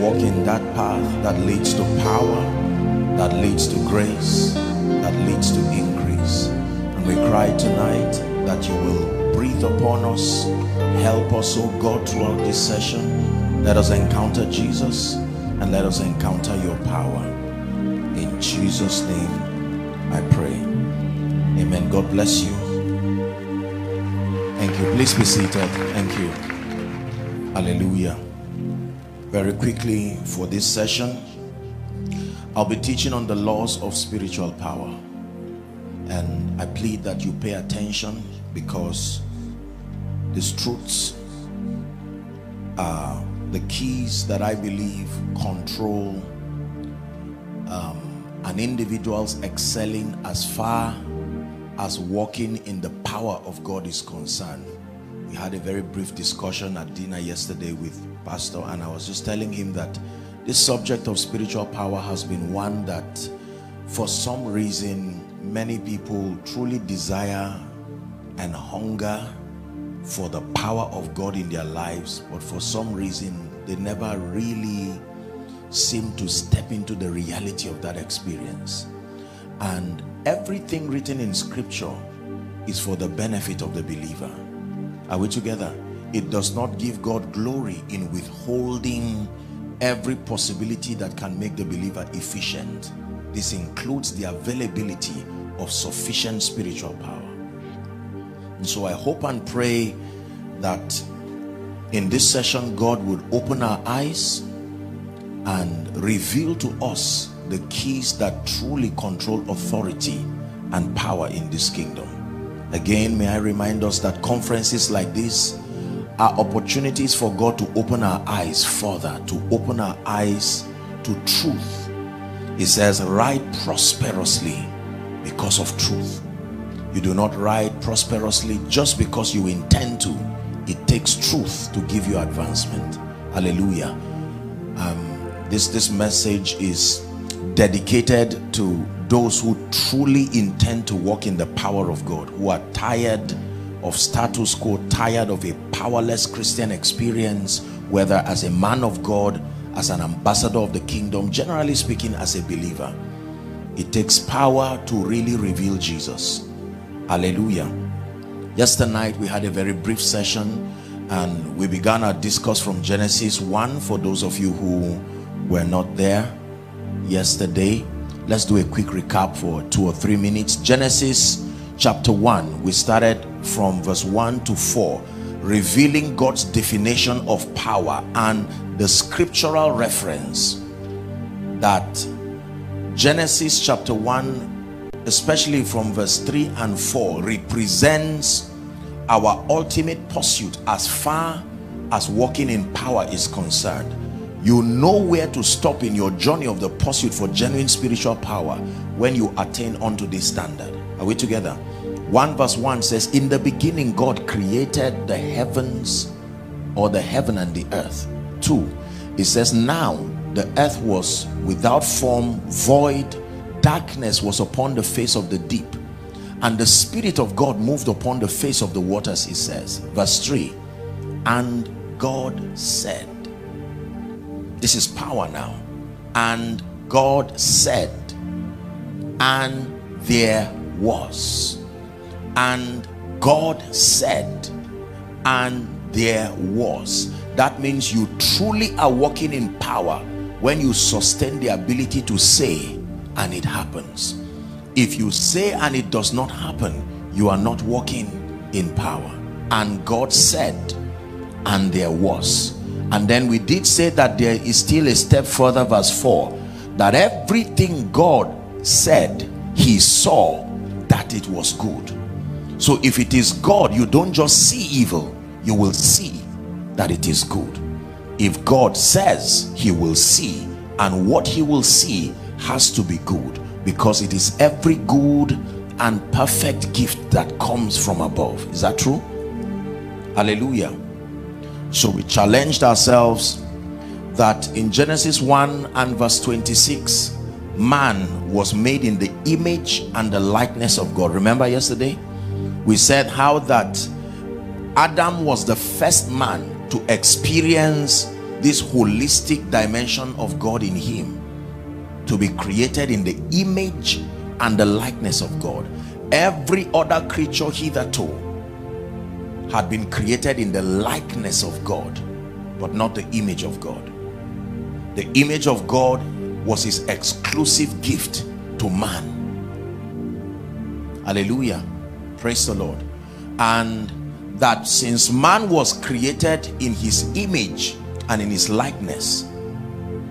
walk in that path that leads to power, that leads to grace, that leads to increase. And we cry tonight that you will breathe upon us, help us, oh God, throughout this session. Let us encounter Jesus and let us encounter your power. In Jesus' name I pray. Amen. God bless you. Thank you. Please be seated. Thank you. Hallelujah. Very quickly for this session, I'll be teaching on the laws of spiritual power. And I plead that you pay attention because these truths are the keys that I believe control um, an individual's excelling as far as walking in the power of God is concerned. We had a very brief discussion at dinner yesterday with Pastor, and I was just telling him that this subject of spiritual power has been one that, for some reason, many people truly desire and hunger for the power of God in their lives, but for some reason, they never really seem to step into the reality of that experience. And everything written in scripture is for the benefit of the believer are we together? It does not give god glory in withholding every possibility that can make the believer efficient. This includes the availability of sufficient spiritual power. And so i hope and pray that in this session god would open our eyes and reveal to us the keys that truly control authority and power in this kingdom again may i remind us that conferences like this are opportunities for god to open our eyes further to open our eyes to truth. He says ride prosperously because of truth. You do not ride prosperously just because you intend to. It takes truth to give you advancement. Hallelujah. Um, this this message is dedicated to those who truly intend to walk in the power of God, who are tired of status quo, tired of a powerless Christian experience, whether as a man of God, as an ambassador of the kingdom, generally speaking, as a believer. It takes power to really reveal Jesus. Hallelujah. Yesterday night, we had a very brief session and we began our discourse from Genesis 1 for those of you who were not there yesterday let's do a quick recap for two or three minutes. Genesis chapter 1 we started from verse 1 to 4 revealing god's definition of power and the scriptural reference that genesis chapter 1 especially from verse 3 and 4 represents our ultimate pursuit as far as walking in power is concerned you know where to stop in your journey of the pursuit for genuine spiritual power when you attain unto this standard. Are we together? 1 verse 1 says in the beginning god created the heavens or the heaven and the earth. 2 it says now the earth was without form void. Darkness was upon the face of the deep and the spirit of god moved upon the face of the waters it says. Verse 3 and god said this is power now. And god said and there was. And god said and there was. That means you truly are walking in power when you sustain the ability to say and it happens. If you say and it does not happen you are not walking in power. And god said and there was and then we did say that there is still a step further verse 4 that everything god said he saw that it was good. So if it is god you don't just see evil you will see that it is good. If god says he will see and what he will see has to be good because it is every good and perfect gift that comes from above. Is that true? Hallelujah so we challenged ourselves that in Genesis 1 and verse 26 man was made in the image and the likeness of God remember yesterday we said how that Adam was the first man to experience this holistic dimension of God in him to be created in the image and the likeness of God. Every other creature hitherto had been created in the likeness of God, but not the image of God. The image of God was his exclusive gift to man. Hallelujah. Praise the Lord. And that since man was created in his image and in his likeness,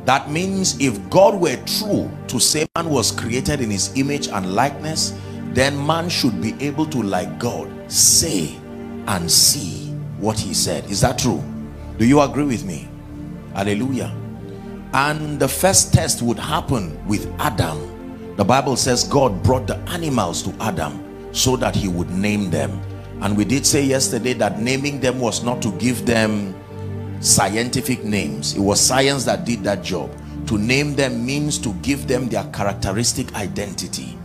that means if God were true to say man was created in his image and likeness, then man should be able to, like God, say and see what he said. Is that true? Do you agree with me? Hallelujah. And the first test would happen with Adam. The Bible says God brought the animals to Adam so that he would name them. And we did say yesterday that naming them was not to give them scientific names. It was science that did that job. To name them means to give them their characteristic identity.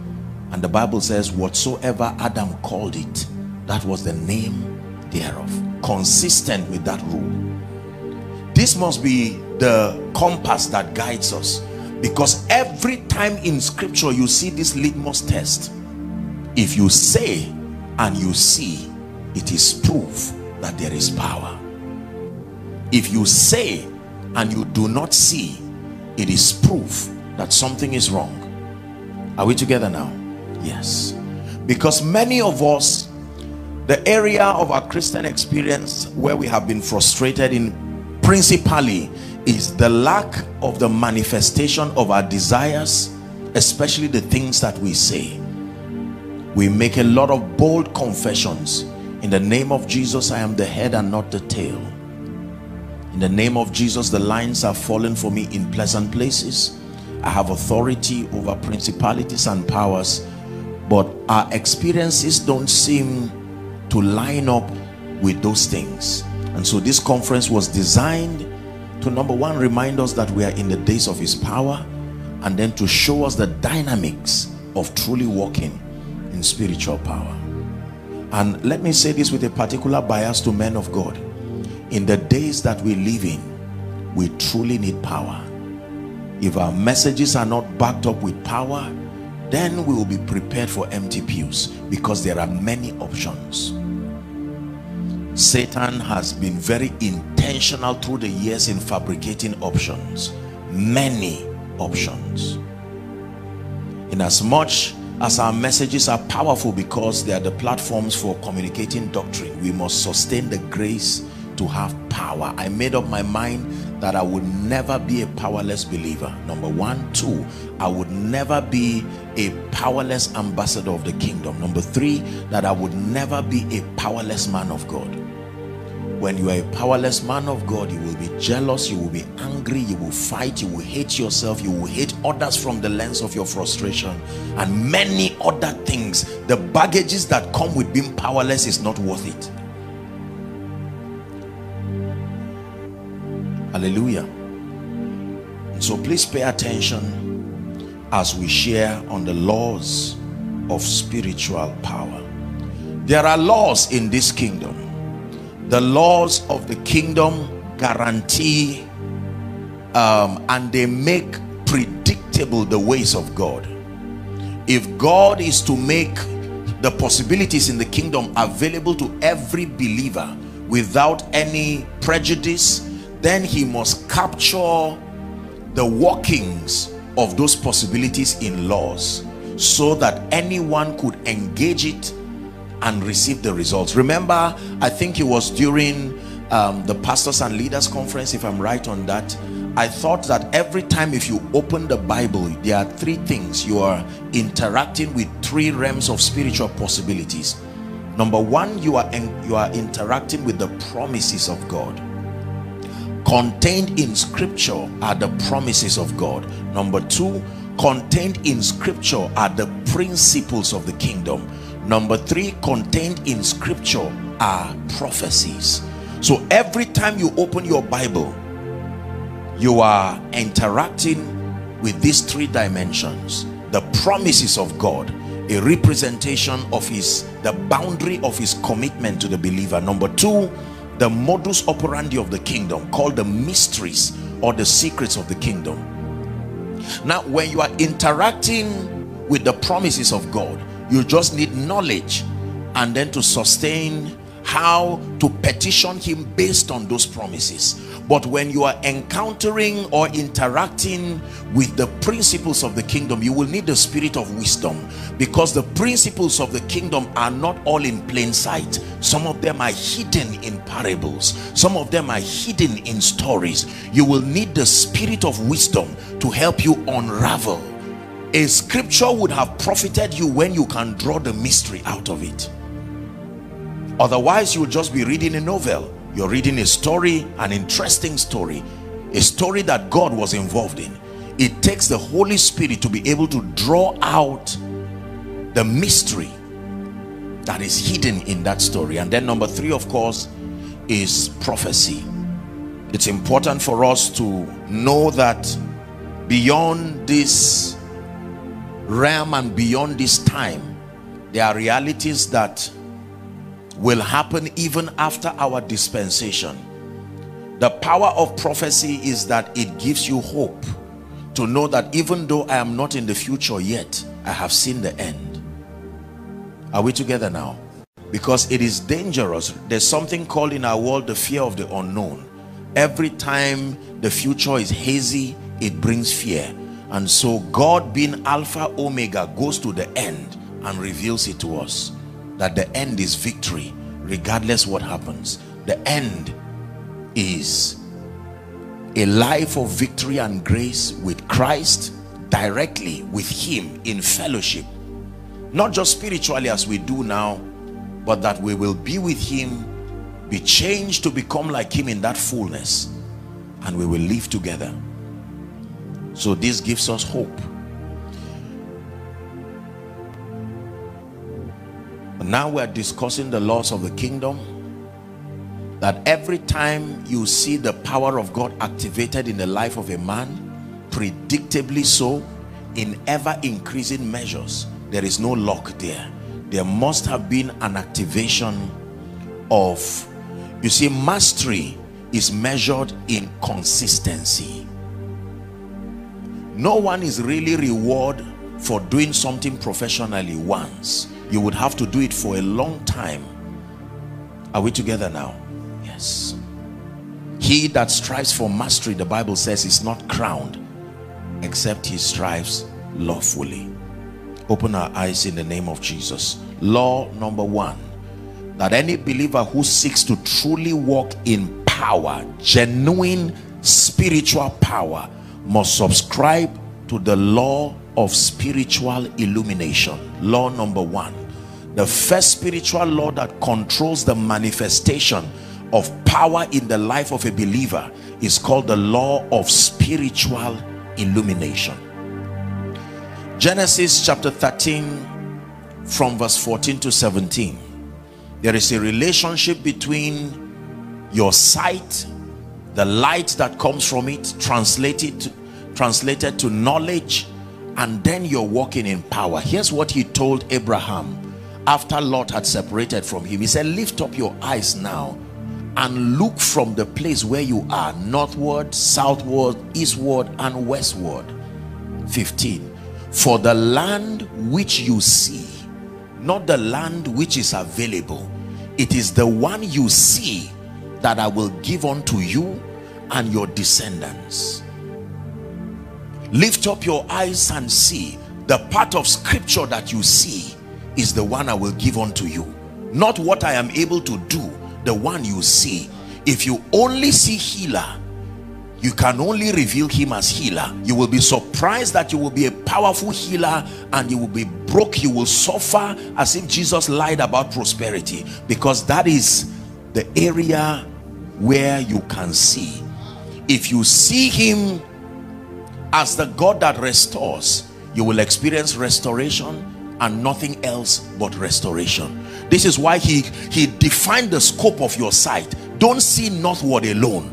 And the Bible says, whatsoever Adam called it, that was the name thereof. Consistent with that rule. This must be the compass that guides us. Because every time in scripture you see this litmus test, if you say and you see, it is proof that there is power. If you say and you do not see, it is proof that something is wrong. Are we together now? Yes. Because many of us, the area of our Christian experience where we have been frustrated in principally is the lack of the manifestation of our desires, especially the things that we say. We make a lot of bold confessions. In the name of Jesus, I am the head and not the tail. In the name of Jesus, the lines are fallen for me in pleasant places. I have authority over principalities and powers, but our experiences don't seem to line up with those things. And so this conference was designed to number one, remind us that we are in the days of his power, and then to show us the dynamics of truly walking in spiritual power. And let me say this with a particular bias to men of God in the days that we live in we truly need power if our messages are not backed up with power then we will be prepared for empty pews because there are many options Satan has been very intentional through the years in fabricating options many options. In as much as our messages are powerful because they are the platforms for communicating doctrine we must sustain the grace to have power. I made up my mind that i would never be a powerless believer. Number one. Two i would never be a powerless ambassador of the kingdom. Number three that i would never be a powerless man of god when you are a powerless man of God you will be jealous you will be angry you will fight you will hate yourself you will hate others from the lens of your frustration. And many other things the baggages that come with being powerless is not worth it. Hallelujah. So please pay attention as we share on the laws of spiritual power. There are laws in this kingdom the laws of the kingdom guarantee um, and they make predictable the ways of God. If God is to make the possibilities in the kingdom available to every believer without any prejudice then he must capture the workings of those possibilities in laws so that anyone could engage it and receive the results. Remember i think it was during um, the pastors and leaders conference if i'm right on that i thought that every time if you open the bible there are three things. You are interacting with three realms of spiritual possibilities. Number one you are you are interacting with the promises of god. Contained in scripture are the promises of god. Number two contained in scripture are the principles of the kingdom number three contained in scripture are prophecies. So every time you open your bible you are interacting with these three dimensions. The promises of god a representation of his the boundary of his commitment to the believer. Number two the modus operandi of the kingdom called the mysteries or the secrets of the kingdom. Now when you are interacting with the promises of god you just need knowledge and then to sustain how to petition him based on those promises. But when you are encountering or interacting with the principles of the kingdom you will need the spirit of wisdom. Because the principles of the kingdom are not all in plain sight. Some of them are hidden in parables. Some of them are hidden in stories. You will need the spirit of wisdom to help you unravel a scripture would have profited you when you can draw the mystery out of it. Otherwise you'll just be reading a novel. You're reading a story an interesting story a story that God was involved in. It takes the Holy Spirit to be able to draw out the mystery that is hidden in that story. And then number three of course is prophecy. It's important for us to know that beyond this realm and beyond this time there are realities that will happen even after our dispensation. The power of prophecy is that it gives you hope to know that even though I am not in the future yet I have seen the end. Are we together now? Because it is dangerous. There's something called in our world the fear of the unknown. Every time the future is hazy it brings fear and so God being Alpha Omega goes to the end and reveals it to us that the end is victory regardless what happens. The end is a life of victory and grace with Christ directly with him in fellowship. Not just spiritually as we do now but that we will be with him be changed to become like him in that fullness and we will live together so this gives us hope. Now we're discussing the laws of the kingdom that every time you see the power of God activated in the life of a man predictably so in ever increasing measures there is no luck there. There must have been an activation of you see mastery is measured in consistency no one is really reward for doing something professionally once. You would have to do it for a long time. Are we together now? Yes. He that strives for mastery the bible says is not crowned except he strives lawfully. Open our eyes in the name of jesus. Law number one that any believer who seeks to truly walk in power genuine spiritual power must subscribe to the law of spiritual illumination. Law number one. The first spiritual law that controls the manifestation of power in the life of a believer is called the law of spiritual illumination. Genesis chapter 13 from verse 14 to 17 there is a relationship between your sight the light that comes from it translated translated to knowledge and then you're walking in power. Here's what he told Abraham after Lot had separated from him. He said lift up your eyes now and look from the place where you are northward southward eastward and westward. 15 for the land which you see not the land which is available it is the one you see that I will give unto you and your descendants. Lift up your eyes and see the part of scripture that you see is the one I will give unto you not what I am able to do the one you see. If you only see healer you can only reveal him as healer. You will be surprised that you will be a powerful healer and you will be broke. You will suffer as if Jesus lied about prosperity because that is the area where you can see if you see him as the God that restores you will experience restoration and nothing else but restoration. This is why he he defined the scope of your sight. Don't see northward alone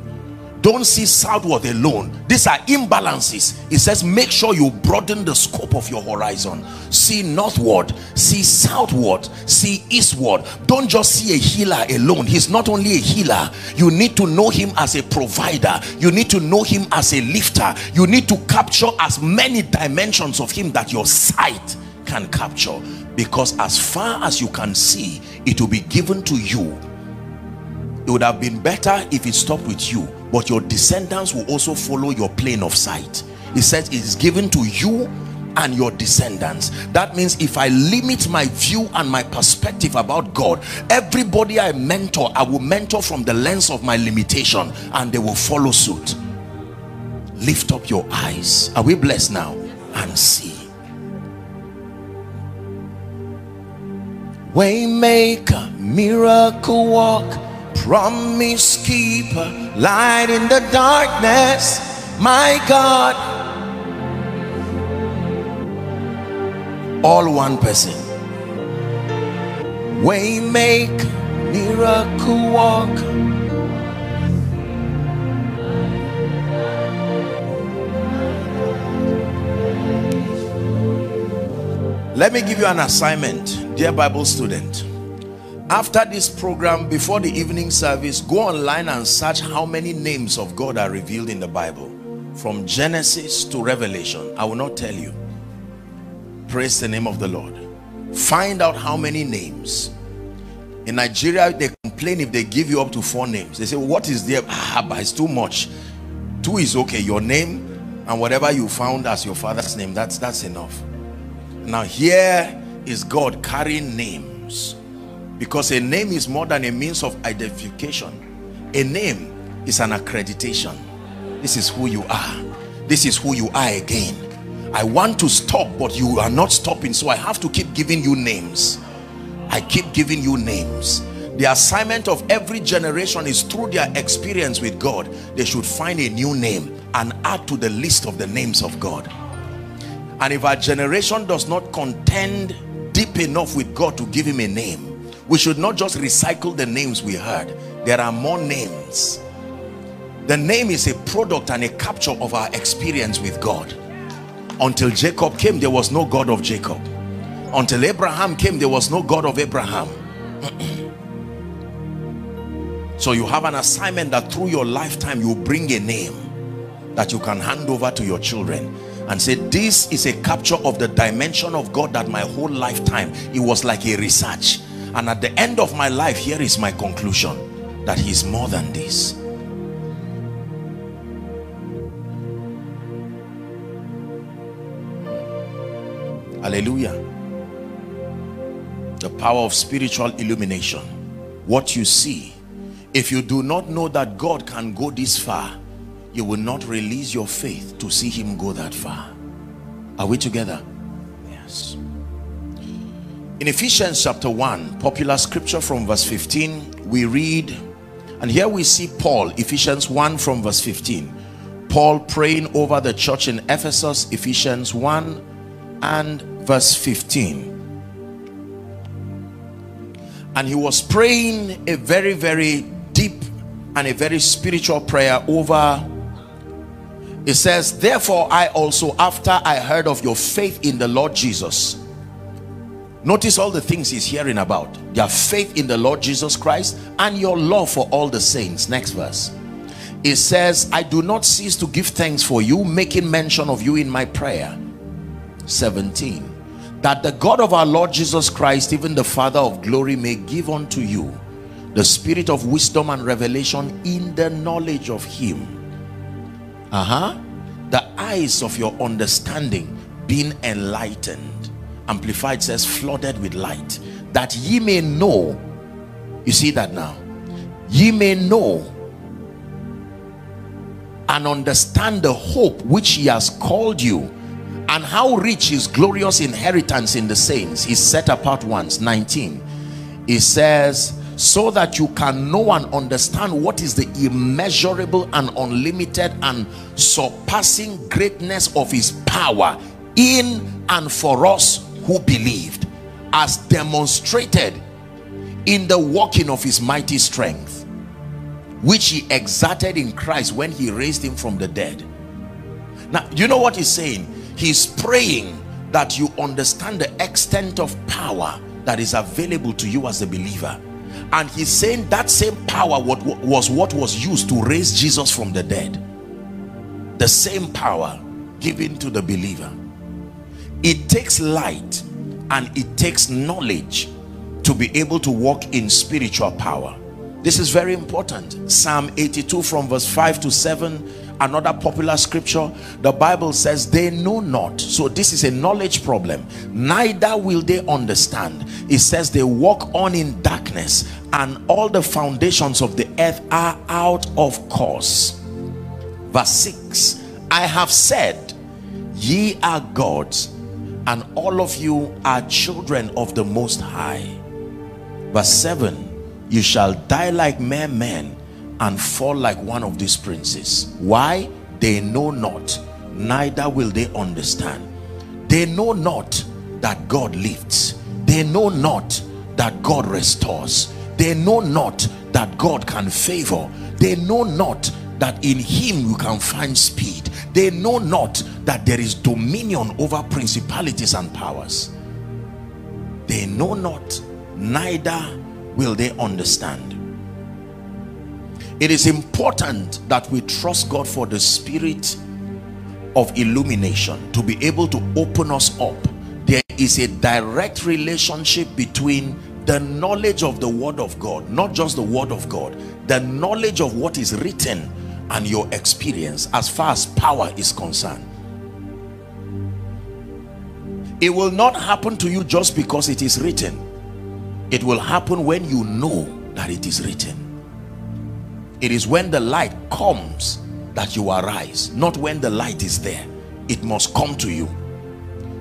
don't see southward alone. These are imbalances. It says make sure you broaden the scope of your horizon. See northward see southward see eastward. Don't just see a healer alone. He's not only a healer. You need to know him as a provider. You need to know him as a lifter. You need to capture as many dimensions of him that your sight can capture. Because as far as you can see it will be given to you. It would have been better if it stopped with you but your descendants will also follow your plane of sight. It says it is given to you and your descendants. That means if i limit my view and my perspective about god everybody i mentor i will mentor from the lens of my limitation and they will follow suit. Lift up your eyes. Are we blessed now? And see. Waymaker miracle walk promise keeper light in the darkness my god. All one person. Way make miracle walk let me give you an assignment dear bible student after this program before the evening service go online and search how many names of God are revealed in the Bible. From Genesis to Revelation I will not tell you. Praise the name of the Lord. Find out how many names. In Nigeria they complain if they give you up to four names. They say what is there? Ah but it's too much. Two is okay. Your name and whatever you found as your father's name that's that's enough. Now here is God carrying names because a name is more than a means of identification. A name is an accreditation. This is who you are. This is who you are again. I want to stop but you are not stopping so i have to keep giving you names. I keep giving you names. The assignment of every generation is through their experience with god. They should find a new name and add to the list of the names of god. And if our generation does not contend deep enough with god to give him a name we should not just recycle the names we heard. There are more names. The name is a product and a capture of our experience with God. Until Jacob came there was no God of Jacob. Until Abraham came there was no God of Abraham. So you have an assignment that through your lifetime you bring a name that you can hand over to your children and say this is a capture of the dimension of God that my whole lifetime it was like a research and at the end of my life here is my conclusion that he's more than this. Hallelujah. The power of spiritual illumination. What you see if you do not know that God can go this far you will not release your faith to see him go that far. Are we together? Yes in Ephesians chapter 1 popular scripture from verse 15 we read and here we see Paul Ephesians 1 from verse 15 Paul praying over the church in Ephesus Ephesians 1 and verse 15 and he was praying a very very deep and a very spiritual prayer over it says therefore I also after I heard of your faith in the Lord Jesus Notice all the things he's hearing about. Your faith in the Lord Jesus Christ and your love for all the saints. Next verse. It says, I do not cease to give thanks for you, making mention of you in my prayer. 17. That the God of our Lord Jesus Christ, even the Father of glory, may give unto you the spirit of wisdom and revelation in the knowledge of him. Uh-huh. The eyes of your understanding being enlightened amplified says flooded with light that ye may know. You see that now? Ye may know and understand the hope which he has called you and how rich his glorious inheritance in the saints. Is set apart once 19 he says so that you can know and understand what is the immeasurable and unlimited and surpassing greatness of his power in and for us who believed as demonstrated in the working of his mighty strength which he exerted in Christ when he raised him from the dead. Now, you know what he's saying? He's praying that you understand the extent of power that is available to you as a believer. And he's saying that same power was what was used to raise Jesus from the dead. The same power given to the believer. It takes light and it takes knowledge to be able to walk in spiritual power. This is very important. Psalm 82 from verse 5 to 7 another popular scripture. The bible says they know not. So this is a knowledge problem. Neither will they understand. It says they walk on in darkness and all the foundations of the earth are out of course. Verse 6 i have said ye are gods and all of you are children of the most high. Verse 7 you shall die like mere men and fall like one of these princes. Why? They know not neither will they understand. They know not that god lifts. They know not that god restores. They know not that god can favor. They know not that in him you can find speed. They know not that there is dominion over principalities and powers. They know not neither will they understand. It is important that we trust God for the spirit of illumination to be able to open us up. There is a direct relationship between the knowledge of the word of God not just the word of God the knowledge of what is written and your experience as far as power is concerned. It will not happen to you just because it is written. It will happen when you know that it is written. It is when the light comes that you arise not when the light is there. It must come to you.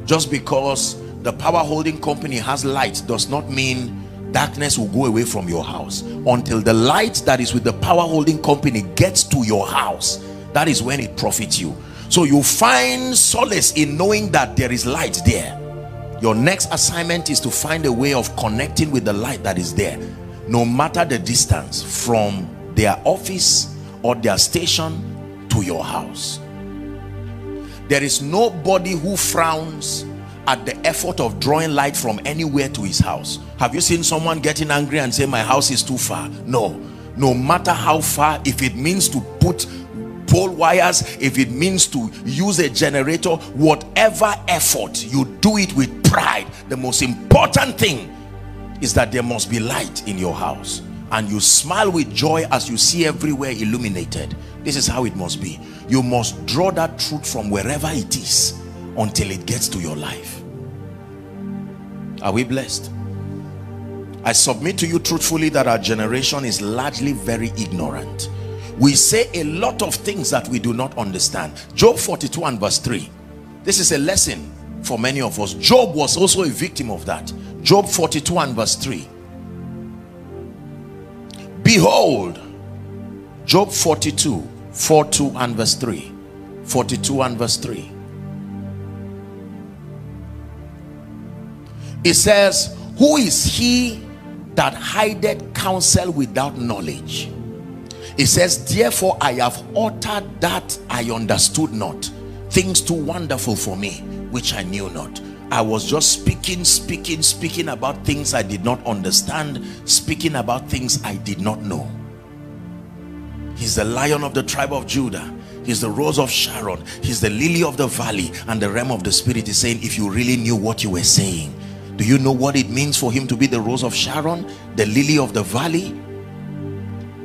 Just because the power holding company has light does not mean darkness will go away from your house until the light that is with the power holding company gets to your house. That is when it profits you. So you find solace in knowing that there is light there. Your next assignment is to find a way of connecting with the light that is there no matter the distance from their office or their station to your house. There is nobody who frowns at the effort of drawing light from anywhere to his house. Have you seen someone getting angry and say my house is too far no. No matter how far if it means to put pole wires if it means to use a generator whatever effort you do it with pride the most important thing is that there must be light in your house. And you smile with joy as you see everywhere illuminated. This is how it must be. You must draw that truth from wherever it is until it gets to your life are we blessed? I submit to you truthfully that our generation is largely very ignorant. We say a lot of things that we do not understand. Job 42 and verse 3 this is a lesson for many of us. Job was also a victim of that. Job 42 and verse 3 behold job 42 42 and verse 3 42 and verse 3 it says who is he that hideth counsel without knowledge? It says therefore i have uttered that i understood not things too wonderful for me which i knew not. I was just speaking speaking speaking about things i did not understand speaking about things i did not know. He's the lion of the tribe of judah. He's the rose of sharon. He's the lily of the valley and the realm of the spirit. Is saying if you really knew what you were saying do you know what it means for him to be the rose of sharon the lily of the valley?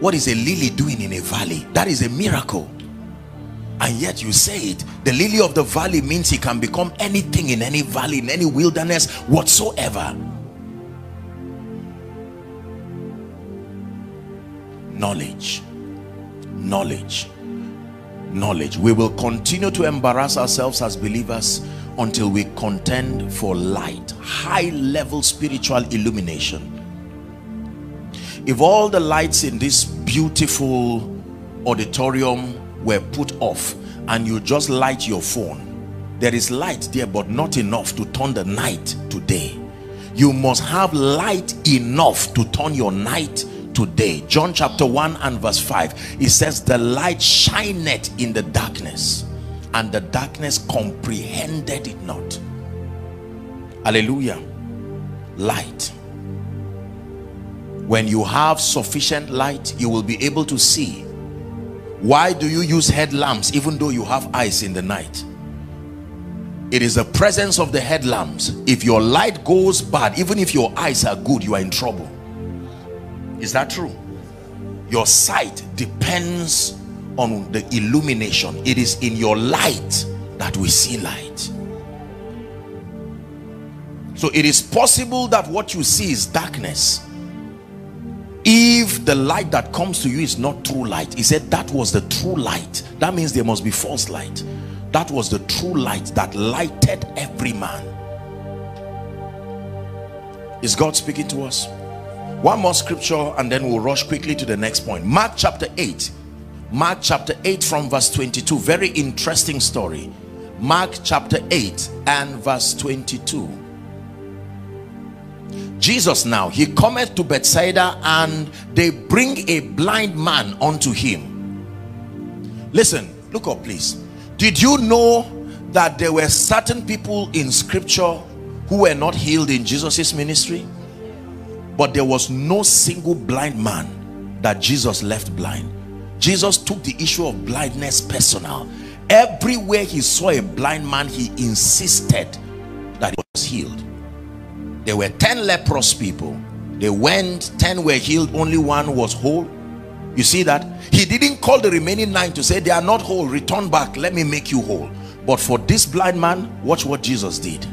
What is a lily doing in a valley? That is a miracle. And yet you say it the lily of the valley means he can become anything in any valley in any wilderness whatsoever. Knowledge. Knowledge. Knowledge. We will continue to embarrass ourselves as believers until we contend for light high level spiritual illumination. If all the lights in this beautiful auditorium were put off and you just light your phone there is light there but not enough to turn the night to day you must have light enough to turn your night today. John chapter 1 and verse 5 it says the light shineth in the darkness and the darkness comprehended it not. Hallelujah. Light. When you have sufficient light you will be able to see. Why do you use headlamps even though you have eyes in the night? It is the presence of the headlamps. If your light goes bad even if your eyes are good you are in trouble. Is that true? Your sight depends on the illumination. It is in your light that we see light. So it is possible that what you see is darkness. If the light that comes to you is not true light he said that was the true light. That means there must be false light. That was the true light that lighted every man. Is God speaking to us? One more scripture and then we'll rush quickly to the next point. Mark chapter 8 Mark chapter 8 from verse 22 very interesting story. Mark chapter 8 and verse 22 Jesus now he cometh to Bethsaida and they bring a blind man unto him. Listen look up please. Did you know that there were certain people in scripture who were not healed in Jesus's ministry? But there was no single blind man that Jesus left blind Jesus took the issue of blindness personal. Everywhere he saw a blind man he insisted that he was healed. There were 10 leprous people. They went 10 were healed only one was whole. You see that? He didn't call the remaining nine to say they are not whole return back let me make you whole. But for this blind man watch what jesus did.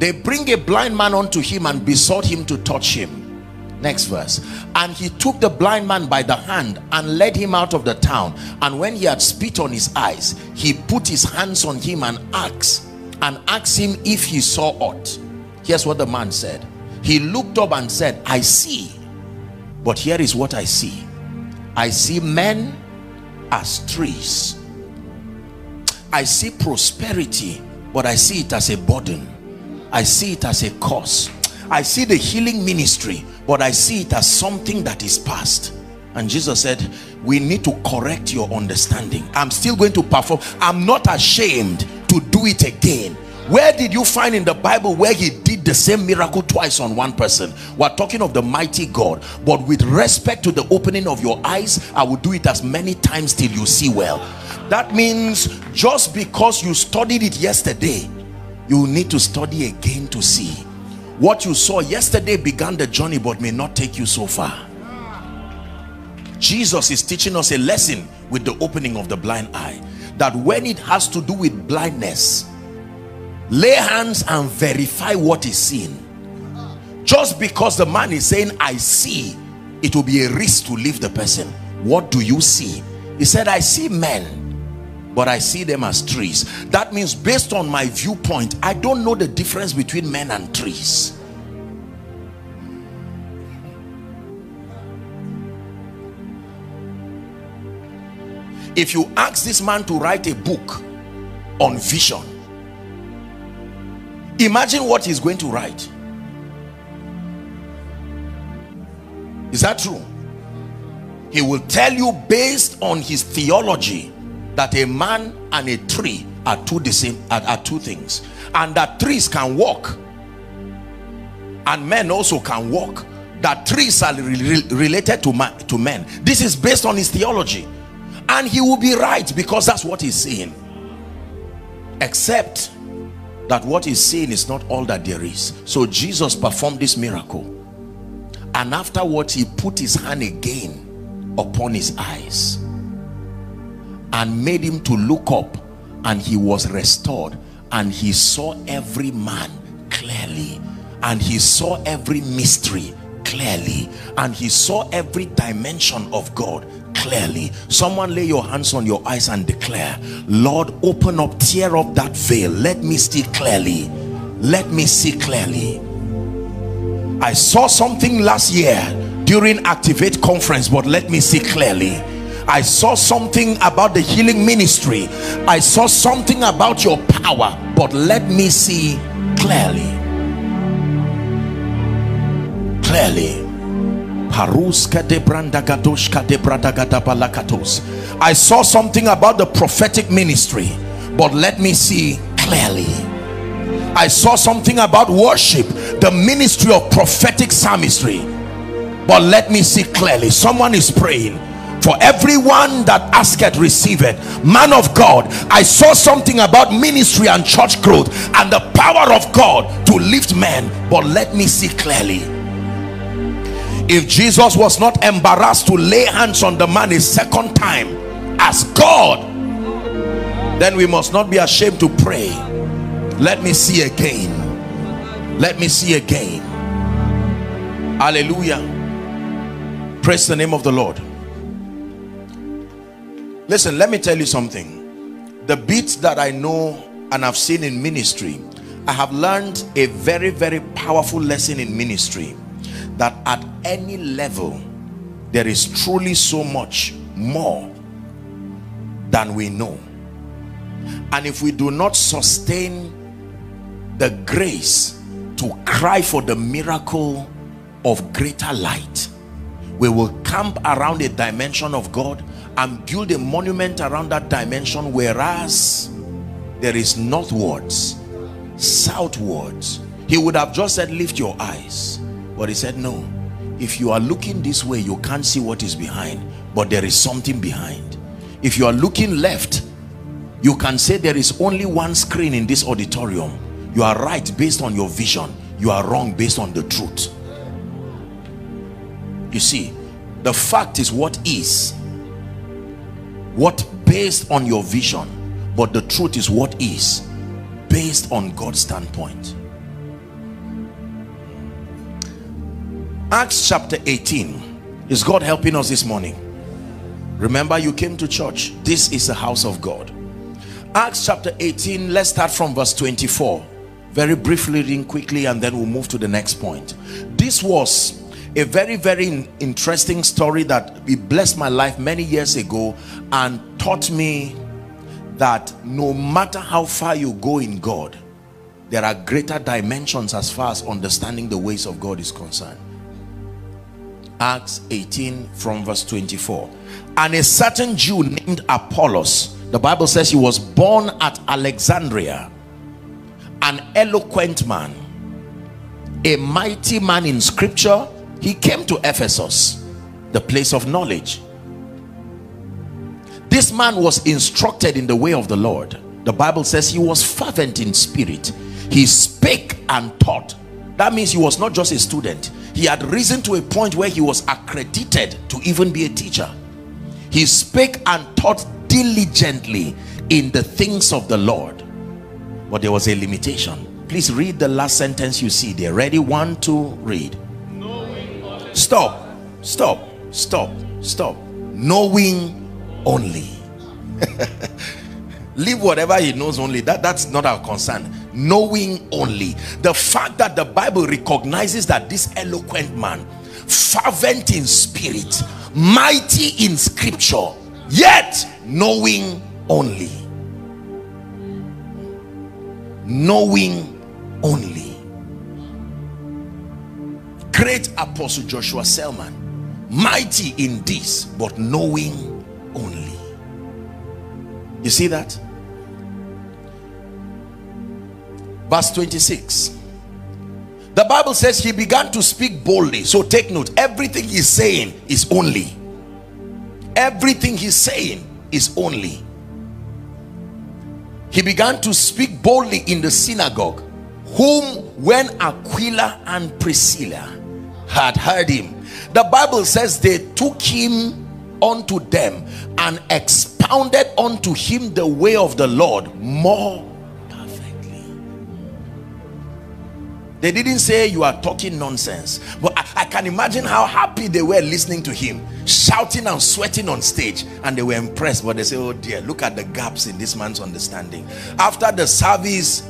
They bring a blind man unto him and besought him to touch him next verse. And he took the blind man by the hand and led him out of the town. And when he had spit on his eyes he put his hands on him and asked and asked him if he saw aught. Here's what the man said. He looked up and said i see. But here is what i see. I see men as trees. I see prosperity but i see it as a burden. I see it as a curse. I see the healing ministry but i see it as something that is past. And jesus said we need to correct your understanding. I'm still going to perform. I'm not ashamed to do it again. Where did you find in the bible where he did the same miracle twice on one person? We're talking of the mighty god. But with respect to the opening of your eyes i will do it as many times till you see well. That means just because you studied it yesterday you need to study again to see what you saw yesterday began the journey but may not take you so far. Jesus is teaching us a lesson with the opening of the blind eye that when it has to do with blindness lay hands and verify what is seen. Just because the man is saying i see it will be a risk to leave the person. What do you see? He said i see men but i see them as trees. That means based on my viewpoint i don't know the difference between men and trees. If you ask this man to write a book on vision imagine what he's going to write. Is that true? He will tell you based on his theology that a man and a tree are two the same are, are two things. And that trees can walk. And men also can walk. That trees are re related to, man, to men. This is based on his theology. And he will be right because that's what he's saying. Except that what he's saying is not all that there is. So jesus performed this miracle. And afterwards he put his hand again upon his eyes and made him to look up and he was restored and he saw every man clearly and he saw every mystery clearly and he saw every dimension of God clearly. Someone lay your hands on your eyes and declare lord open up tear up that veil. Let me see clearly. Let me see clearly. I saw something last year during activate conference but let me see clearly I saw something about the healing ministry. I saw something about your power, but let me see clearly. Clearly I saw something about the prophetic ministry, but let me see clearly. I saw something about worship, the ministry of prophetic psalmistry, but let me see clearly. Someone is praying for everyone that asketh receive it man of god i saw something about ministry and church growth and the power of god to lift men but let me see clearly. If jesus was not embarrassed to lay hands on the man a second time as god then we must not be ashamed to pray. Let me see again. Let me see again. Hallelujah. Praise the name of the lord listen let me tell you something. The bits that i know and i've seen in ministry i have learned a very very powerful lesson in ministry that at any level there is truly so much more than we know. And if we do not sustain the grace to cry for the miracle of greater light we will camp around a dimension of God and build a monument around that dimension whereas there is northwards southwards. He would have just said lift your eyes. But he said no. If you are looking this way you can't see what is behind but there is something behind. If you are looking left you can say there is only one screen in this auditorium. You are right based on your vision. You are wrong based on the truth. You see the fact is what is what based on your vision but the truth is what is based on God's standpoint. Acts chapter 18 is God helping us this morning? Remember you came to church. This is the house of God. Acts chapter 18 let's start from verse 24 very briefly reading quickly and then we'll move to the next point. This was a very very interesting story that it blessed my life many years ago and taught me that no matter how far you go in God there are greater dimensions as far as understanding the ways of God is concerned. Acts 18 from verse 24 and a certain Jew named Apollos the Bible says he was born at Alexandria an eloquent man a mighty man in scripture he came to Ephesus the place of knowledge. This man was instructed in the way of the Lord. The Bible says he was fervent in spirit. He spake and taught. That means he was not just a student. He had risen to a point where he was accredited to even be a teacher. He spake and taught diligently in the things of the Lord. But there was a limitation. Please read the last sentence you see there. Ready? One two read stop. Stop. Stop. Stop. Knowing only. Leave whatever he knows only. That that's not our concern. Knowing only. The fact that the bible recognizes that this eloquent man fervent in spirit mighty in scripture yet knowing only. Knowing only great apostle joshua selman mighty in this but knowing only. You see that? Verse 26 the bible says he began to speak boldly. So take note everything he's saying is only. Everything he's saying is only. He began to speak boldly in the synagogue whom when aquila and priscilla had heard him. The bible says they took him unto them and expounded unto him the way of the lord more perfectly. They didn't say you are talking nonsense but I, I can imagine how happy they were listening to him shouting and sweating on stage and they were impressed. But they say oh dear look at the gaps in this man's understanding. After the service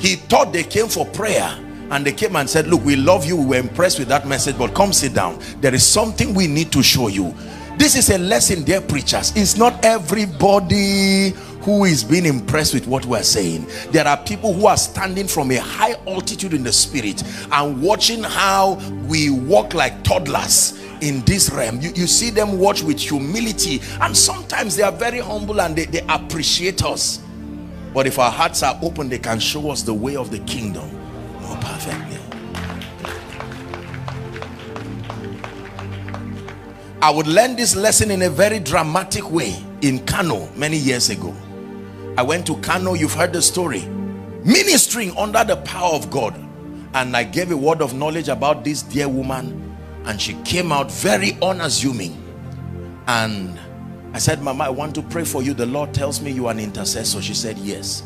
he thought they came for prayer and they came and said look we love you. We were impressed with that message but come sit down. There is something we need to show you. This is a lesson dear preachers. It's not everybody who is being impressed with what we're saying. There are people who are standing from a high altitude in the spirit and watching how we walk like toddlers in this realm. You, you see them watch with humility and sometimes they are very humble and they, they appreciate us. But if our hearts are open they can show us the way of the kingdom more perfectly I would learn this lesson in a very dramatic way in Kano many years ago. I went to Kano you've heard the story ministering under the power of God. And I gave a word of knowledge about this dear woman and she came out very unassuming. And I said mama I want to pray for you. The Lord tells me you are an intercessor. She said yes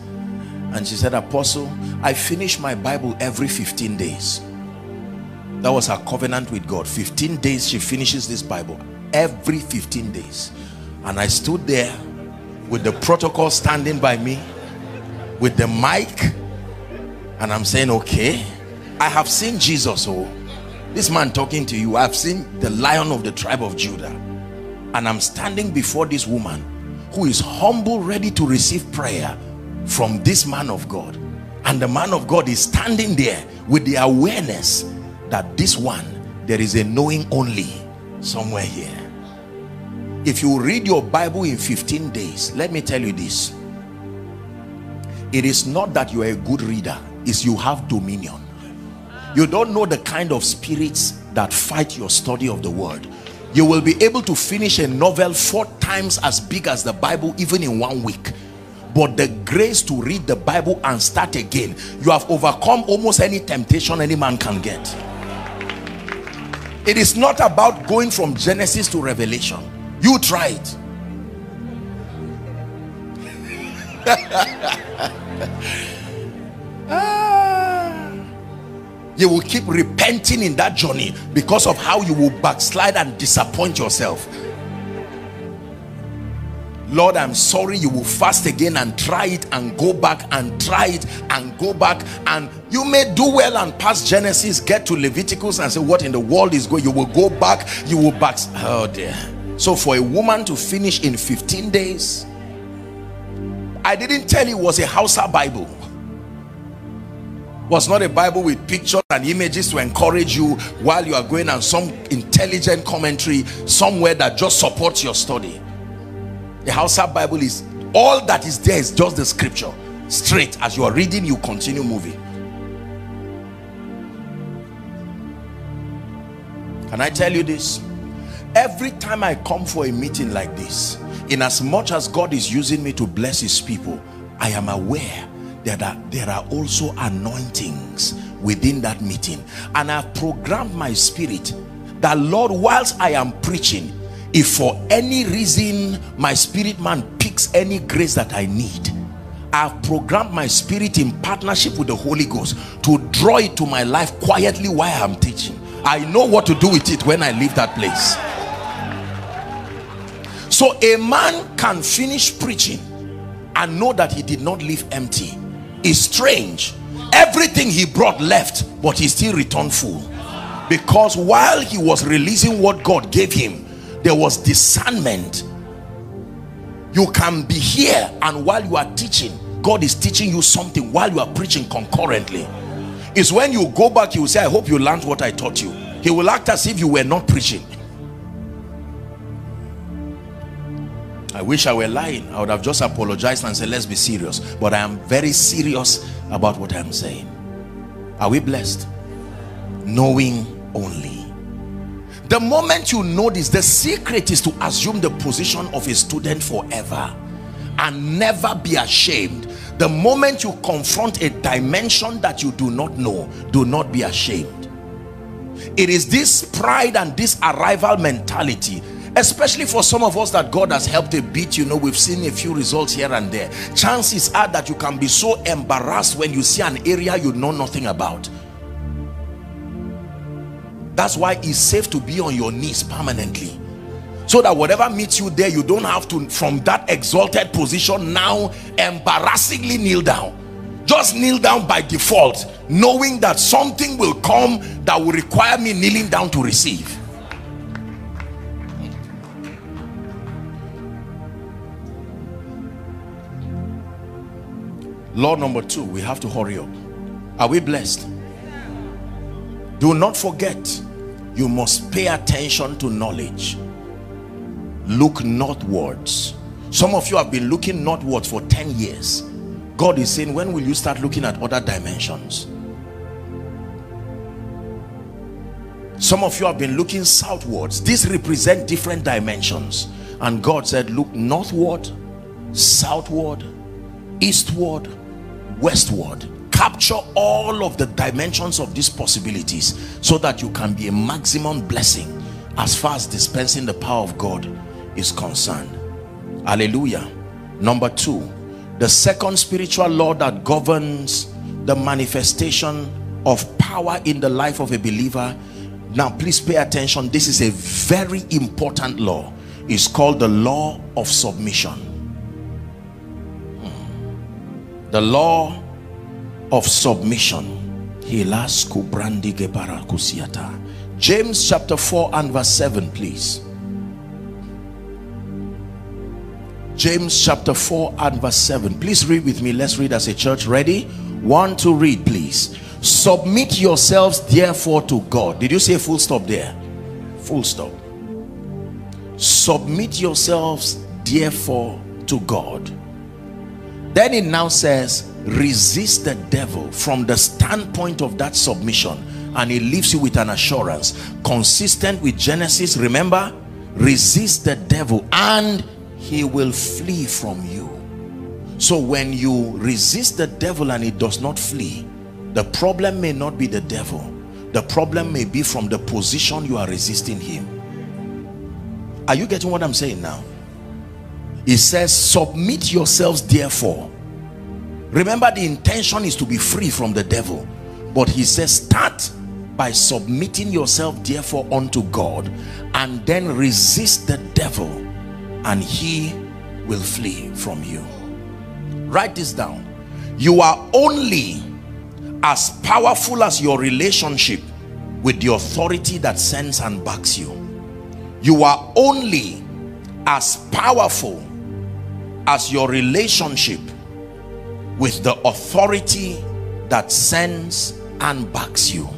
and she said apostle I finish my Bible every 15 days. That was her covenant with God. 15 days she finishes this Bible every 15 days. And I stood there with the protocol standing by me with the mic and I'm saying okay I have seen Jesus oh. This man talking to you I've seen the lion of the tribe of Judah. And I'm standing before this woman who is humble ready to receive prayer from this man of God. And the man of God is standing there with the awareness that this one there is a knowing only somewhere here. If you read your Bible in 15 days let me tell you this. It is not that you are a good reader is you have dominion. You don't know the kind of spirits that fight your study of the word. You will be able to finish a novel four times as big as the bible even in one week but the grace to read the bible and start again you have overcome almost any temptation any man can get. It is not about going from genesis to revelation. You try it. You will keep repenting in that journey because of how you will backslide and disappoint yourself Lord I'm sorry you will fast again and try it and go back and try it and go back and you may do well and pass Genesis get to Leviticus and say what in the world is going you will go back you will back oh dear so for a woman to finish in 15 days I didn't tell you it was a Hausa Bible was not a Bible with pictures and images to encourage you while you are going and some intelligent commentary somewhere that just supports your study. The Hausa Bible is all that is there is just the scripture. Straight as you are reading, you continue moving. Can I tell you this? Every time I come for a meeting like this, in as much as God is using me to bless his people, I am aware there are, there are also anointings within that meeting and I've programmed my spirit that Lord whilst I am preaching if for any reason my spirit man picks any grace that I need I've programmed my spirit in partnership with the Holy Ghost to draw it to my life quietly while I'm teaching. I know what to do with it when I leave that place. So a man can finish preaching and know that he did not leave empty. Is strange. Everything he brought left but he still returned full. Because while he was releasing what God gave him there was discernment you can be here and while you are teaching God is teaching you something while you are preaching concurrently is when you go back you say I hope you learned what I taught you he will act as if you were not preaching I wish I were lying. I would have just apologized and said, let's be serious. But I am very serious about what I'm saying. Are we blessed? Knowing only. The moment you know this, the secret is to assume the position of a student forever and never be ashamed. The moment you confront a dimension that you do not know, do not be ashamed. It is this pride and this arrival mentality especially for some of us that God has helped a bit you know we've seen a few results here and there chances are that you can be so embarrassed when you see an area you know nothing about that's why it's safe to be on your knees permanently. So that whatever meets you there you don't have to from that exalted position now embarrassingly kneel down. Just kneel down by default knowing that something will come that will require me kneeling down to receive. Law number two we have to hurry up. Are we blessed do not forget you must pay attention to knowledge. Look northwards. Some of you have been looking northwards for 10 years. God is saying when will you start looking at other dimensions? Some of you have been looking southwards. These represent different dimensions. And God said look northward southward eastward westward capture all of the dimensions of these possibilities so that you can be a maximum blessing as far as dispensing the power of God is concerned. Hallelujah. Number two the second spiritual law that governs the manifestation of power in the life of a believer. Now please pay attention. This is a very important law. It's called the law of submission. Hmm. the law of submission. James chapter 4 and verse 7 please. James chapter 4 and verse 7 please read with me. Let's read as a church. Ready? One to read please. Submit yourselves therefore to God. Did you say full stop there? Full stop. Submit yourselves therefore to God. Then it now says resist the devil from the standpoint of that submission and he leaves you with an assurance. Consistent with Genesis remember resist the devil and he will flee from you. So when you resist the devil and he does not flee the problem may not be the devil. The problem may be from the position you are resisting him. Are you getting what i'm saying now? It says submit yourselves therefore remember the intention is to be free from the devil. But he says start by submitting yourself therefore unto God and then resist the devil and he will flee from you. Write this down. You are only as powerful as your relationship with the authority that sends and backs you. You are only as powerful as your relationship with the authority that sends and backs you.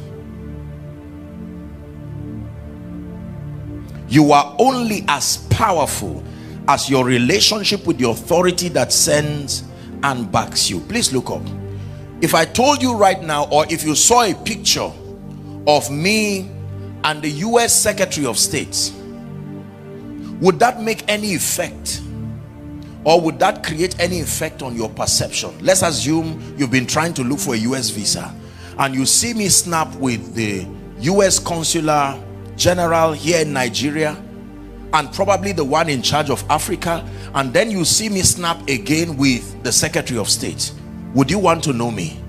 You are only as powerful as your relationship with the authority that sends and backs you. Please look up. If i told you right now or if you saw a picture of me and the u.s secretary of state would that make any effect or would that create any effect on your perception? Let's assume you've been trying to look for a u.s visa and you see me snap with the u.s consular general here in Nigeria and probably the one in charge of Africa and then you see me snap again with the Secretary of State. Would you want to know me?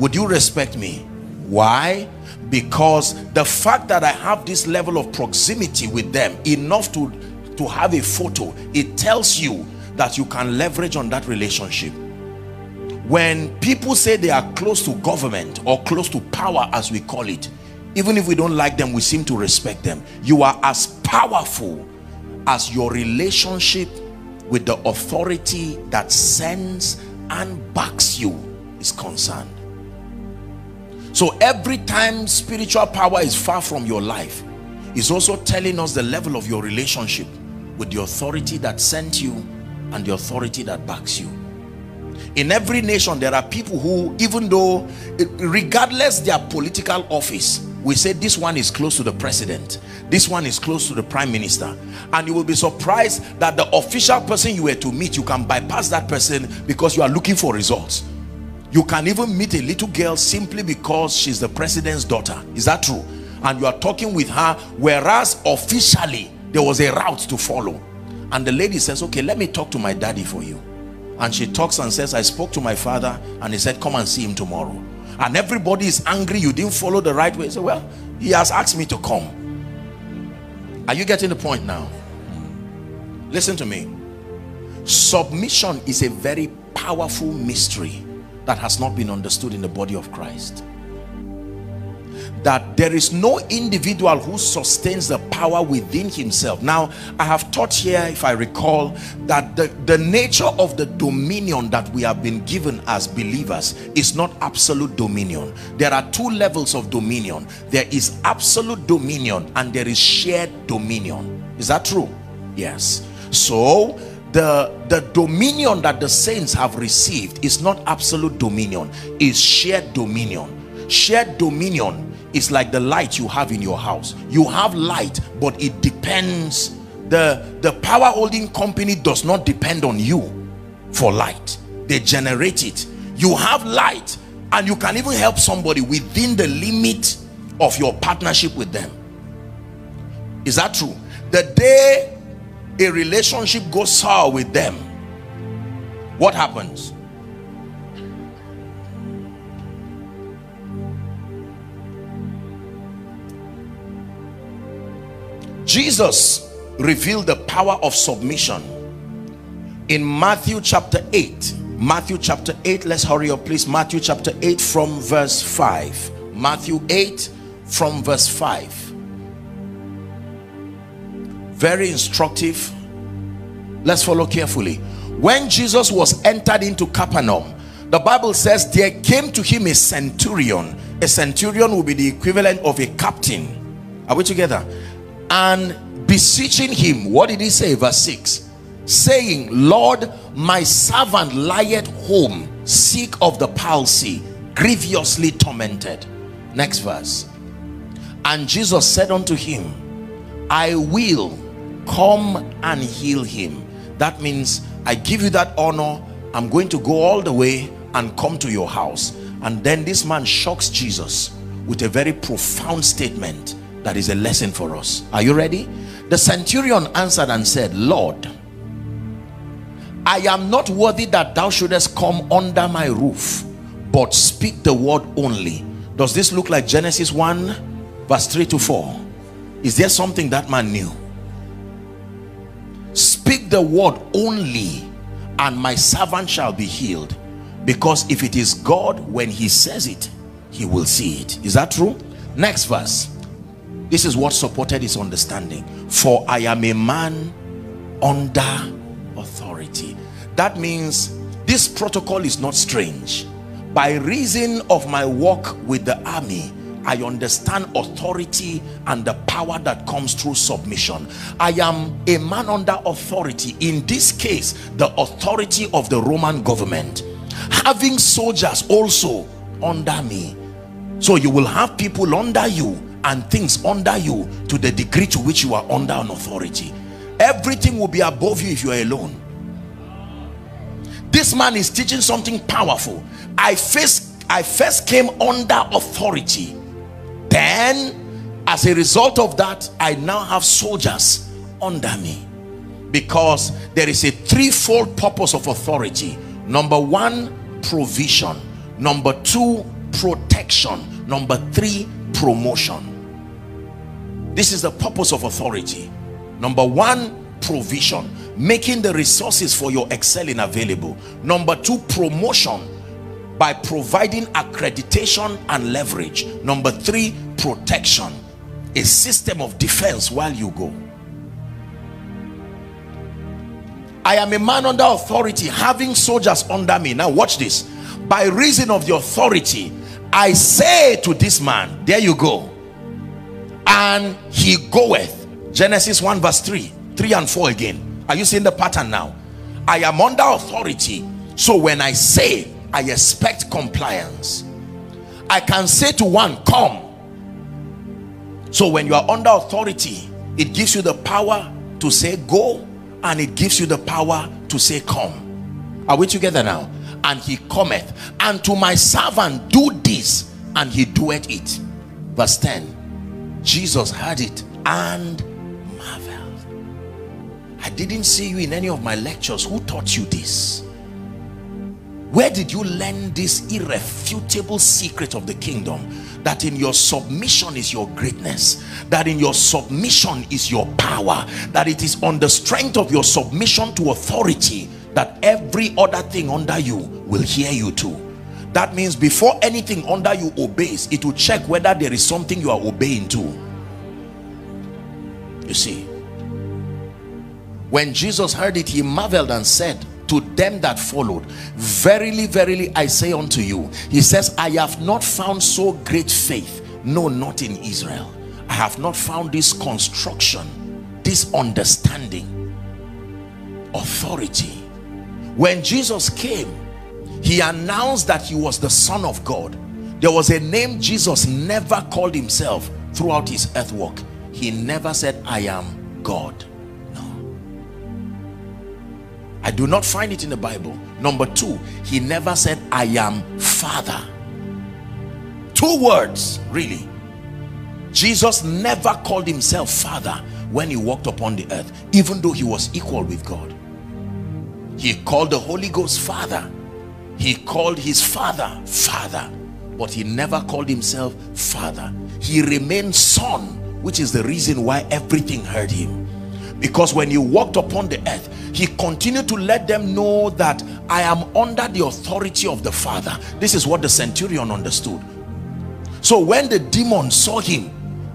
Would you respect me? Why? Because the fact that I have this level of proximity with them enough to to have a photo it tells you that you can leverage on that relationship. When people say they are close to government or close to power as we call it even if we don't like them we seem to respect them you are as powerful as your relationship with the authority that sends and backs you is concerned. So every time spiritual power is far from your life is also telling us the level of your relationship with the authority that sent you and the authority that backs you. In every nation there are people who even though regardless their political office we say this one is close to the president this one is close to the prime minister and you will be surprised that the official person you were to meet you can bypass that person because you are looking for results. You can even meet a little girl simply because she's the president's daughter. Is that true? And you are talking with her whereas officially there was a route to follow and the lady says okay let me talk to my daddy for you. And she talks and says i spoke to my father and he said come and see him tomorrow. And everybody is angry you didn't follow the right way. So well he has asked me to come. Are you getting the point now? Listen to me. Submission is a very powerful mystery that has not been understood in the body of Christ that there is no individual who sustains the power within himself. Now, I have taught here, if I recall, that the, the nature of the dominion that we have been given as believers is not absolute dominion. There are two levels of dominion. There is absolute dominion and there is shared dominion. Is that true? Yes. So, the the dominion that the saints have received is not absolute dominion is shared dominion shared dominion is like the light you have in your house. You have light but it depends. The the power holding company does not depend on you for light. They generate it. You have light and you can even help somebody within the limit of your partnership with them. Is that true? The day a relationship goes sour with them what happens Jesus revealed the power of submission. In Matthew chapter 8 Matthew chapter 8 let's hurry up please. Matthew chapter 8 from verse 5 Matthew 8 from verse 5 very instructive. Let's follow carefully. When Jesus was entered into Capernaum the Bible says there came to him a centurion. A centurion will be the equivalent of a captain. Are we together and beseeching him what did he say? Verse 6 saying lord my servant lieth home sick of the palsy grievously tormented. Next verse. And jesus said unto him i will come and heal him. That means i give you that honor i'm going to go all the way and come to your house. And then this man shocks jesus with a very profound statement that is a lesson for us. Are you ready? The centurion answered and said lord i am not worthy that thou shouldest come under my roof but speak the word only. Does this look like genesis 1 verse 3 to 4 is there something that man knew? Speak the word only and my servant shall be healed because if it is god when he says it he will see it. Is that true? Next verse this is what supported his understanding for i am a man under authority that means this protocol is not strange by reason of my work with the army I understand authority and the power that comes through submission. I am a man under authority. In this case, the authority of the Roman government. Having soldiers also under me. So you will have people under you and things under you to the degree to which you are under an authority. Everything will be above you if you are alone. This man is teaching something powerful. I first i first came under authority. Then as a result of that i now have soldiers under me. Because there is a threefold purpose of authority. Number one provision. Number two protection. Number three promotion this is the purpose of authority. Number one provision. Making the resources for your excelling available number two promotion by providing accreditation and leverage. Number three protection. A system of defense while you go. I am a man under authority having soldiers under me. Now watch this. By reason of the authority I say to this man there you go and he goeth genesis 1 verse 3 3 and 4 again. Are you seeing the pattern now? I am under authority so when i say i expect compliance. I can say to one come. So when you are under authority it gives you the power to say go and it gives you the power to say come. Are we together now? And he cometh and to my servant do this and he doeth it. Verse 10 Jesus heard it and marveled. I didn't see you in any of my lectures. Who taught you this? Where did you learn this irrefutable secret of the kingdom? That in your submission is your greatness. That in your submission is your power. That it is on the strength of your submission to authority that every other thing under you will hear you too that means before anything under you obeys it will check whether there is something you are obeying to. You see when jesus heard it he marveled and said to them that followed verily verily i say unto you he says i have not found so great faith no not in israel. I have not found this construction this understanding authority. When jesus came he announced that he was the son of god. There was a name jesus never called himself throughout his earth he never said i am god. No. I do not find it in the bible. Number two he never said i am father. Two words really. Jesus never called himself father when he walked upon the earth even though he was equal with god. He called the holy ghost father he called his father father but he never called himself father. He remained son which is the reason why everything heard him. Because when he walked upon the earth he continued to let them know that i am under the authority of the father. This is what the centurion understood. So when the demon saw him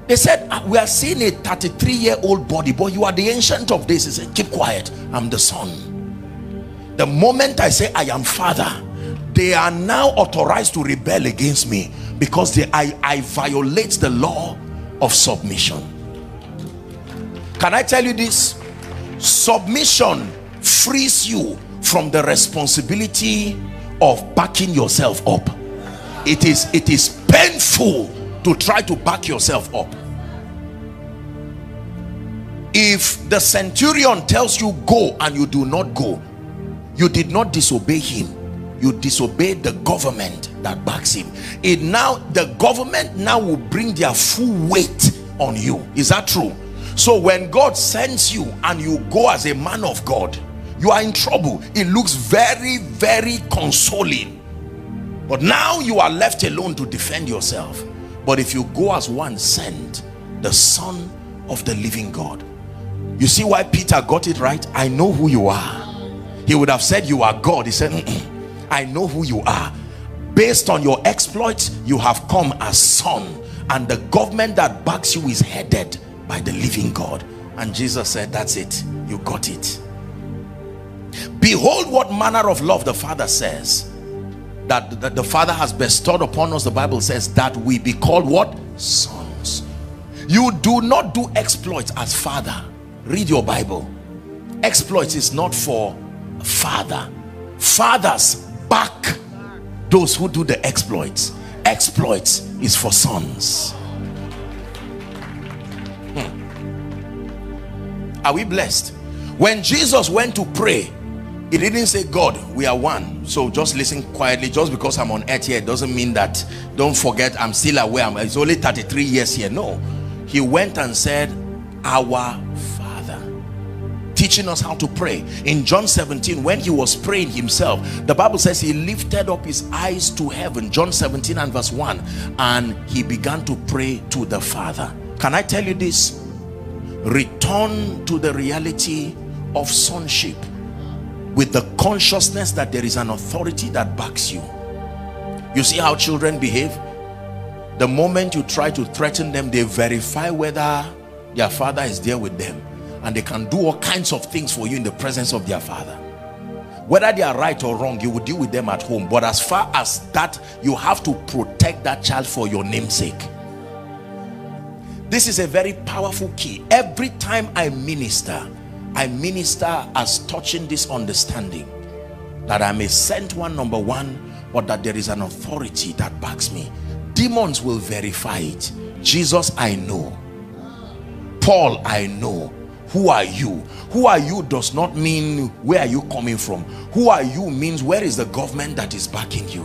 they said ah, we are seeing a 33 year old body but you are the ancient of days. He said keep quiet. I'm the son the moment i say i am father they are now authorized to rebel against me because they, I, I violate the law of submission. Can I tell you this? Submission frees you from the responsibility of backing yourself up. It is it is painful to try to back yourself up. If the centurion tells you go and you do not go you did not disobey him. You disobeyed the government that backs him. It now the government now will bring their full weight on you. Is that true? So when god sends you and you go as a man of god you are in trouble. It looks very very consoling. But now you are left alone to defend yourself. But if you go as one sent the son of the living god. You see why peter got it right? I know who you are he would have said you are god. He said. I know who you are. Based on your exploits you have come as son and the government that backs you is headed by the living God. And Jesus said that's it. You got it. Behold what manner of love the father says that, that the father has bestowed upon us the bible says that we be called what? Sons. You do not do exploits as father. Read your bible. Exploits is not for father. Fathers back those who do the exploits. Exploits is for sons. Hmm. are we blessed? When jesus went to pray he didn't say god we are one. So just listen quietly. Just because i'm on earth here doesn't mean that don't forget i'm still aware. It's only 33 years here. No. He went and said our teaching us how to pray. In John 17 when he was praying himself the Bible says he lifted up his eyes to heaven John 17 and verse 1 and he began to pray to the Father. Can I tell you this? Return to the reality of sonship with the consciousness that there is an authority that backs you. You see how children behave? The moment you try to threaten them they verify whether their father is there with them and they can do all kinds of things for you in the presence of their father. Whether they are right or wrong you will deal with them at home. But as far as that you have to protect that child for your namesake. This is a very powerful key. Every time i minister i minister as touching this understanding that i'm a sent one number one but that there is an authority that backs me. Demons will verify it. Jesus i know. Paul i know who are you? Who are you does not mean where are you coming from. Who are you means where is the government that is backing you.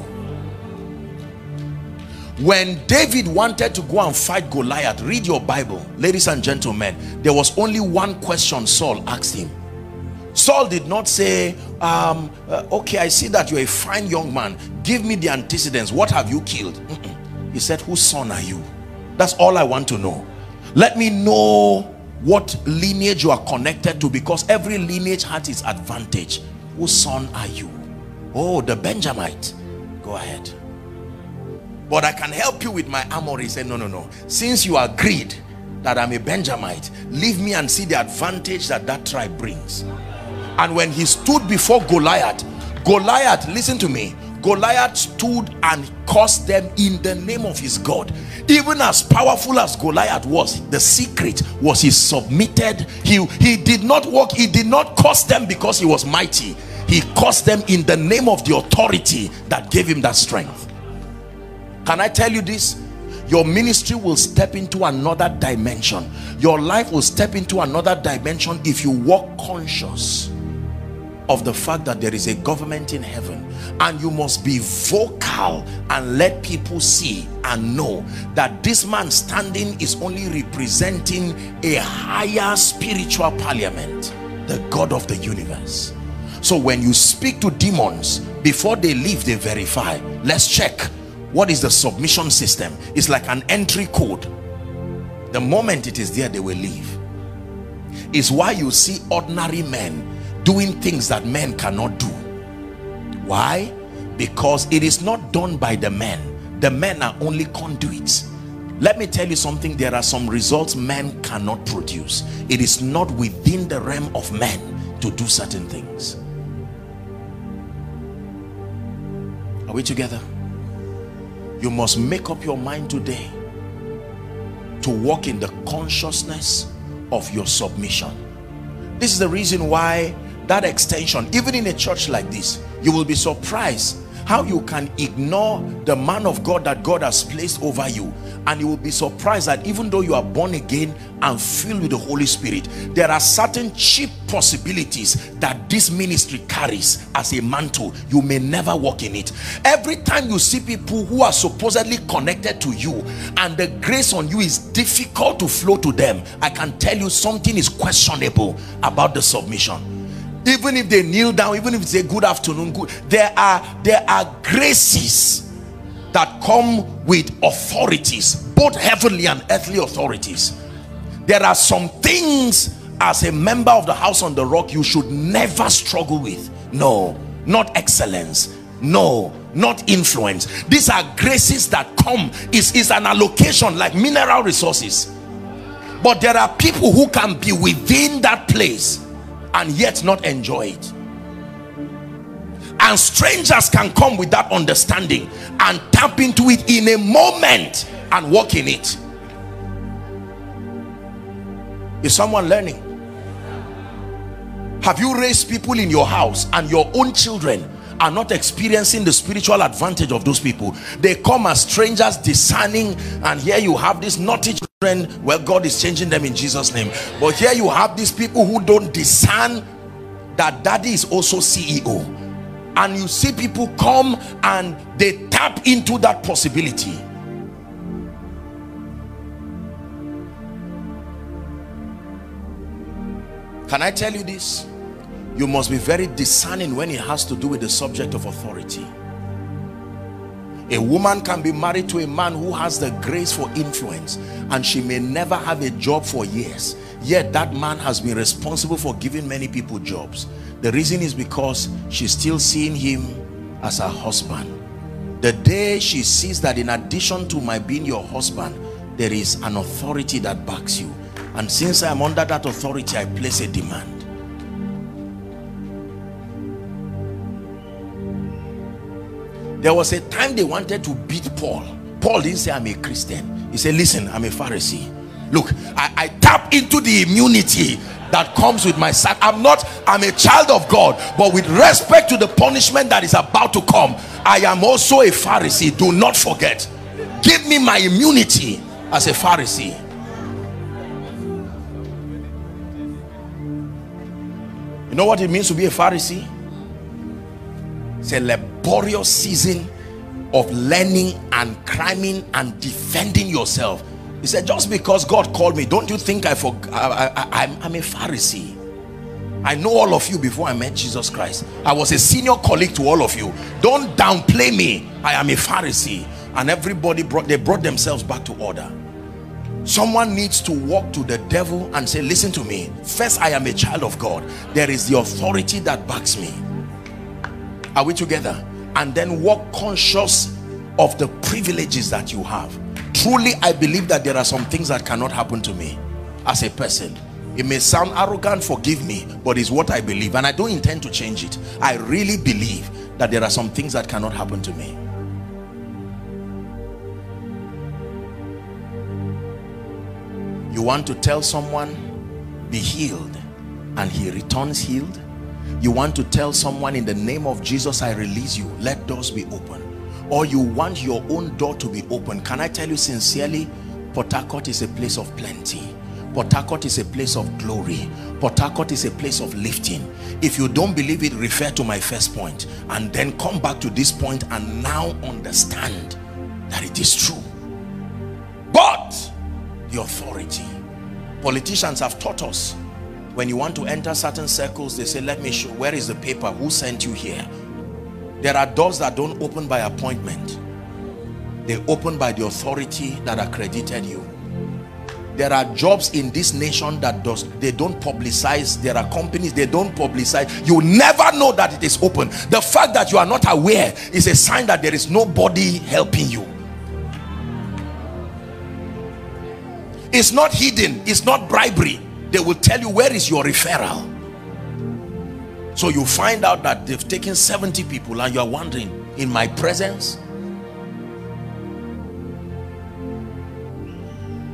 When David wanted to go and fight Goliath read your Bible ladies and gentlemen. There was only one question Saul asked him. Saul did not say um, uh, okay I see that you're a fine young man. Give me the antecedents. What have you killed? He said whose son are you? That's all I want to know. Let me know what lineage you are connected to because every lineage has its advantage whose son are you oh the benjamite go ahead but I can help you with my armor. He said, no, no, no. Since you agreed that I'm a Benjamite, leave me and see the advantage that that tribe brings. And when he stood before Goliath, Goliath, listen to me, Goliath stood and cursed them in the name of his God. Even as powerful as Goliath was, the secret was he submitted. He, he did not walk, he did not curse them because he was mighty. He cursed them in the name of the authority that gave him that strength. Can I tell you this? Your ministry will step into another dimension. Your life will step into another dimension if you walk conscious of the fact that there is a government in heaven and you must be vocal and let people see and know that this man standing is only representing a higher spiritual parliament the God of the universe. So when you speak to demons before they leave they verify. Let's check. What is the submission system? It's like an entry code. The moment it is there they will leave. Is why you see ordinary men doing things that men cannot do. Why? Because it is not done by the men. The men are only conduits. Let me tell you something. There are some results men cannot produce. It is not within the realm of men to do certain things. Are we together? You must make up your mind today to walk in the consciousness of your submission. This is the reason why that extension even in a church like this you will be surprised how you can ignore the man of God that God has placed over you. And you will be surprised that even though you are born again and filled with the Holy Spirit there are certain cheap possibilities that this ministry carries as a mantle. You may never walk in it. Every time you see people who are supposedly connected to you and the grace on you is difficult to flow to them I can tell you something is questionable about the submission even if they kneel down even if it's a good afternoon good there are there are graces that come with authorities both heavenly and earthly authorities. There are some things as a member of the house on the rock you should never struggle with. No not excellence. No not influence. These are graces that come. Is is an allocation like mineral resources. But there are people who can be within that place and yet not enjoy it. And strangers can come with that understanding and tap into it in a moment and walk in it. Is someone learning? Have you raised people in your house and your own children are not experiencing the spiritual advantage of those people. They come as strangers discerning and here you have this naughty children. Well god is changing them in jesus name. But here you have these people who don't discern that daddy is also ceo and you see people come and they tap into that possibility. Can i tell you this you must be very discerning when it has to do with the subject of authority. A woman can be married to a man who has the grace for influence and she may never have a job for years. Yet that man has been responsible for giving many people jobs. The reason is because she's still seeing him as her husband. The day she sees that in addition to my being your husband there is an authority that backs you. And since i'm under that authority i place a demand there was a time they wanted to beat Paul. Paul didn't say I'm a Christian. He said listen I'm a Pharisee. Look I, I tap into the immunity that comes with my sac I'm not I'm a child of God but with respect to the punishment that is about to come I am also a Pharisee. Do not forget. Give me my immunity as a Pharisee. You know what it means to be a Pharisee? A laborious season of learning and climbing and defending yourself. He said just because god called me don't you think i for I, am a pharisee? I know all of you before i met jesus christ. I was a senior colleague to all of you. Don't downplay me. I am a pharisee. And everybody brought they brought themselves back to order. Someone needs to walk to the devil and say listen to me. First i am a child of god. There is the authority that backs me. Are we together and then walk conscious of the privileges that you have. Truly I believe that there are some things that cannot happen to me as a person. It may sound arrogant forgive me but it's what I believe and I don't intend to change it. I really believe that there are some things that cannot happen to me. You want to tell someone be healed and he returns healed you want to tell someone in the name of Jesus I release you. Let doors be open. Or you want your own door to be open. Can I tell you sincerely Port Harcourt is a place of plenty. Port Harcourt is a place of glory. Port Harcourt is a place of lifting. If you don't believe it refer to my first point and then come back to this point and now understand that it is true. But the authority. Politicians have taught us when you want to enter certain circles they say let me show where is the paper? Who sent you here? There are doors that don't open by appointment. They open by the authority that accredited you. There are jobs in this nation that does they don't publicize. There are companies they don't publicize. You never know that it is open. The fact that you are not aware is a sign that there is nobody helping you. It's not hidden. It's not bribery they will tell you where is your referral? So you find out that they've taken 70 people and you're wondering in my presence?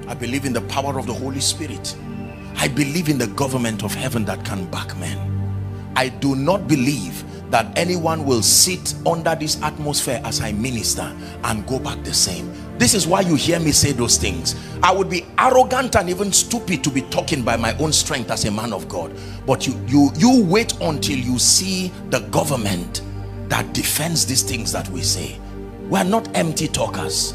I believe in the power of the Holy Spirit. I believe in the government of heaven that can back men. I do not believe that anyone will sit under this atmosphere as I minister and go back the same this is why you hear me say those things. I would be arrogant and even stupid to be talking by my own strength as a man of God. But you you you wait until you see the government that defends these things that we say. We are not empty talkers.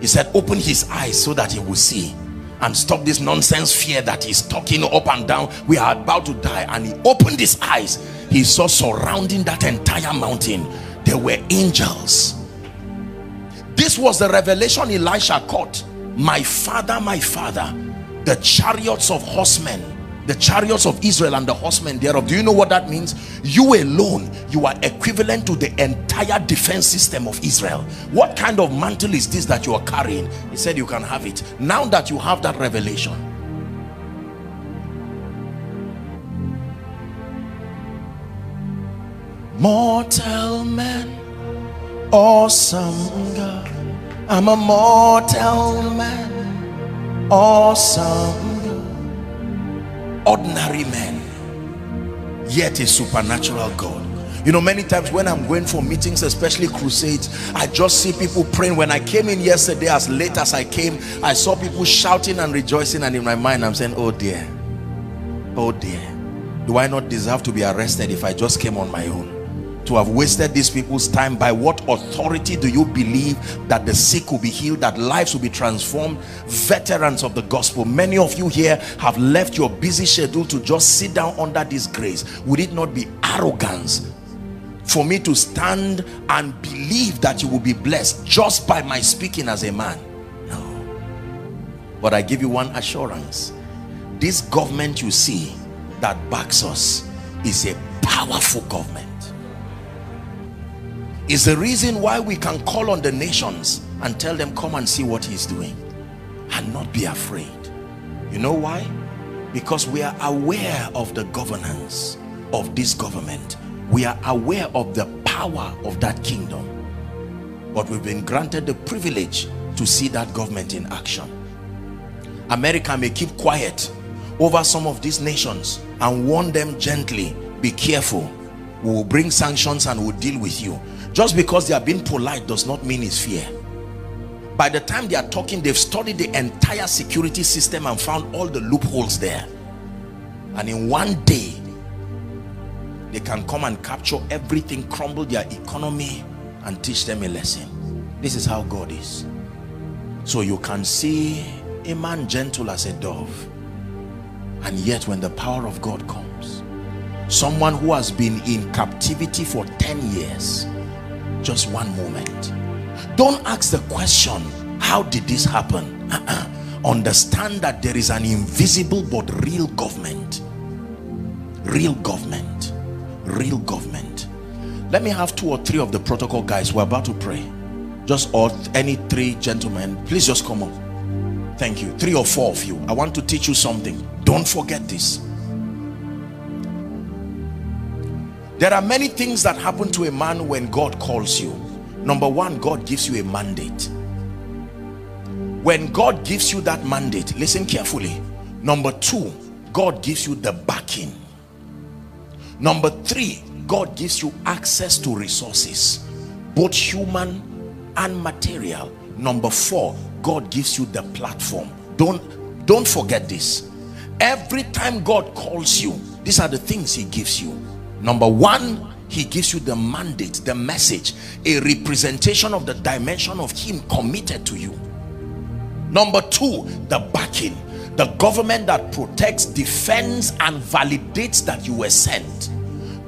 He said open his eyes so that he will see and stop this nonsense fear that he's talking up and down. We are about to die. And he opened his eyes. He saw surrounding that entire mountain. There were angels this was the revelation Elisha caught. My father my father the chariots of horsemen the chariots of Israel and the horsemen thereof. Do you know what that means? You alone you are equivalent to the entire defense system of Israel. What kind of mantle is this that you are carrying? He said you can have it. Now that you have that revelation mortal man awesome God I'm a mortal man. Awesome God. Ordinary man yet a supernatural God. You know many times when I'm going for meetings especially crusades I just see people praying. When I came in yesterday as late as I came I saw people shouting and rejoicing and in my mind I'm saying oh dear. Oh dear. Do I not deserve to be arrested if I just came on my own to have wasted these people's time by what authority do you believe that the sick will be healed that lives will be transformed? Veterans of the gospel many of you here have left your busy schedule to just sit down under this grace. Would it not be arrogance for me to stand and believe that you will be blessed just by my speaking as a man? No. But i give you one assurance. This government you see that backs us is a powerful government is the reason why we can call on the nations and tell them come and see what he's doing and not be afraid. You know why? Because we are aware of the governance of this government. We are aware of the power of that kingdom. But we've been granted the privilege to see that government in action. America may keep quiet over some of these nations and warn them gently be careful. We will bring sanctions and we'll deal with you just because they are being polite does not mean it's fear. By the time they are talking they've studied the entire security system and found all the loopholes there. And in one day they can come and capture everything crumble their economy and teach them a lesson. This is how God is. So you can see a man gentle as a dove and yet when the power of God comes someone who has been in captivity for 10 years just one moment. Don't ask the question how did this happen? Uh -uh. understand that there is an invisible but real government. Real government. Real government. Let me have two or three of the protocol guys. We're about to pray. Just or any three gentlemen please just come up. Thank you. Three or four of you. I want to teach you something. Don't forget this there are many things that happen to a man when god calls you number one god gives you a mandate when god gives you that mandate listen carefully number two god gives you the backing number three God gives you access to resources, both human and material. Number four, God gives you the platform. Don't, don't forget this. Every time God calls you, these are the things he gives you. Number one, he gives you the mandate, the message, a representation of the dimension of him committed to you. Number two, the backing, the government that protects, defends, and validates that you were sent.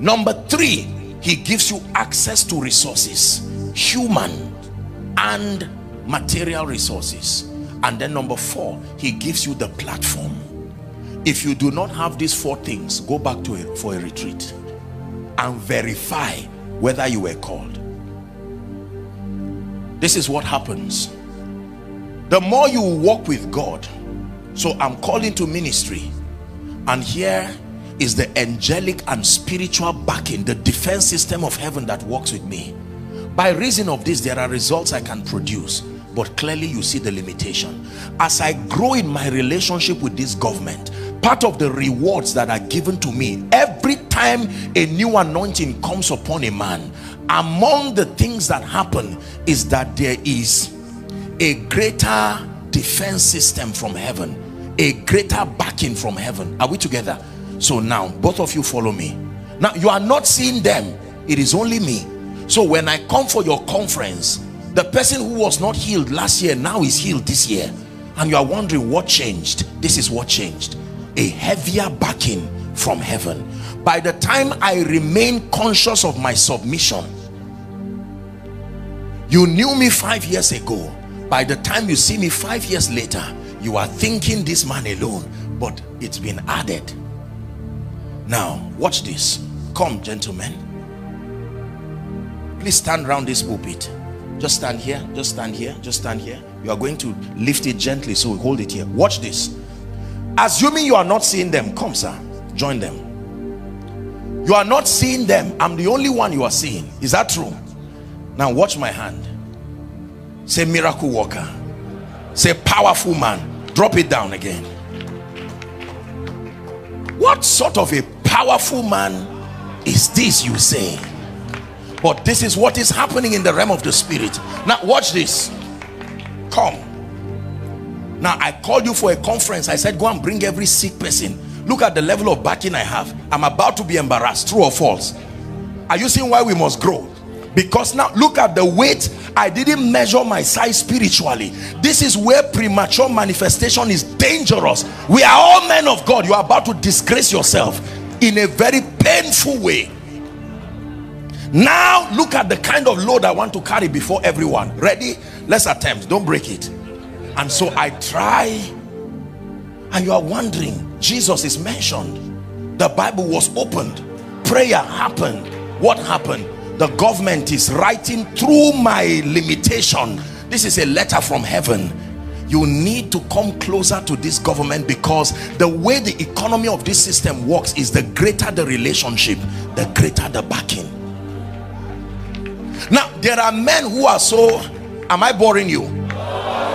Number three he gives you access to resources human and material resources. And then number four he gives you the platform. If you do not have these four things go back to it for a retreat and verify whether you were called. This is what happens. The more you walk with God so I'm calling to ministry and here is the angelic and spiritual backing the defense system of heaven that works with me. By reason of this there are results i can produce but clearly you see the limitation. As i grow in my relationship with this government part of the rewards that are given to me. Every time a new anointing comes upon a man among the things that happen is that there is a greater defense system from heaven a greater backing from heaven. Are we together? So now both of you follow me. Now you are not seeing them. It is only me. So when i come for your conference the person who was not healed last year now is healed this year. And you are wondering what changed. This is what changed a heavier backing from heaven. By the time i remain conscious of my submission you knew me five years ago. By the time you see me five years later you are thinking this man alone but it's been added. Now watch this. Come gentlemen. Please stand around this pulpit. Just stand here just stand here just stand here. You are going to lift it gently so hold it here. Watch this assuming you are not seeing them come sir join them. You are not seeing them. I'm the only one you are seeing. Is that true? Now watch my hand. Say miracle worker. Say powerful man. Drop it down again. What sort of a powerful man is this you say? But this is what is happening in the realm of the spirit. Now watch this. Come now i called you for a conference. I said go and bring every sick person. Look at the level of backing i have. I'm about to be embarrassed true or false. Are you seeing why we must grow? Because now look at the weight. I didn't measure my size spiritually. This is where premature manifestation is dangerous. We are all men of god. You are about to disgrace yourself in a very painful way. Now look at the kind of load i want to carry before everyone. Ready? Let's attempt. Don't break it and so i try. And you are wondering jesus is mentioned. The bible was opened. Prayer happened. What happened? The government is writing through my limitation. This is a letter from heaven. You need to come closer to this government because the way the economy of this system works is the greater the relationship the greater the backing. Now there are men who are so am i boring you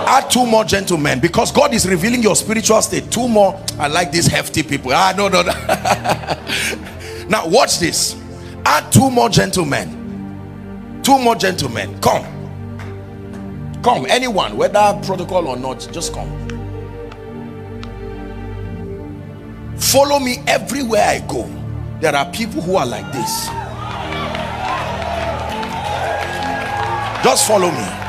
add two more gentlemen because god is revealing your spiritual state. Two more. I like these hefty people. Ah no no, no. now watch this. Add two more gentlemen. Two more gentlemen. Come. Come anyone whether protocol or not just come. Follow me everywhere i go. There are people who are like this. Just follow me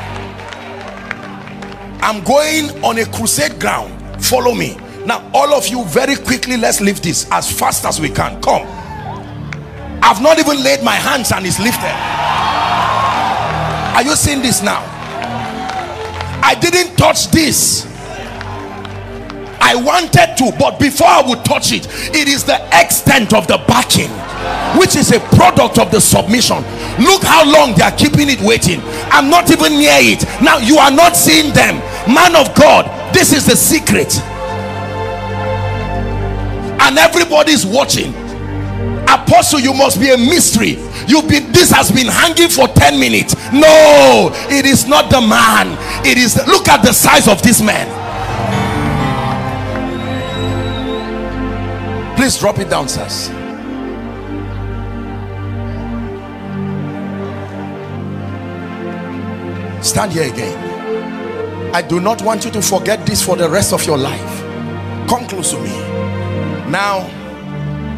i'm going on a crusade ground. Follow me. Now all of you very quickly let's lift this as fast as we can. Come. I've not even laid my hands and it's lifted. Are you seeing this now? I didn't touch this. I wanted to but before I would touch it it is the extent of the backing which is a product of the submission look how long they are keeping it waiting. I'm not even near it. Now you are not seeing them. Man of god this is the secret. And everybody's watching. Apostle you must be a mystery. You've been this has been hanging for 10 minutes. No it is not the man. It is look at the size of this man. Please drop it down sirs stand here again. I do not want you to forget this for the rest of your life. Come close to me. Now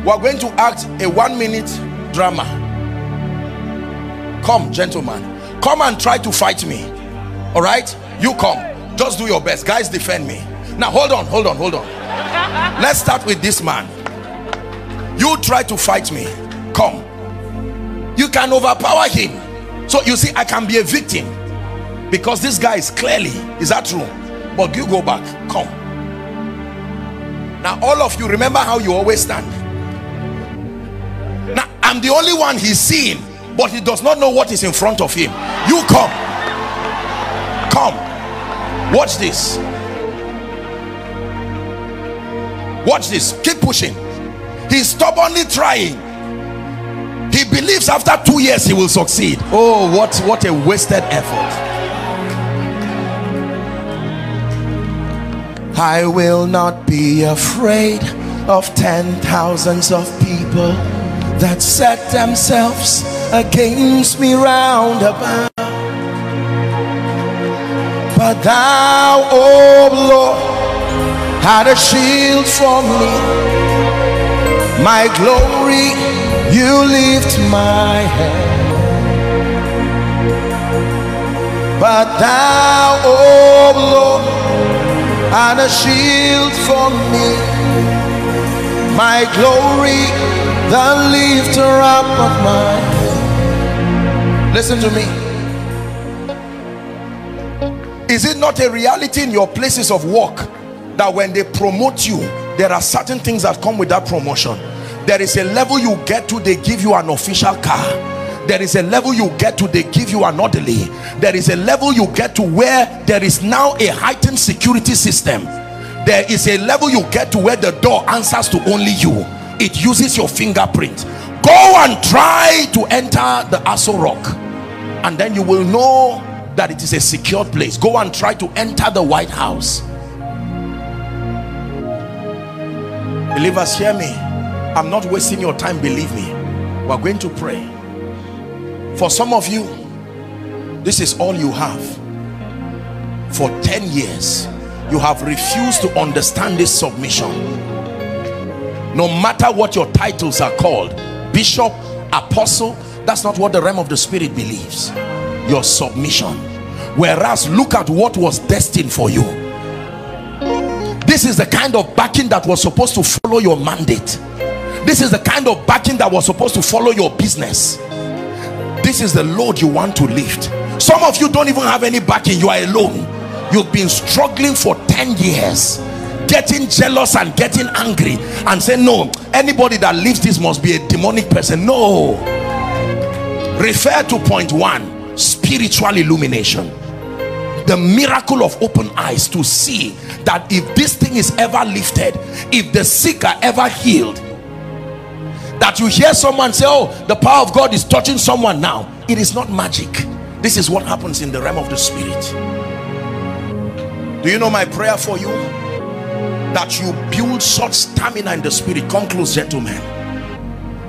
we're going to act a one minute drama. Come gentlemen. Come and try to fight me. All right? You come. Just do your best. Guys defend me. Now hold on hold on hold on. Let's start with this man. You try to fight me. Come. You can overpower him. So you see i can be a victim because this guy is clearly is that true? But you go back come. Now all of you remember how you always stand. Now i'm the only one he's seeing but he does not know what is in front of him. You come. Come. Watch this. Watch this. Keep pushing. He's stubbornly trying. He believes after two years he will succeed. Oh what what a wasted effort I will not be afraid of ten thousands of people that set themselves against me round about. But thou, O Lord, had a shield for me my glory you lift my head but thou oh lord and a shield for me. My glory the lifter up of my listen to me. Is it not a reality in your places of work that when they promote you there are certain things that come with that promotion? There is a level you get to they give you an official car there is a level you get to they give you an orderly. There is a level you get to where there is now a heightened security system. There is a level you get to where the door answers to only you. It uses your fingerprint. Go and try to enter the Aso Rock and then you will know that it is a secured place. Go and try to enter the White House. Believers hear me. I'm not wasting your time believe me. We're going to pray for some of you this is all you have. For 10 years you have refused to understand this submission. No matter what your titles are called bishop apostle that's not what the realm of the spirit believes. Your submission. Whereas look at what was destined for you. This is the kind of backing that was supposed to follow your mandate. This is the kind of backing that was supposed to follow your business this is the load you want to lift. Some of you don't even have any backing. You are alone. You've been struggling for 10 years getting jealous and getting angry and say no anybody that lifts this must be a demonic person. No. Refer to point one spiritual illumination. The miracle of open eyes to see that if this thing is ever lifted if the sick are ever healed that you hear someone say oh the power of God is touching someone now. It is not magic. This is what happens in the realm of the spirit. Do you know my prayer for you? That you build such stamina in the spirit. Come close gentlemen.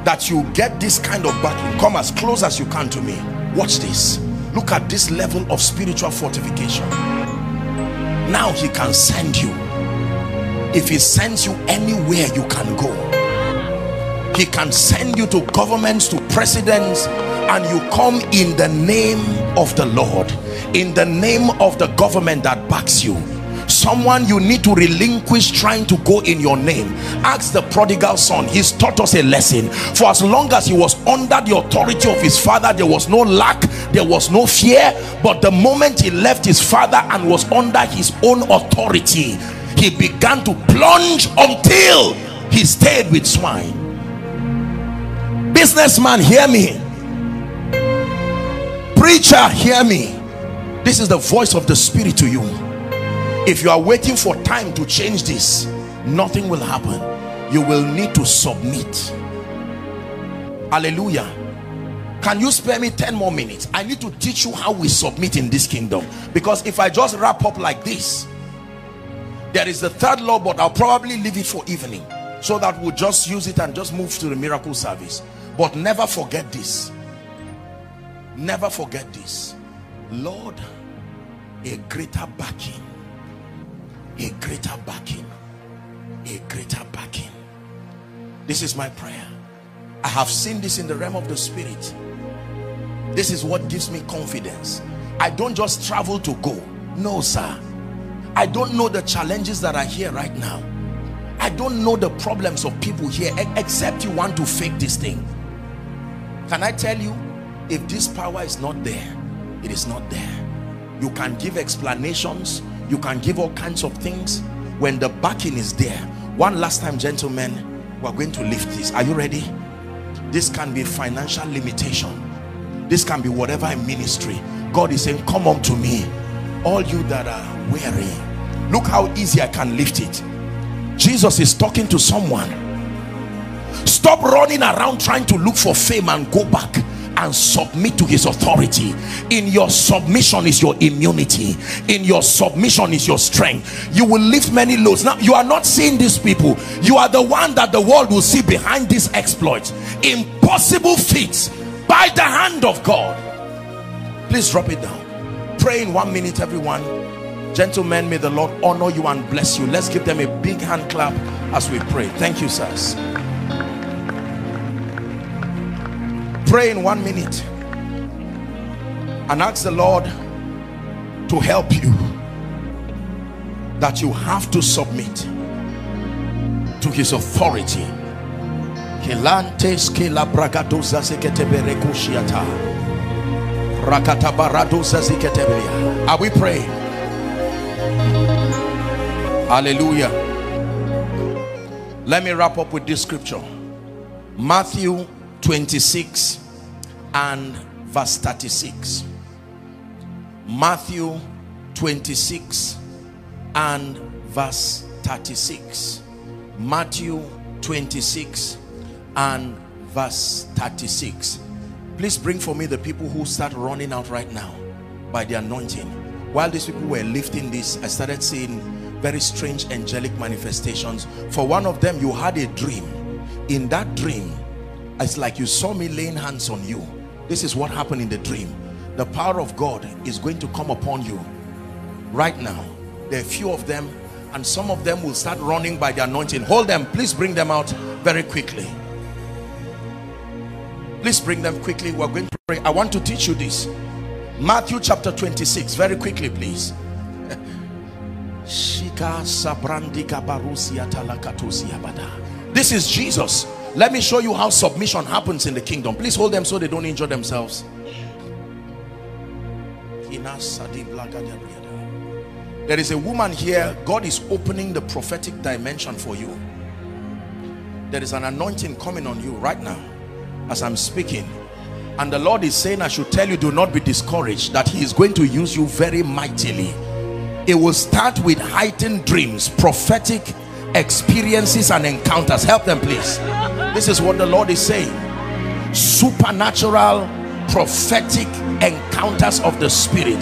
That you get this kind of battle. Come as close as you can to me. Watch this. Look at this level of spiritual fortification. Now he can send you. If he sends you anywhere you can go he can send you to governments to presidents and you come in the name of the lord in the name of the government that backs you. Someone you need to relinquish trying to go in your name. Ask the prodigal son. He's taught us a lesson. For as long as he was under the authority of his father there was no lack there was no fear. But the moment he left his father and was under his own authority he began to plunge until he stayed with swine businessman hear me. Preacher hear me. This is the voice of the spirit to you. If you are waiting for time to change this nothing will happen. You will need to submit. Hallelujah. Can you spare me 10 more minutes? I need to teach you how we submit in this kingdom. Because if i just wrap up like this there is the third law but i'll probably leave it for evening so that we'll just use it and just move to the miracle service but never forget this. Never forget this. Lord a greater backing. A greater backing. A greater backing. This is my prayer. I have seen this in the realm of the spirit. This is what gives me confidence. I don't just travel to go. No sir. I don't know the challenges that are here right now. I don't know the problems of people here except you want to fake this thing can i tell you if this power is not there it is not there. You can give explanations you can give all kinds of things. When the backing is there one last time gentlemen we're going to lift this. Are you ready? This can be financial limitation. This can be whatever in ministry. God is saying come unto me all you that are weary. Look how easy i can lift it. Jesus is talking to someone stop running around trying to look for fame and go back and submit to his authority. In your submission is your immunity. In your submission is your strength. You will lift many loads. Now you are not seeing these people. You are the one that the world will see behind these exploits. Impossible feats by the hand of God. Please drop it down. Pray in one minute everyone. Gentlemen may the Lord honor you and bless you. Let's give them a big hand clap as we pray. Thank you sirs pray in one minute and ask the Lord to help you that you have to submit to his authority. Are we praying? Hallelujah. Let me wrap up with this scripture. Matthew 26 and verse 36. Matthew 26 and verse 36. Matthew 26 and verse 36 please bring for me the people who start running out right now by the anointing. While these people were lifting this i started seeing very strange angelic manifestations. For one of them you had a dream. In that dream it's like you saw me laying hands on you this is what happened in the dream. The power of god is going to come upon you right now. There are few of them and some of them will start running by the anointing. Hold them. Please bring them out very quickly. Please bring them quickly. We're going to pray. I want to teach you this. Matthew chapter 26 very quickly please. This is jesus let me show you how submission happens in the kingdom. Please hold them so they don't injure themselves. There is a woman here. God is opening the prophetic dimension for you. There is an anointing coming on you right now as I'm speaking. And the Lord is saying I should tell you do not be discouraged that he is going to use you very mightily. It will start with heightened dreams prophetic experiences and encounters. Help them please. This is what the Lord is saying. Supernatural prophetic encounters of the spirit.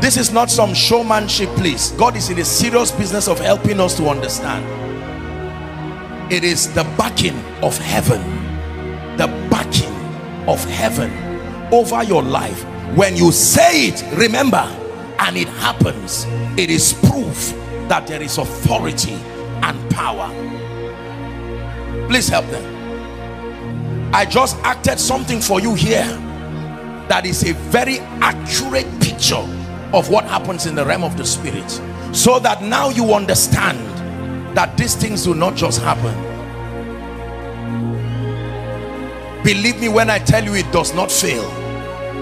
This is not some showmanship please. God is in a serious business of helping us to understand. It is the backing of heaven. The backing of heaven over your life. When you say it remember and it happens it is proof that there is authority and power. Please help them. I just acted something for you here that is a very accurate picture of what happens in the realm of the spirit. So that now you understand that these things do not just happen. Believe me when I tell you it does not fail.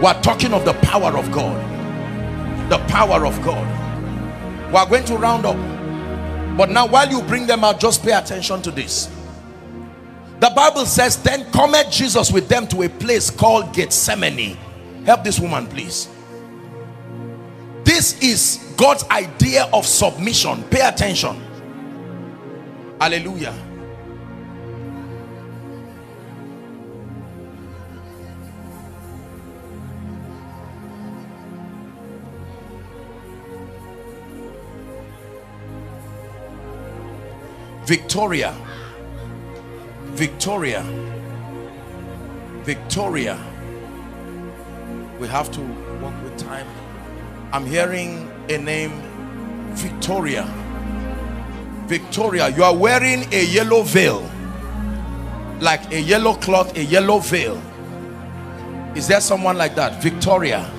We're talking of the power of God. The power of God we're going to round up but now while you bring them out just pay attention to this The Bible says, then cometh Jesus with them to a place called Gethsemane. Help this woman, please. This is God's idea of submission. Pay attention. Hallelujah. Victoria. Victoria. Victoria. We have to work with time. I'm hearing a name Victoria. Victoria, you are wearing a yellow veil, like a yellow cloth, a yellow veil. Is there someone like that? Victoria.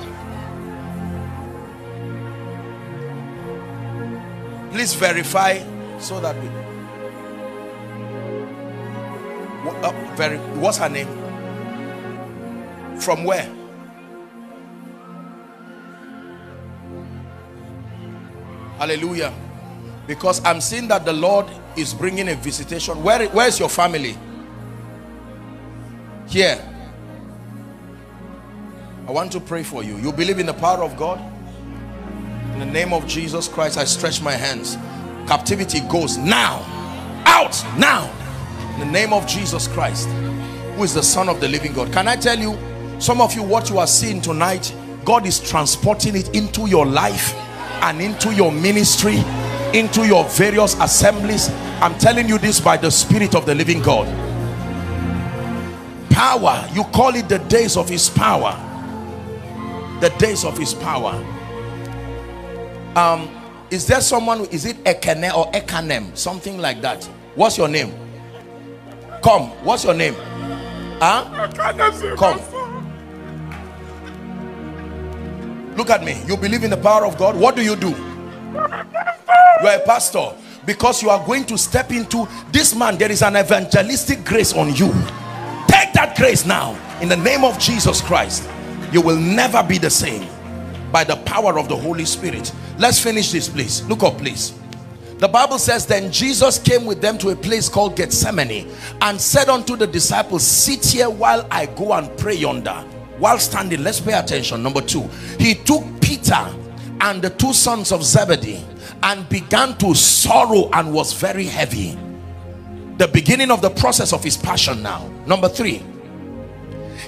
Please verify so that we uh, very what's her name? From where? Hallelujah. Because i'm seeing that the lord is bringing a visitation. Where where's your family? Here. I want to pray for you. You believe in the power of god? In the name of jesus christ i stretch my hands. Captivity goes now. Out now the name of Jesus Christ who is the son of the living God. Can I tell you some of you what you are seeing tonight God is transporting it into your life and into your ministry into your various assemblies. I'm telling you this by the spirit of the living God. Power you call it the days of his power. The days of his power. Um is there someone is it ekene or ekanem? Something like that. What's your name Come. What's your name? Huh? Come. Look at me. You believe in the power of God. What do you do? You are a pastor. Because you are going to step into this man. There is an evangelistic grace on you. Take that grace now. In the name of Jesus Christ. You will never be the same. By the power of the Holy Spirit. Let's finish this please. Look up please. The Bible says, Then Jesus came with them to a place called Gethsemane and said unto the disciples, Sit here while I go and pray yonder. While standing, let's pay attention. Number two, he took Peter and the two sons of Zebedee and began to sorrow and was very heavy. The beginning of the process of his passion now. Number three,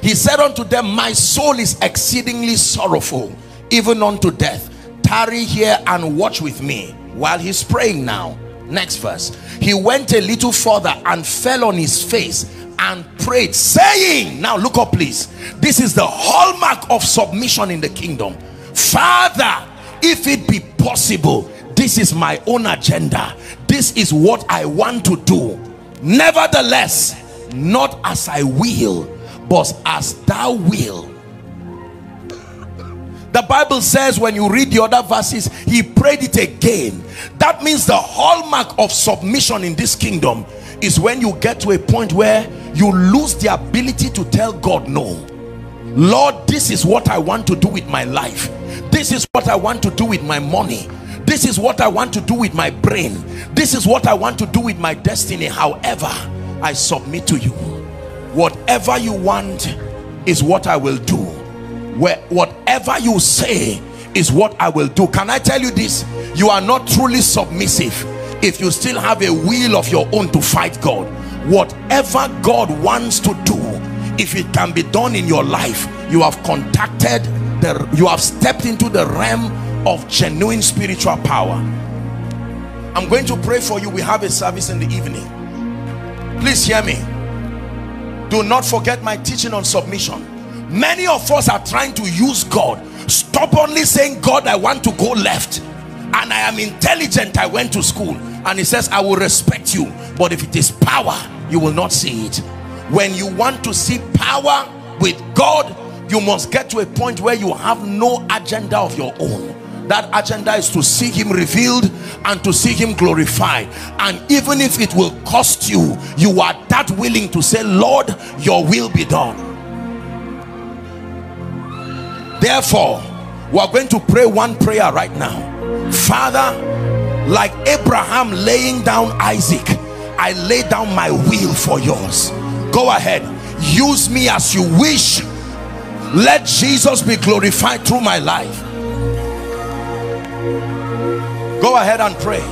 he said unto them, My soul is exceedingly sorrowful, even unto death. Tarry here and watch with me while he's praying now. Next verse. He went a little further and fell on his face and prayed saying now look up please. This is the hallmark of submission in the kingdom. Father if it be possible this is my own agenda. This is what i want to do. Nevertheless not as i will but as thou will the Bible says when you read the other verses, he prayed it again. That means the hallmark of submission in this kingdom is when you get to a point where you lose the ability to tell God no. Lord, this is what I want to do with my life. This is what I want to do with my money. This is what I want to do with my brain. This is what I want to do with my destiny. However, I submit to you. Whatever you want is what I will do where whatever you say is what I will do. Can I tell you this? You are not truly submissive if you still have a will of your own to fight God. Whatever God wants to do, if it can be done in your life, you have contacted the you have stepped into the realm of genuine spiritual power. I'm going to pray for you. We have a service in the evening. Please hear me. Do not forget my teaching on submission many of us are trying to use God stubbornly saying God I want to go left. And I am intelligent I went to school. And he says I will respect you but if it is power you will not see it. When you want to see power with God you must get to a point where you have no agenda of your own. That agenda is to see him revealed and to see him glorified. And even if it will cost you you are that willing to say Lord your will be done therefore we are going to pray one prayer right now. Father like abraham laying down isaac i lay down my will for yours. Go ahead. Use me as you wish. Let jesus be glorified through my life. Go ahead and pray.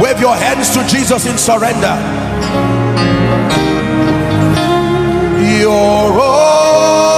Wave your hands to jesus in surrender. Your all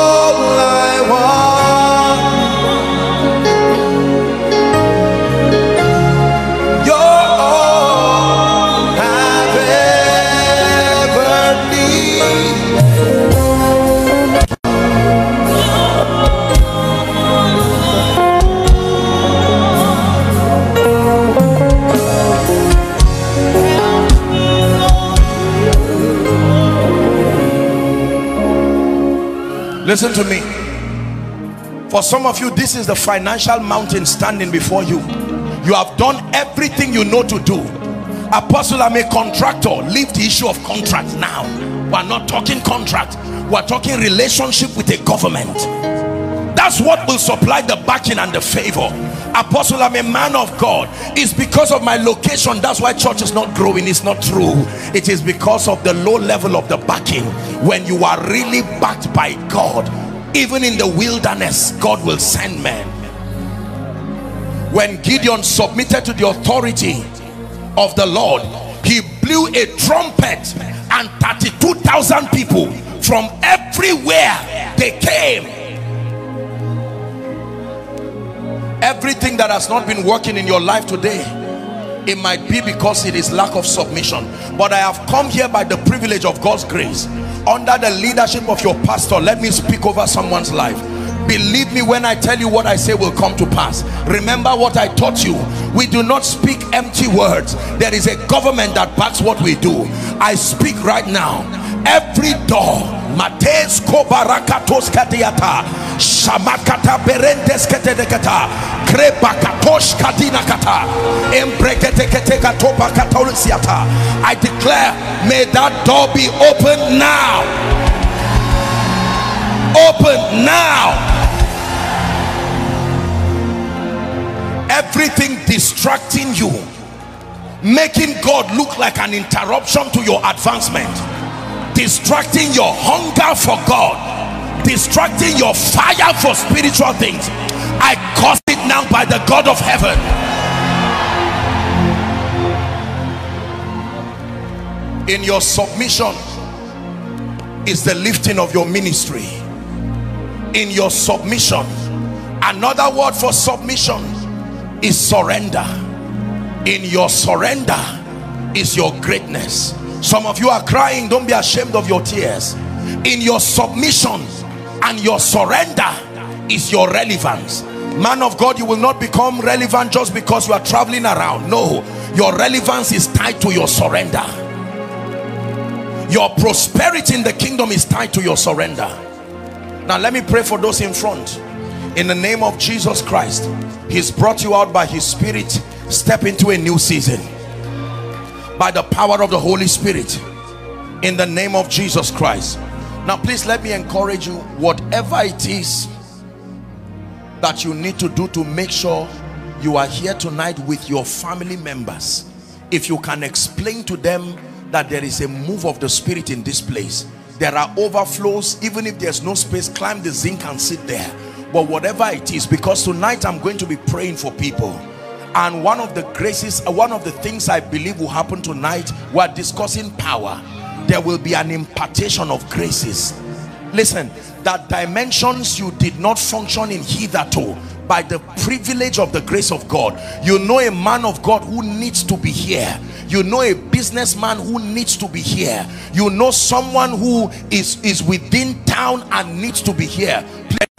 Listen to me. For some of you, this is the financial mountain standing before you. You have done everything you know to do. Apostle, I'm a contractor. Leave the issue of contract now. We're not talking contract. We're talking relationship with a government. That's what will supply the backing and the favor. Apostle, I'm a man of God. It's because of my location. That's why church is not growing. It's not true. It is because of the low level of the backing. When you are really backed by God, even in the wilderness, God will send men. When Gideon submitted to the authority of the Lord, he blew a trumpet and 32,000 people from everywhere they came everything that has not been working in your life today it might be because it is lack of submission. But i have come here by the privilege of god's grace. Under the leadership of your pastor let me speak over someone's life. Believe me when i tell you what i say will come to pass. Remember what i taught you. We do not speak empty words. There is a government that backs what we do. I speak right now every door mates kobarakatos katiata shamakata berentes ketedekata krebakatosh kadina kata embrekete katopa katolisiata i declare may that door be open now. Open now. Everything distracting you making god look like an interruption to your advancement distracting your hunger for God, distracting your fire for spiritual things. I cause it now by the God of heaven. In your submission is the lifting of your ministry. In your submission, another word for submission is surrender. In your surrender is your greatness some of you are crying don't be ashamed of your tears. In your submission and your surrender is your relevance. Man of god you will not become relevant just because you are traveling around. No your relevance is tied to your surrender. Your prosperity in the kingdom is tied to your surrender. Now let me pray for those in front. In the name of jesus christ he's brought you out by his spirit. Step into a new season by the power of the Holy Spirit in the name of Jesus Christ. Now please let me encourage you whatever it is that you need to do to make sure you are here tonight with your family members if you can explain to them that there is a move of the spirit in this place. There are overflows even if there's no space climb the zinc and sit there. But whatever it is because tonight I'm going to be praying for people and one of the graces uh, one of the things i believe will happen tonight we're discussing power. There will be an impartation of graces. Listen that dimensions you did not function in hitherto by the privilege of the grace of god. You know a man of god who needs to be here. You know a businessman who needs to be here. You know someone who is is within town and needs to be here.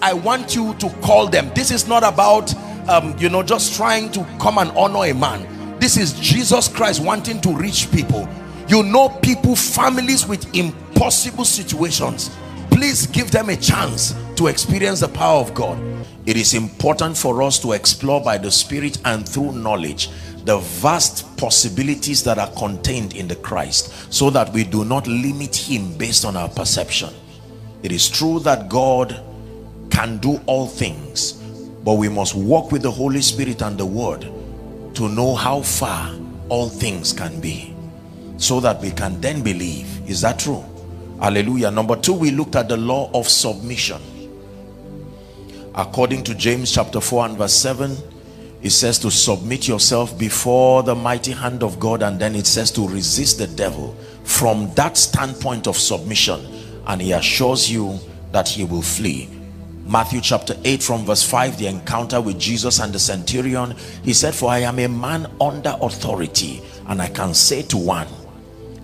I want you to call them. This is not about um, you know just trying to come and honor a man. This is jesus christ wanting to reach people. You know people families with impossible situations. Please give them a chance to experience the power of god. It is important for us to explore by the spirit and through knowledge the vast possibilities that are contained in the christ so that we do not limit him based on our perception. It is true that god can do all things but we must walk with the Holy Spirit and the Word to know how far all things can be. so that we can then believe. Is that true? Hallelujah. Number two we looked at the law of submission. According to james chapter 4 and verse 7 it says to submit yourself before the mighty hand of god and then it says to resist the devil. From that standpoint of submission and he assures you that he will flee Matthew chapter 8 from verse 5 the encounter with Jesus and the centurion. He said for I am a man under authority and I can say to one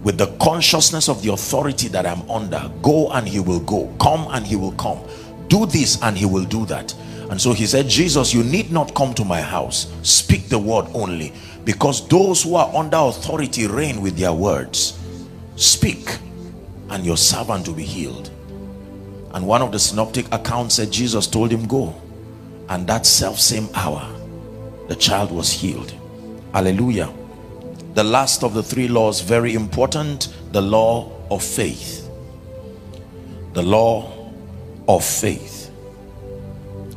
with the consciousness of the authority that I'm under go and he will go come and he will come do this and he will do that. And so he said Jesus you need not come to my house. Speak the word only because those who are under authority reign with their words. Speak and your servant will be healed and one of the synoptic accounts said Jesus told him go. And that self same hour the child was healed. Hallelujah. The last of the three laws very important the law of faith. The law of faith.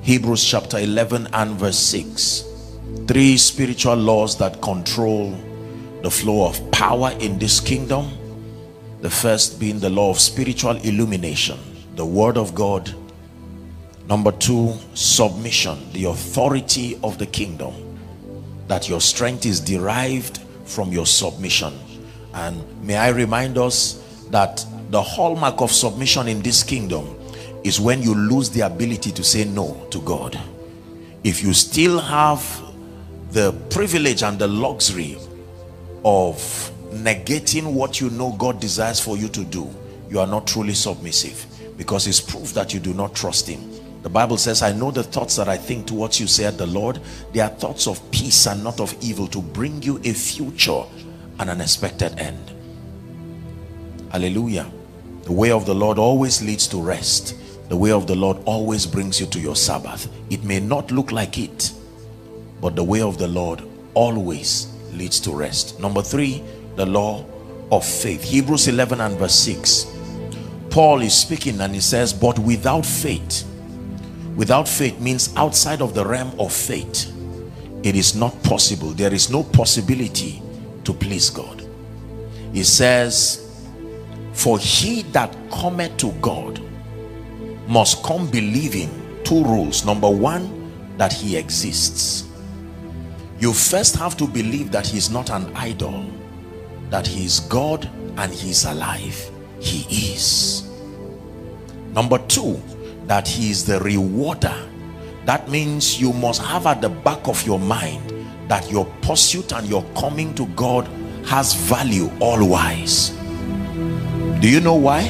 Hebrews chapter 11 and verse 6 three spiritual laws that control the flow of power in this kingdom. The first being the law of spiritual illumination the word of God. Number two submission the authority of the kingdom. That your strength is derived from your submission. And may I remind us that the hallmark of submission in this kingdom is when you lose the ability to say no to God. If you still have the privilege and the luxury of negating what you know God desires for you to do you are not truly submissive because it's proof that you do not trust him. The bible says i know the thoughts that i think towards you said the lord. They are thoughts of peace and not of evil to bring you a future and an expected end. Hallelujah. The way of the lord always leads to rest. The way of the lord always brings you to your sabbath. It may not look like it but the way of the lord always leads to rest. Number three the law of faith. Hebrews 11 and verse 6 Paul is speaking and he says, but without faith, without faith means outside of the realm of faith, it is not possible. There is no possibility to please God. He says, for he that cometh to God must come believing two rules. Number one, that he exists. You first have to believe that he's not an idol, that he is God and he's alive he is number two that he is the rewarder. That means you must have at the back of your mind that your pursuit and your coming to God has value always. Do you know why?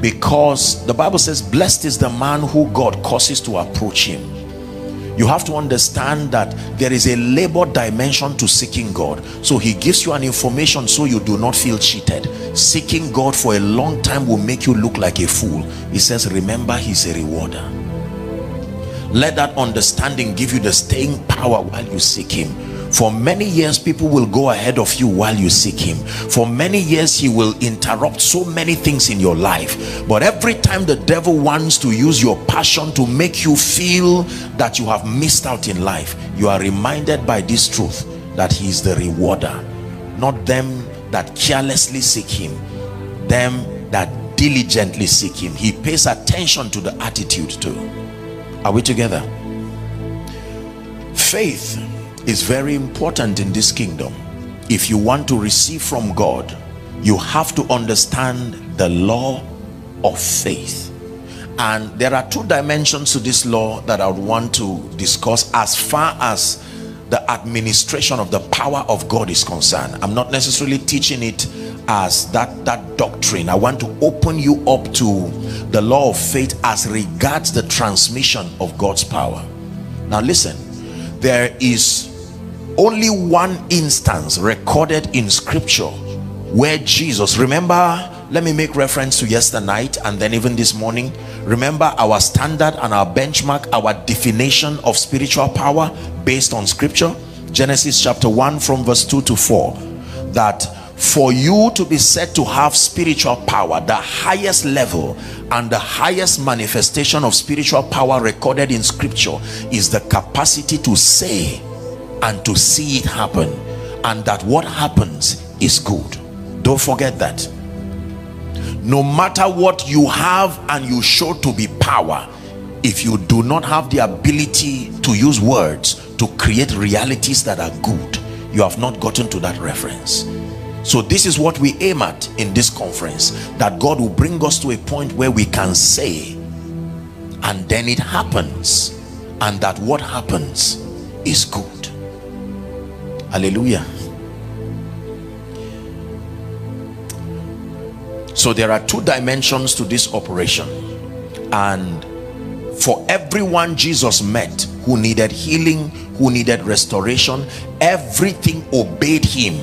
Because the Bible says blessed is the man who God causes to approach him you have to understand that there is a labor dimension to seeking God. So he gives you an information so you do not feel cheated. Seeking God for a long time will make you look like a fool. He says remember he's a rewarder. Let that understanding give you the staying power while you seek him for many years people will go ahead of you while you seek him. For many years he will interrupt so many things in your life. But every time the devil wants to use your passion to make you feel that you have missed out in life you are reminded by this truth that he is the rewarder. Not them that carelessly seek him them that diligently seek him. He pays attention to the attitude too. Are we together? Faith is very important in this kingdom. If you want to receive from God you have to understand the law of faith. And there are two dimensions to this law that I would want to discuss as far as the administration of the power of God is concerned. I'm not necessarily teaching it as that that doctrine. I want to open you up to the law of faith as regards the transmission of God's power. Now listen there is only one instance recorded in scripture where Jesus remember let me make reference to yesterday night and then even this morning. Remember our standard and our benchmark our definition of spiritual power based on scripture? Genesis chapter 1 from verse 2 to 4 that for you to be said to have spiritual power the highest level and the highest manifestation of spiritual power recorded in scripture is the capacity to say and to see it happen. And that what happens is good. Don't forget that. No matter what you have and you show to be power if you do not have the ability to use words to create realities that are good you have not gotten to that reference. So this is what we aim at in this conference that god will bring us to a point where we can say and then it happens. And that what happens is good hallelujah. So there are two dimensions to this operation. And for everyone jesus met who needed healing who needed restoration everything obeyed him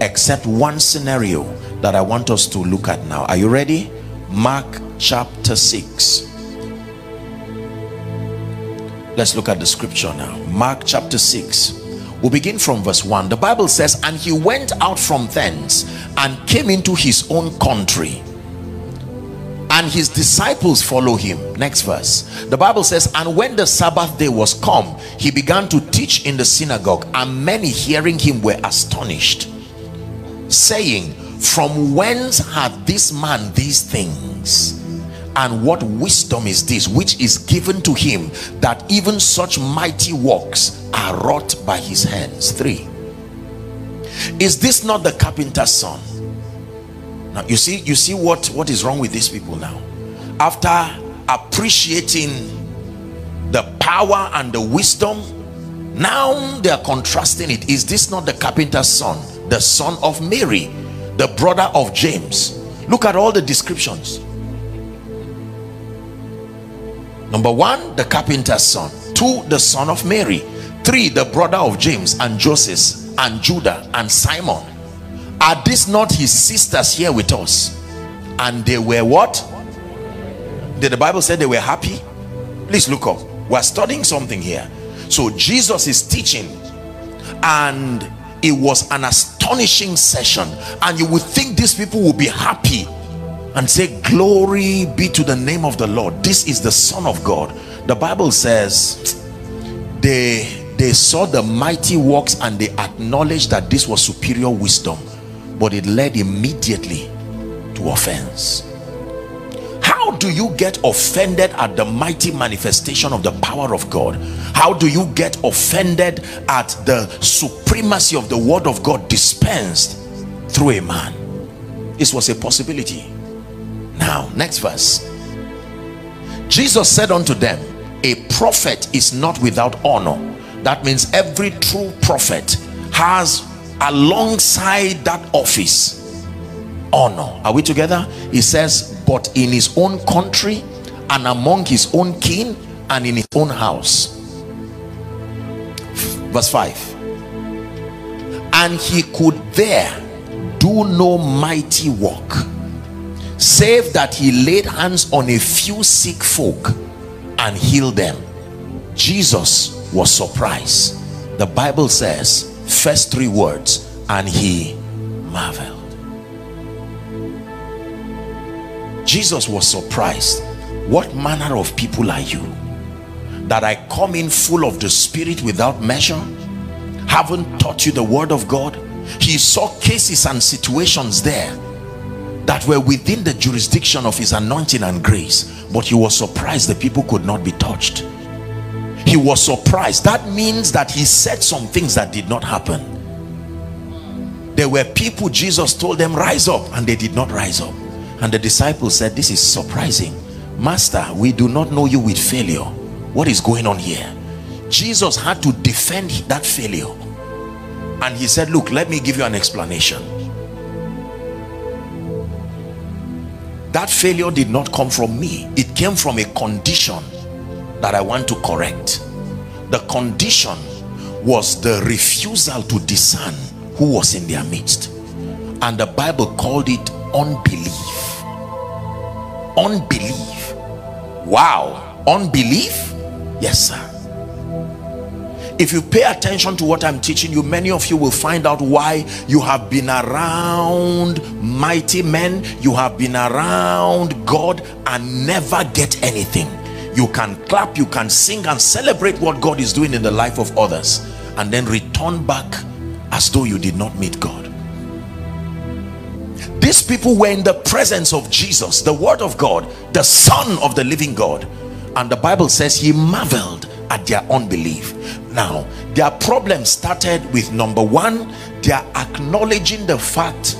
except one scenario that i want us to look at now. Are you ready? Mark chapter 6 let's look at the scripture now. Mark chapter 6 we begin from verse 1 the bible says and he went out from thence and came into his own country and his disciples follow him. Next verse. The bible says and when the sabbath day was come he began to teach in the synagogue and many hearing him were astonished saying from whence had this man these things and what wisdom is this which is given to him that even such mighty works are wrought by his hands? Three. Is this not the carpenter's son? Now you see you see what what is wrong with these people now? After appreciating the power and the wisdom now they are contrasting it. Is this not the carpenter's son? The son of mary the brother of james. Look at all the descriptions number one the carpenter's son. Two the son of mary. Three the brother of james and joseph and judah and simon. Are these not his sisters here with us? And they were what? Did the bible say they were happy? Please look up. We're studying something here. So jesus is teaching and it was an astonishing session. And you would think these people will be happy and say glory be to the name of the lord. This is the son of god. The bible says they they saw the mighty works and they acknowledged that this was superior wisdom but it led immediately to offense. How do you get offended at the mighty manifestation of the power of God? How do you get offended at the supremacy of the word of God dispensed through a man? This was a possibility now next verse. Jesus said unto them a prophet is not without honor. That means every true prophet has alongside that office honor. Are we together? He says but in his own country and among his own kin and in his own house. Verse 5 and he could there do no mighty work save that he laid hands on a few sick folk and healed them. Jesus was surprised. The bible says first three words and he marveled. Jesus was surprised. What manner of people are you? That i come in full of the spirit without measure? Haven't taught you the word of god? He saw cases and situations there that were within the jurisdiction of his anointing and grace but he was surprised the people could not be touched. He was surprised. That means that he said some things that did not happen. There were people jesus told them rise up and they did not rise up. And the disciples said this is surprising. Master we do not know you with failure. What is going on here? Jesus had to defend that failure. And he said look let me give you an explanation that failure did not come from me. It came from a condition that I want to correct. The condition was the refusal to discern who was in their midst. And the Bible called it unbelief. Unbelief. Wow. Unbelief? Yes sir if you pay attention to what i'm teaching you many of you will find out why you have been around mighty men you have been around god and never get anything. You can clap you can sing and celebrate what god is doing in the life of others and then return back as though you did not meet god. These people were in the presence of jesus the word of god the son of the living god. And the bible says he marveled at their unbelief now their problem started with number one they are acknowledging the fact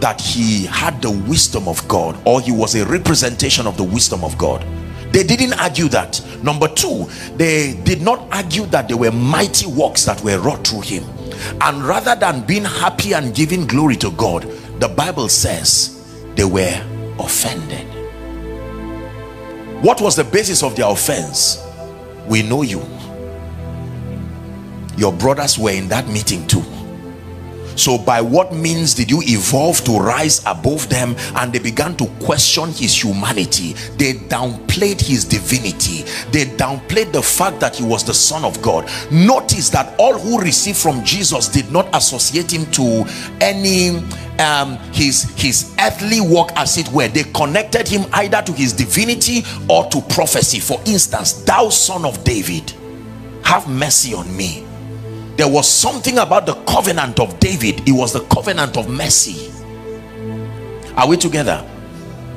that he had the wisdom of god or he was a representation of the wisdom of god. They didn't argue that. Number two they did not argue that there were mighty works that were wrought through him. And rather than being happy and giving glory to god the bible says they were offended. What was the basis of their offense? We know you your brothers were in that meeting too. So by what means did you evolve to rise above them and they began to question his humanity? They downplayed his divinity. They downplayed the fact that he was the son of god. Notice that all who received from jesus did not associate him to any um his his earthly work as it were. They connected him either to his divinity or to prophecy. For instance thou son of david have mercy on me there was something about the covenant of David. It was the covenant of mercy. Are we together?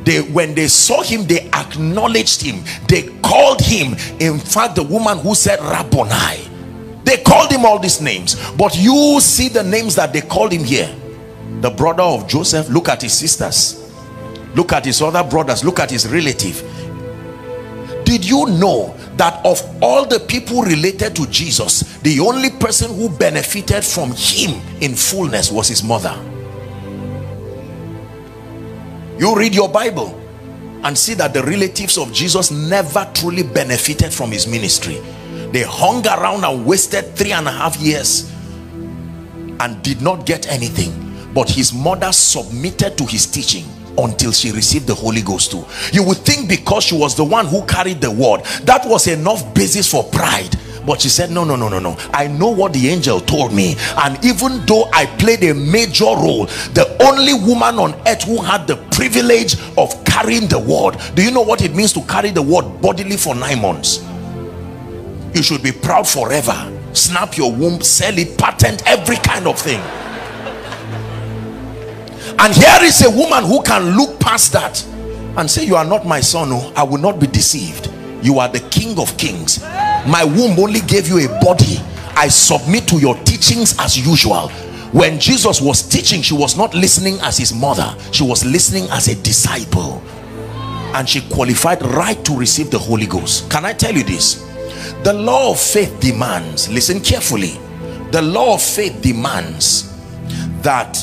They when they saw him they acknowledged him. They called him. In fact the woman who said Rabboni. They called him all these names. But you see the names that they called him here. The brother of Joseph look at his sisters. Look at his other brothers. Look at his relative. Did you know that of all the people related to Jesus the only person who benefited from him in fullness was his mother. You read your Bible and see that the relatives of Jesus never truly benefited from his ministry. They hung around and wasted three and a half years and did not get anything. But his mother submitted to his teaching until she received the Holy Ghost too. You would think because she was the one who carried the word, that was enough basis for pride. But she said, no, no, no, no, no. I know what the angel told me. And even though I played a major role, the only woman on earth who had the privilege of carrying the word. Do you know what it means to carry the word bodily for nine months? You should be proud forever. Snap your womb, sell it, patent, every kind of thing and here is a woman who can look past that and say you are not my son oh. I will not be deceived. You are the king of kings. My womb only gave you a body. I submit to your teachings as usual. When jesus was teaching she was not listening as his mother. She was listening as a disciple. And she qualified right to receive the holy ghost. Can i tell you this? The law of faith demands listen carefully. The law of faith demands that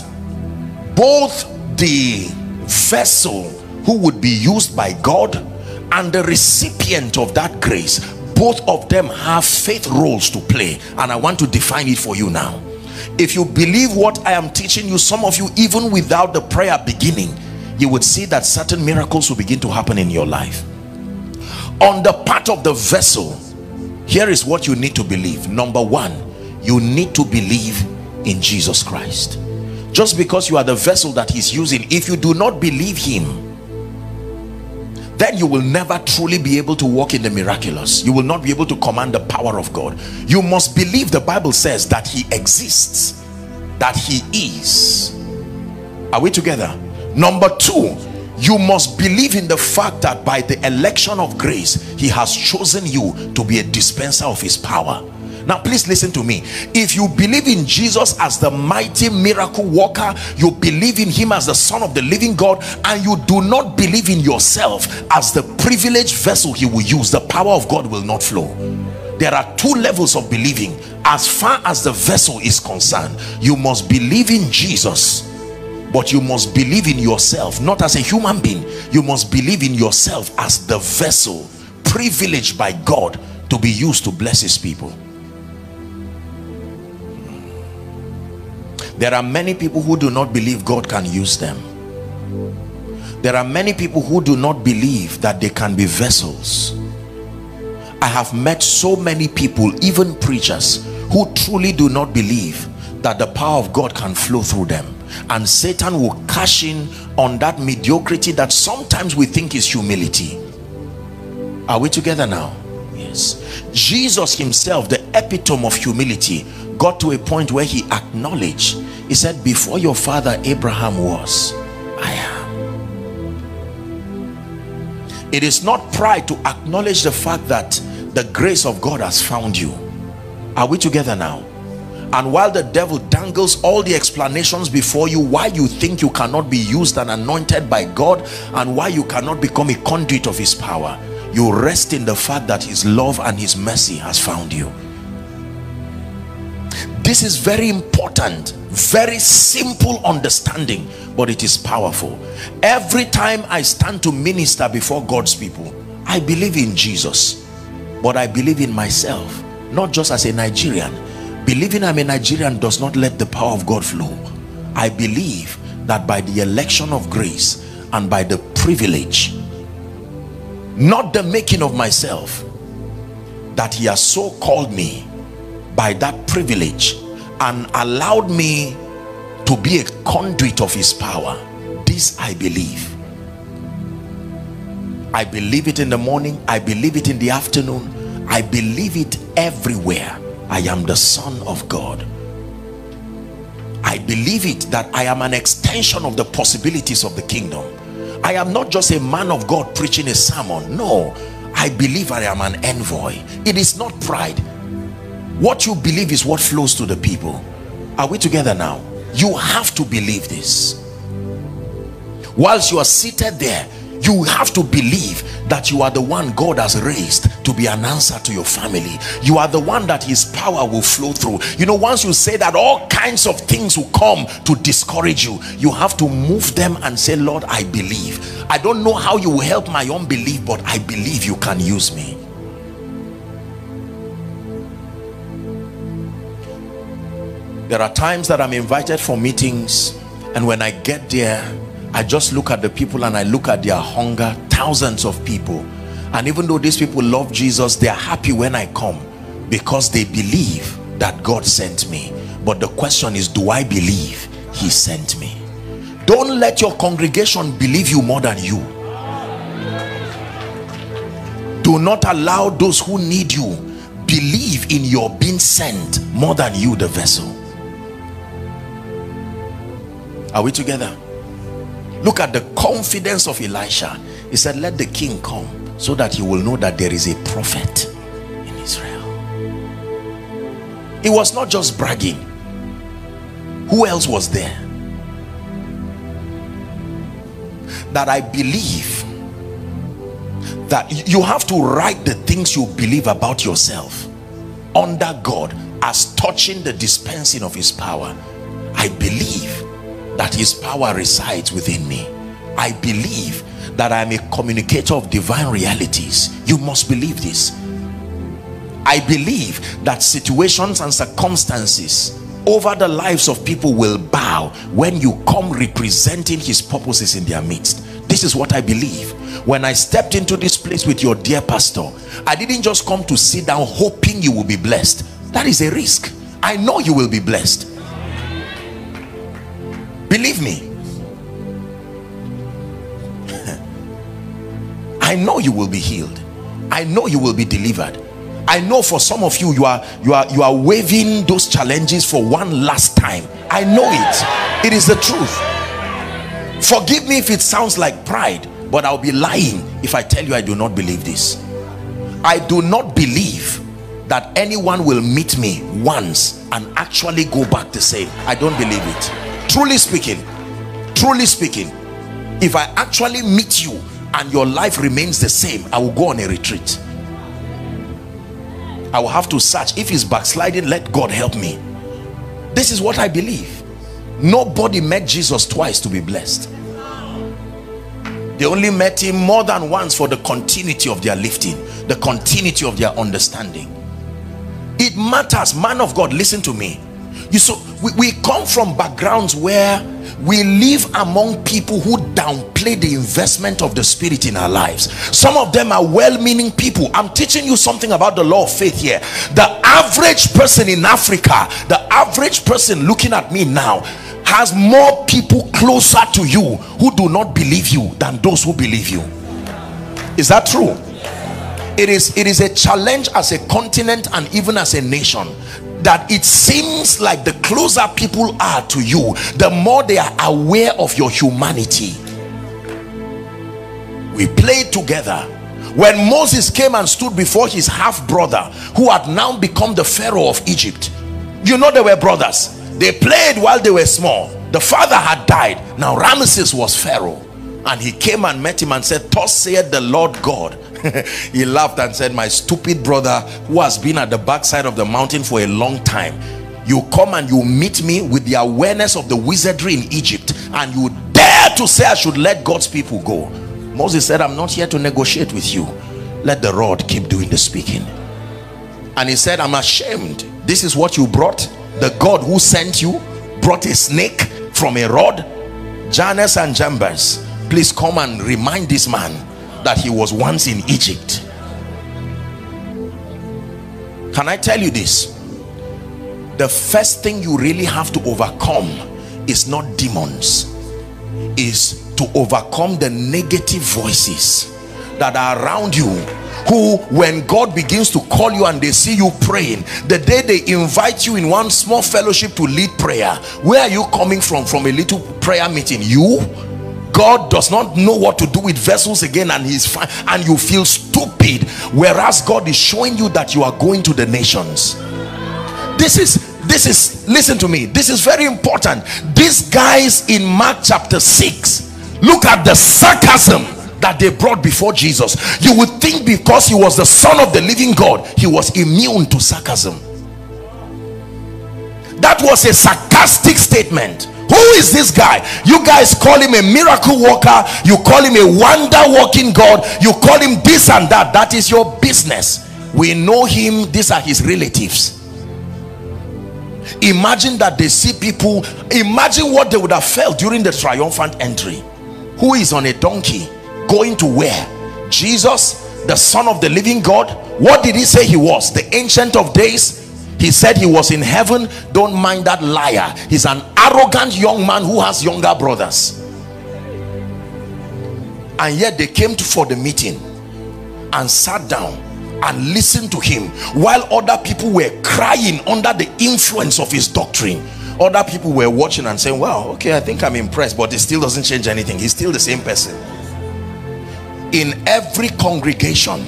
both the vessel who would be used by God and the recipient of that grace both of them have faith roles to play and I want to define it for you now. If you believe what I am teaching you some of you even without the prayer beginning you would see that certain miracles will begin to happen in your life. On the part of the vessel here is what you need to believe. Number one you need to believe in Jesus Christ just because you are the vessel that he's using if you do not believe him then you will never truly be able to walk in the miraculous. You will not be able to command the power of God. You must believe the Bible says that he exists that he is. Are we together? Number two you must believe in the fact that by the election of grace he has chosen you to be a dispenser of his power now please listen to me. If you believe in jesus as the mighty miracle worker you believe in him as the son of the living god and you do not believe in yourself as the privileged vessel he will use the power of god will not flow. There are two levels of believing. As far as the vessel is concerned you must believe in jesus but you must believe in yourself not as a human being. You must believe in yourself as the vessel privileged by god to be used to bless his people there are many people who do not believe God can use them. There are many people who do not believe that they can be vessels. I have met so many people even preachers who truly do not believe that the power of God can flow through them. And Satan will cash in on that mediocrity that sometimes we think is humility. Are we together now? Yes Jesus himself the epitome of humility got to a point where he acknowledged he said before your father Abraham was I am. It is not pride to acknowledge the fact that the grace of God has found you. Are we together now? And while the devil dangles all the explanations before you why you think you cannot be used and anointed by God and why you cannot become a conduit of his power, you rest in the fact that his love and his mercy has found you. This is very important, very simple understanding, but it is powerful. Every time I stand to minister before God's people, I believe in Jesus, but I believe in myself, not just as a Nigerian, believing I'm a Nigerian does not let the power of God flow I believe that by the election of grace and by the privilege not the making of myself that he has so called me by that privilege and allowed me to be a conduit of his power. This I believe. I believe it in the morning. I believe it in the afternoon. I believe it everywhere. I am the son of God. I believe it that I am an extension of the possibilities of the kingdom I am not just a man of God preaching a sermon. No I believe I am an envoy. It is not pride. What you believe is what flows to the people. Are we together now? You have to believe this. Whilst you are seated there you have to believe that you are the one God has raised to be an answer to your family. You are the one that his power will flow through. You know once you say that all kinds of things will come to discourage you. You have to move them and say Lord I believe. I don't know how you will help my unbelief but I believe you can use me. There are times that I'm invited for meetings and when I get there I just look at the people and I look at their hunger thousands of people. And even though these people love Jesus they're happy when I come because they believe that God sent me. But the question is do I believe he sent me? Don't let your congregation believe you more than you. Do not allow those who need you believe in your being sent more than you the vessel. Are we together look at the confidence of Elisha. He said let the king come so that he will know that there is a prophet in Israel. It was not just bragging. Who else was there? That I believe that you have to write the things you believe about yourself under God as touching the dispensing of his power. I believe that his power resides within me. I believe that I am a communicator of divine realities. You must believe this. I believe that situations and circumstances over the lives of people will bow when you come representing his purposes in their midst. This is what I believe. When I stepped into this place with your dear pastor I didn't just come to sit down hoping you will be blessed. That is a risk. I know you will be blessed believe me. I know you will be healed. I know you will be delivered. I know for some of you you are you are you are waving those challenges for one last time. I know it. It is the truth. Forgive me if it sounds like pride but I'll be lying if I tell you I do not believe this. I do not believe that anyone will meet me once and actually go back to say I don't believe it truly speaking truly speaking if i actually meet you and your life remains the same i will go on a retreat. I will have to search. If he's backsliding let god help me. This is what i believe. Nobody met jesus twice to be blessed. They only met him more than once for the continuity of their lifting the continuity of their understanding. It matters. Man of god listen to me. You so we, we come from backgrounds where we live among people who downplay the investment of the spirit in our lives. Some of them are well-meaning people. I'm teaching you something about the law of faith here. The average person in africa the average person looking at me now has more people closer to you who do not believe you than those who believe you. Is that true? It is it is a challenge as a continent and even as a nation that it seems like the closer people are to you the more they are aware of your humanity. We played together. When Moses came and stood before his half brother who had now become the Pharaoh of Egypt you know they were brothers. They played while they were small. The father had died. Now Ramesses was Pharaoh. And he came and met him and said thus said the Lord God he laughed and said my stupid brother who has been at the backside of the mountain for a long time you come and you meet me with the awareness of the wizardry in Egypt and you dare to say I should let God's people go. Moses said I'm not here to negotiate with you. Let the rod keep doing the speaking. And he said I'm ashamed. This is what you brought. The God who sent you brought a snake from a rod. Jannes and Jambres please come and remind this man that he was once in Egypt. Can I tell you this? The first thing you really have to overcome is not demons is to overcome the negative voices that are around you who when God begins to call you and they see you praying the day they invite you in one small fellowship to lead prayer where are you coming from? From a little prayer meeting? You God does not know what to do with vessels again and he's fine and you feel stupid whereas God is showing you that you are going to the nations. This is this is listen to me this is very important. These guys in Mark chapter 6 look at the sarcasm that they brought before Jesus. You would think because he was the son of the living God he was immune to sarcasm. That was a sarcastic statement who is this guy? You guys call him a miracle worker. You call him a wonder working god. You call him this and that. That is your business. We know him. These are his relatives. Imagine that they see people. Imagine what they would have felt during the triumphant entry. Who is on a donkey going to where? Jesus the son of the living god. What did he say he was? The ancient of days he said he was in heaven. Don't mind that liar. He's an arrogant young man who has younger brothers. And yet they came to, for the meeting and sat down and listened to him while other people were crying under the influence of his doctrine. Other people were watching and saying wow okay i think i'm impressed but it still doesn't change anything. He's still the same person. In every congregation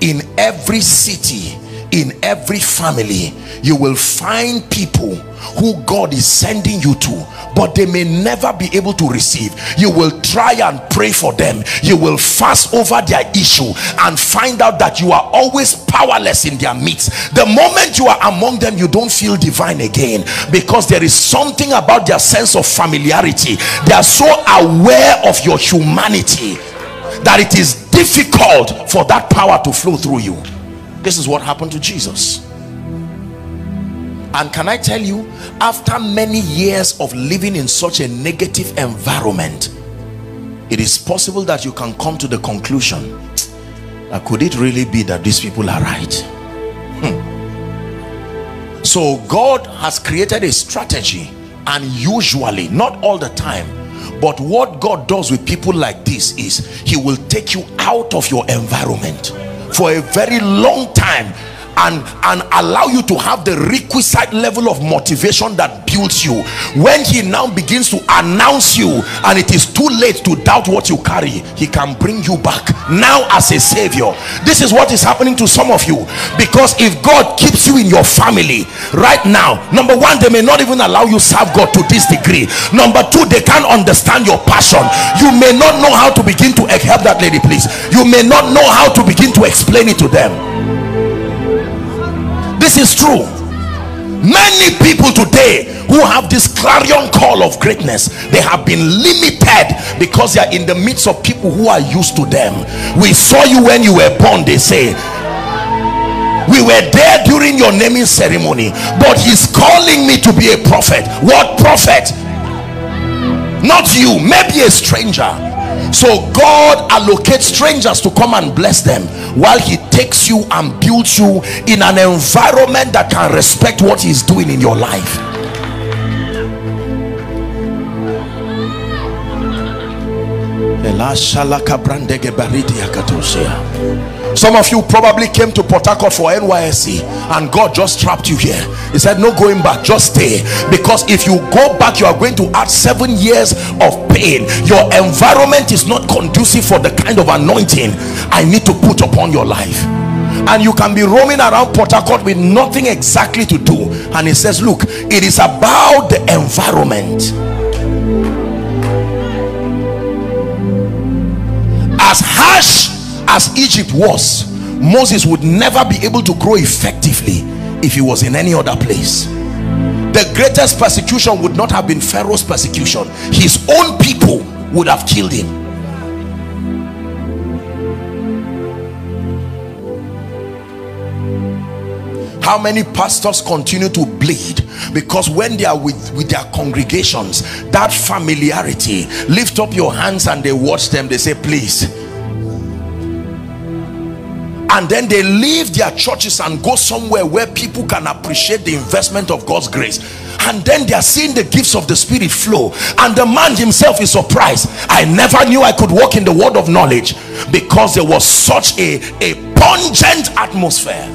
in every city in every family you will find people who God is sending you to but they may never be able to receive. You will try and pray for them. You will fast over their issue and find out that you are always powerless in their midst. The moment you are among them you don't feel divine again because there is something about their sense of familiarity. They are so aware of your humanity that it is difficult for that power to flow through you this is what happened to Jesus. And can I tell you after many years of living in such a negative environment it is possible that you can come to the conclusion could it really be that these people are right? Hmm. so God has created a strategy and usually not all the time but what God does with people like this is he will take you out of your environment for a very long time and and allow you to have the requisite level of motivation that builds you. When he now begins to announce you and it is too late to doubt what you carry he can bring you back now as a savior. This is what is happening to some of you. Because if god keeps you in your family right now number one they may not even allow you serve god to this degree. Number two they can't understand your passion. You may not know how to begin to help that lady please. You may not know how to begin to explain it to them this is true. Many people today who have this clarion call of greatness they have been limited because they are in the midst of people who are used to them. We saw you when you were born they say. We were there during your naming ceremony but he's calling me to be a prophet. What prophet? Not you maybe a stranger so God allocates strangers to come and bless them while he takes you and builds you in an environment that can respect what he's doing in your life some of you probably came to Port Harcourt for NYSC and God just trapped you here. He said no going back just stay. Because if you go back you are going to add seven years of pain. Your environment is not conducive for the kind of anointing I need to put upon your life. And you can be roaming around Port Harcourt with nothing exactly to do. And he says look it is about the environment. As harsh as Egypt was Moses would never be able to grow effectively if he was in any other place. The greatest persecution would not have been Pharaoh's persecution. His own people would have killed him. How many pastors continue to bleed because when they are with with their congregations that familiarity lift up your hands and they watch them. They say please and then they leave their churches and go somewhere where people can appreciate the investment of God's grace. And then they are seeing the gifts of the spirit flow. And the man himself is surprised. I never knew I could walk in the word of knowledge because there was such a a pungent atmosphere.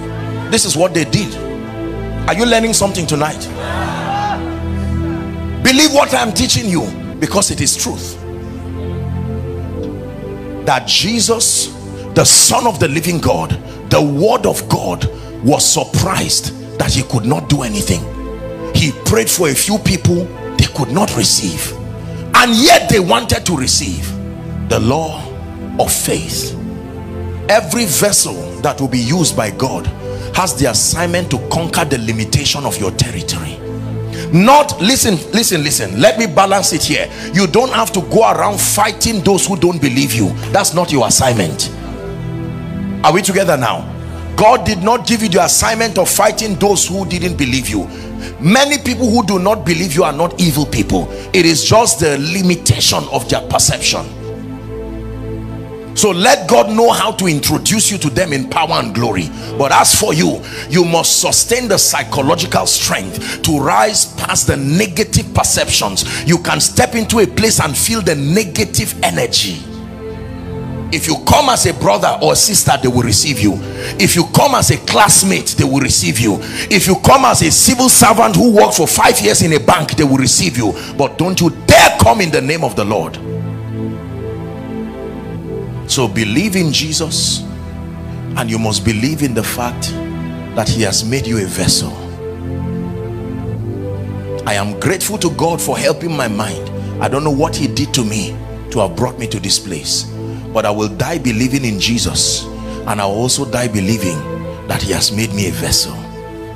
This is what they did. Are you learning something tonight? Believe what I'm teaching you because it is truth. That Jesus the son of the living God the word of God was surprised that he could not do anything. He prayed for a few people they could not receive and yet they wanted to receive the law of faith. Every vessel that will be used by God has the assignment to conquer the limitation of your territory. Not listen listen listen. Let me balance it here. You don't have to go around fighting those who don't believe you. That's not your assignment are we together now? God did not give you the assignment of fighting those who didn't believe you. Many people who do not believe you are not evil people. It is just the limitation of their perception. So let God know how to introduce you to them in power and glory. But as for you you must sustain the psychological strength to rise past the negative perceptions. You can step into a place and feel the negative energy if you come as a brother or sister they will receive you. If you come as a classmate they will receive you. If you come as a civil servant who worked for five years in a bank they will receive you. But don't you dare come in the name of the lord. So believe in jesus and you must believe in the fact that he has made you a vessel. I am grateful to god for helping my mind. I don't know what he did to me to have brought me to this place but I will die believing in Jesus and I will also die believing that he has made me a vessel.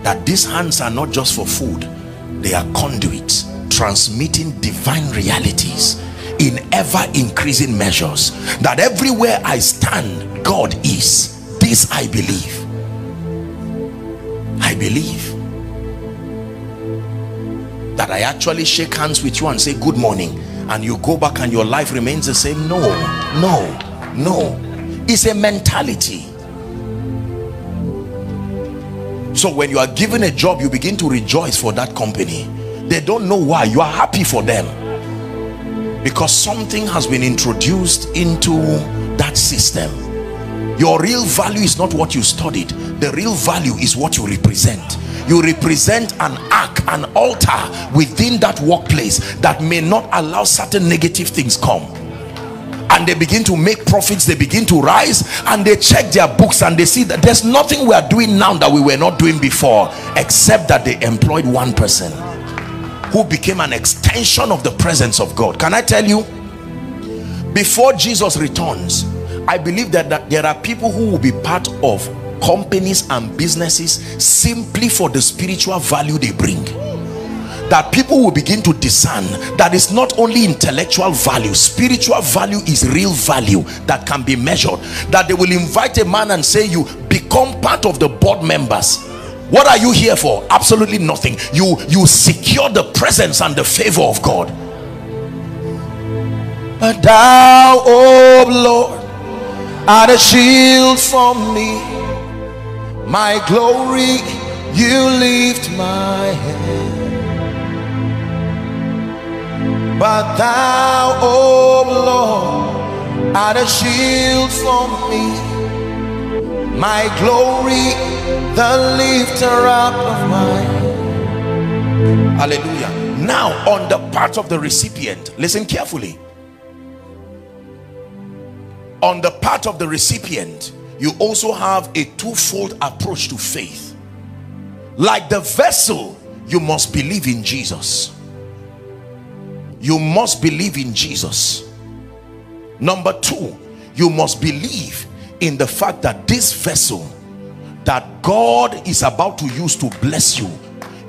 That these hands are not just for food they are conduits transmitting divine realities in ever increasing measures. That everywhere I stand God is. This I believe. I believe. That I actually shake hands with you and say good morning. And you go back and your life remains the same. No no no. It's a mentality. So when you are given a job you begin to rejoice for that company. They don't know why. You are happy for them. Because something has been introduced into that system. Your real value is not what you studied. The real value is what you represent. You represent an ark an altar within that workplace that may not allow certain negative things come and they begin to make profits they begin to rise and they check their books and they see that there's nothing we are doing now that we were not doing before except that they employed one person who became an extension of the presence of God. Can I tell you? Before Jesus returns I believe that, that there are people who will be part of companies and businesses simply for the spiritual value they bring that people will begin to discern that it's not only intellectual value spiritual value is real value that can be measured. That they will invite a man and say you become part of the board members. What are you here for? Absolutely nothing. You you secure the presence and the favor of god. But thou oh lord art a shield from me. My glory you lift my head but thou, O oh Lord, art a shield from me. my glory, the lifter up of mine. hallelujah. Now, on the part of the recipient, listen carefully. On the part of the recipient, you also have a twofold approach to faith. Like the vessel, you must believe in Jesus. You must believe in Jesus. Number two, you must believe in the fact that this vessel that God is about to use to bless you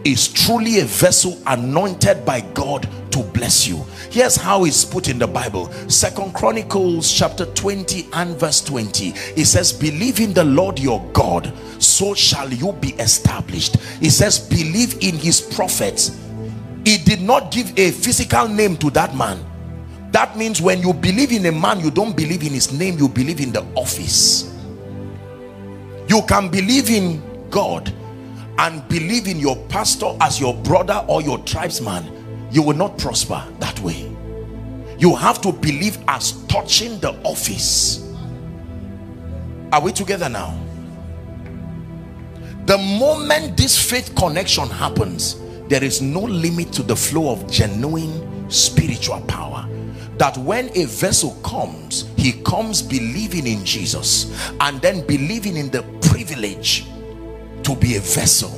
is truly a vessel anointed by God to bless you. Here's how it's put in the Bible. Second Chronicles chapter 20 and verse 20. It says, believe in the Lord your God, so shall you be established. It says, believe in his prophets. He did not give a physical name to that man. That means when you believe in a man, you don't believe in his name, you believe in the office. You can believe in God and believe in your pastor as your brother or your tribesman you will not prosper that way you have to believe as touching the office are we together now the moment this faith connection happens there is no limit to the flow of genuine spiritual power. That when a vessel comes he comes believing in jesus and then believing in the privilege to be a vessel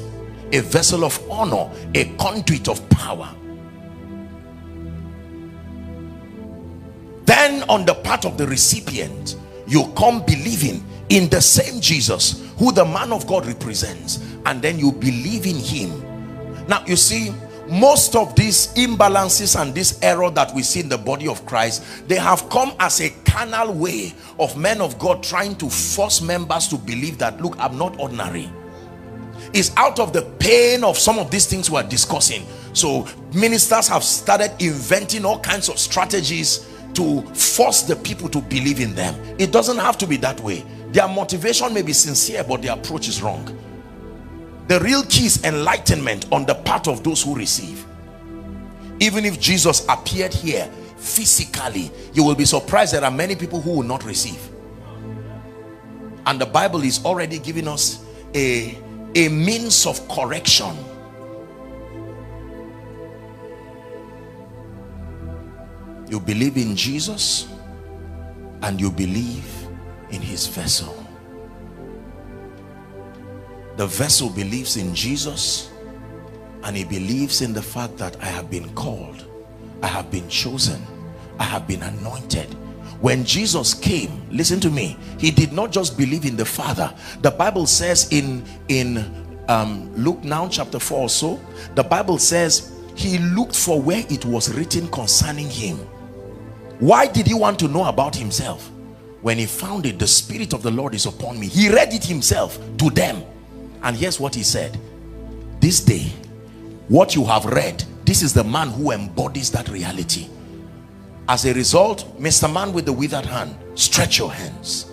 a vessel of honor a conduit of power. Then on the part of the recipient you come believing in the same jesus who the man of god represents and then you believe in him now you see most of these imbalances and this error that we see in the body of Christ they have come as a carnal way of men of God trying to force members to believe that look I'm not ordinary. Is out of the pain of some of these things we're discussing. So ministers have started inventing all kinds of strategies to force the people to believe in them. It doesn't have to be that way. Their motivation may be sincere but their approach is wrong the real key is enlightenment on the part of those who receive. Even if jesus appeared here physically you will be surprised there are many people who will not receive. And the bible is already giving us a a means of correction. You believe in Jesus and you believe in his vessel the vessel believes in Jesus and he believes in the fact that I have been called I have been chosen I have been anointed. When jesus came listen to me he did not just believe in the father. The bible says in in um, luke now chapter 4 or so the bible says he looked for where it was written concerning him. Why did he want to know about himself? When he found it the spirit of the lord is upon me. He read it himself to them and here's what he said. This day what you have read this is the man who embodies that reality. As a result mr man with the withered hand stretch your hands.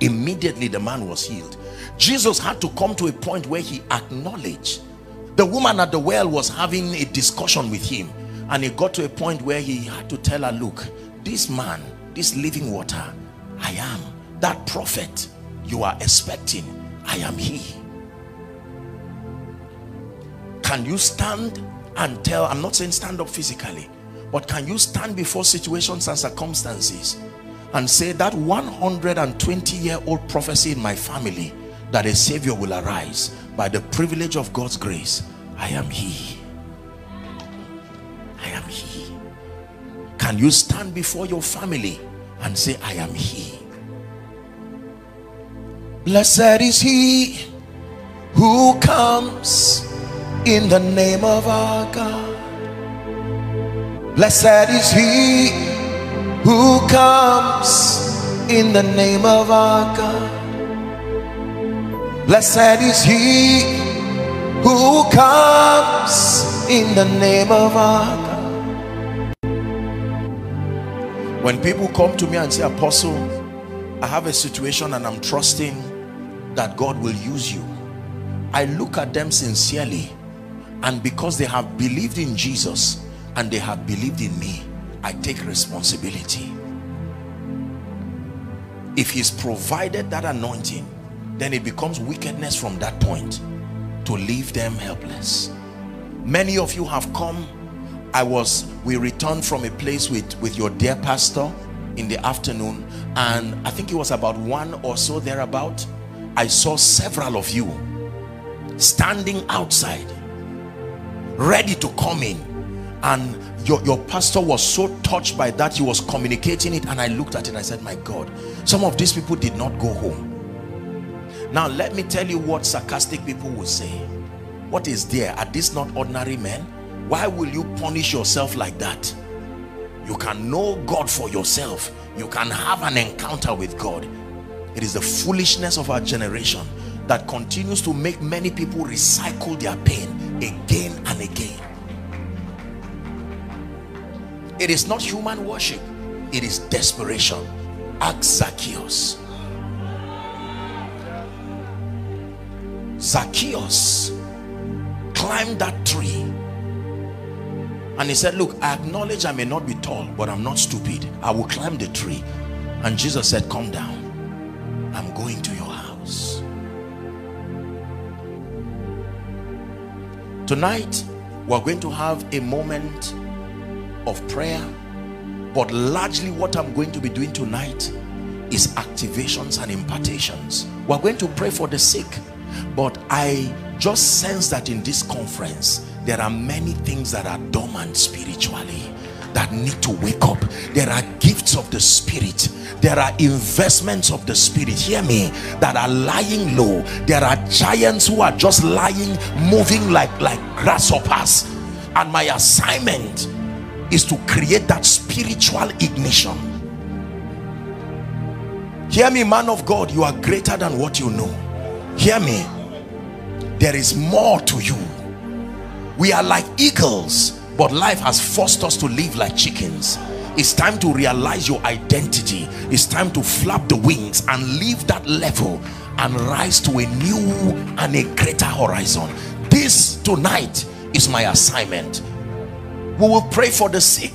Immediately the man was healed. Jesus had to come to a point where he acknowledged the woman at the well was having a discussion with him. And he got to a point where he had to tell her look this man this living water i am. That prophet you are expecting i am he. Can you stand and tell i'm not saying stand up physically but can you stand before situations and circumstances and say that 120 year old prophecy in my family that a savior will arise by the privilege of God's grace? I am he. I am he. Can you stand before your family and say I am he blessed is he who comes in the name of our God Blessed is he who comes in the name of our God. Blessed is he who comes in the name of our God. When people come to me and say, Apostle, I have a situation and I'm trusting that God will use you. I look at them sincerely and because they have believed in Jesus, and they have believed in me I take responsibility. If he's provided that anointing then it becomes wickedness from that point to leave them helpless. Many of you have come. I was we returned from a place with with your dear pastor in the afternoon and i think it was about one or so thereabout i saw several of you standing outside ready to come in. And your, your pastor was so touched by that he was communicating it. And I looked at it and I said my God some of these people did not go home. Now let me tell you what sarcastic people will say. What is there? Are these not ordinary men? Why will you punish yourself like that? You can know God for yourself. You can have an encounter with God it is the foolishness of our generation that continues to make many people recycle their pain again and again. It is not human worship. It is desperation. Ask Zacchaeus. Zacchaeus climbed that tree and he said look I acknowledge I may not be tall but I'm not stupid. I will climb the tree. And Jesus said come down I'm going to your house. Tonight we're going to have a moment of prayer but largely what i'm going to be doing tonight is activations and impartations. We're going to pray for the sick but i just sense that in this conference there are many things that are dormant spiritually that need to wake up. There are gifts of the spirit. There are investments of the spirit. Hear me. That are lying low. There are giants who are just lying moving like like grasshoppers. And my assignment is to create that spiritual ignition. Hear me man of god. You are greater than what you know. Hear me. There is more to you. We are like eagles but life has forced us to live like chickens. It's time to realize your identity. It's time to flap the wings and leave that level and rise to a new and a greater horizon. This tonight is my assignment. We will pray for the sick.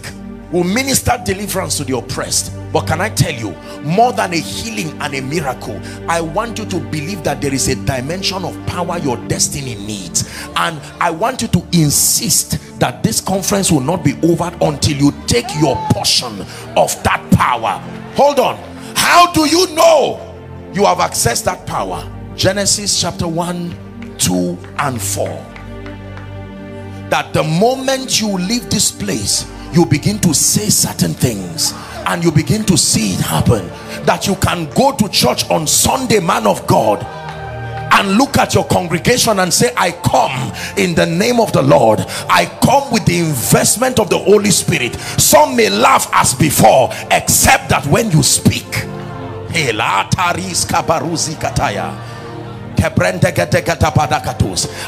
We'll minister deliverance to the oppressed. But can i tell you more than a healing and a miracle i want you to believe that there is a dimension of power your destiny needs and i want you to insist that this conference will not be over until you take your portion of that power. Hold on. How do you know you have accessed that power? Genesis chapter 1 2 and 4 that the moment you leave this place you begin to say certain things and you begin to see it happen. That you can go to church on Sunday man of God and look at your congregation and say I come in the name of the Lord I come with the investment of the Holy Spirit some may laugh as before except that when you speak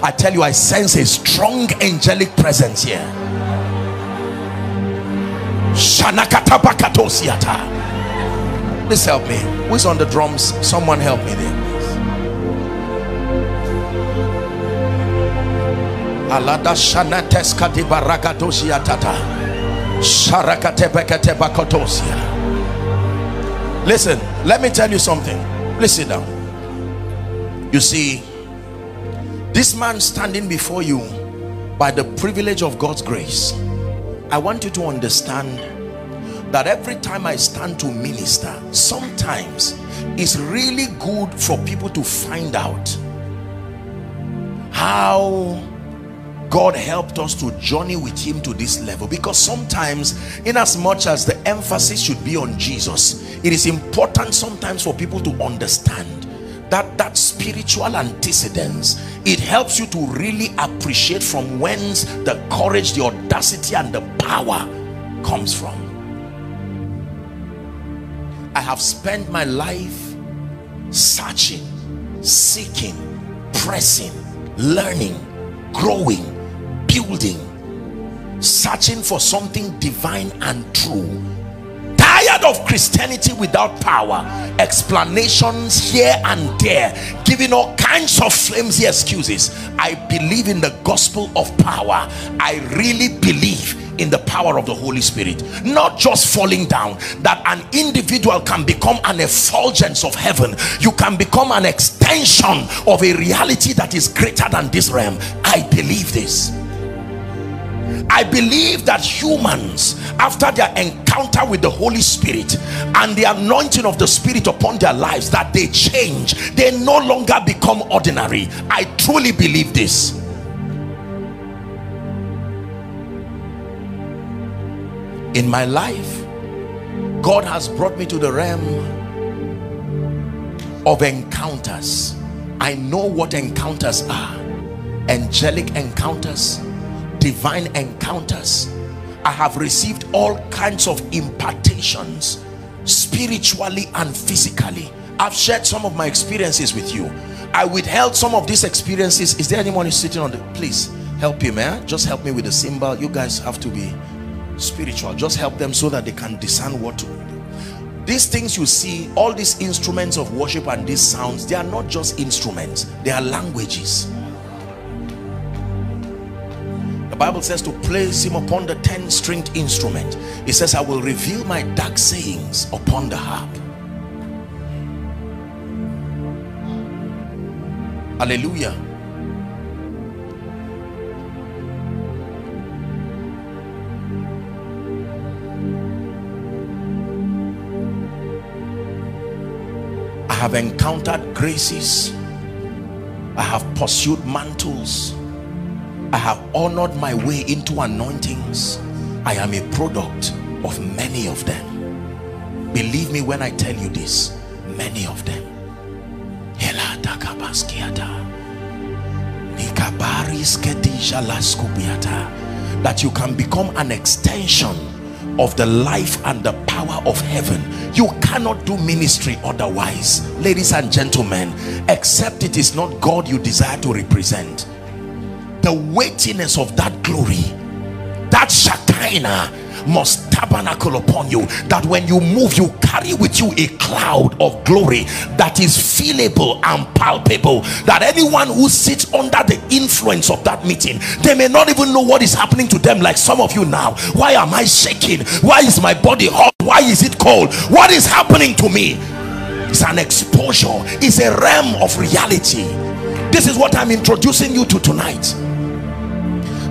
I tell you, I sense a strong angelic presence here. Please help me. Who's on the drums? Someone help me there. Alada shanates Listen, let me tell you something. Please sit down. You see this man standing before you by the privilege of God's grace I want you to understand that every time I stand to minister sometimes it's really good for people to find out how God helped us to journey with him to this level. Because sometimes in as much as the emphasis should be on Jesus it is important sometimes for people to understand that that spiritual antecedents it helps you to really appreciate from whence the courage the audacity and the power comes from. I have spent my life searching seeking pressing learning growing building searching for something divine and true tired of Christianity without power explanations here and there giving all kinds of flimsy excuses. I believe in the gospel of power. I really believe in the power of the Holy Spirit. Not just falling down that an individual can become an effulgence of heaven. You can become an extension of a reality that is greater than this realm. I believe this I believe that humans after their encounter with the Holy Spirit and the anointing of the Spirit upon their lives that they change. They no longer become ordinary. I truly believe this. In my life God has brought me to the realm of encounters. I know what encounters are. Angelic encounters divine encounters. I have received all kinds of impartations spiritually and physically. I've shared some of my experiences with you. I withheld some of these experiences. Is there anyone sitting on the please help him man just help me with the cymbal. You guys have to be spiritual. Just help them so that they can discern what to do. These things you see all these instruments of worship and these sounds they are not just instruments. They are languages bible says to place him upon the 10 stringed instrument. It says i will reveal my dark sayings upon the harp. Hallelujah. I have encountered graces. I have pursued mantles I have honored my way into anointings. I am a product of many of them. Believe me when I tell you this many of them. That you can become an extension of the life and the power of heaven. You cannot do ministry otherwise. Ladies and gentlemen except it is not God you desire to represent the weightiness of that glory that Shekinah must tabernacle upon you that when you move you carry with you a cloud of glory that is feelable and palpable that anyone who sits under the influence of that meeting they may not even know what is happening to them like some of you now. Why am I shaking? Why is my body hot? Why is it cold? What is happening to me? It's an exposure. It's a realm of reality. This is what I'm introducing you to tonight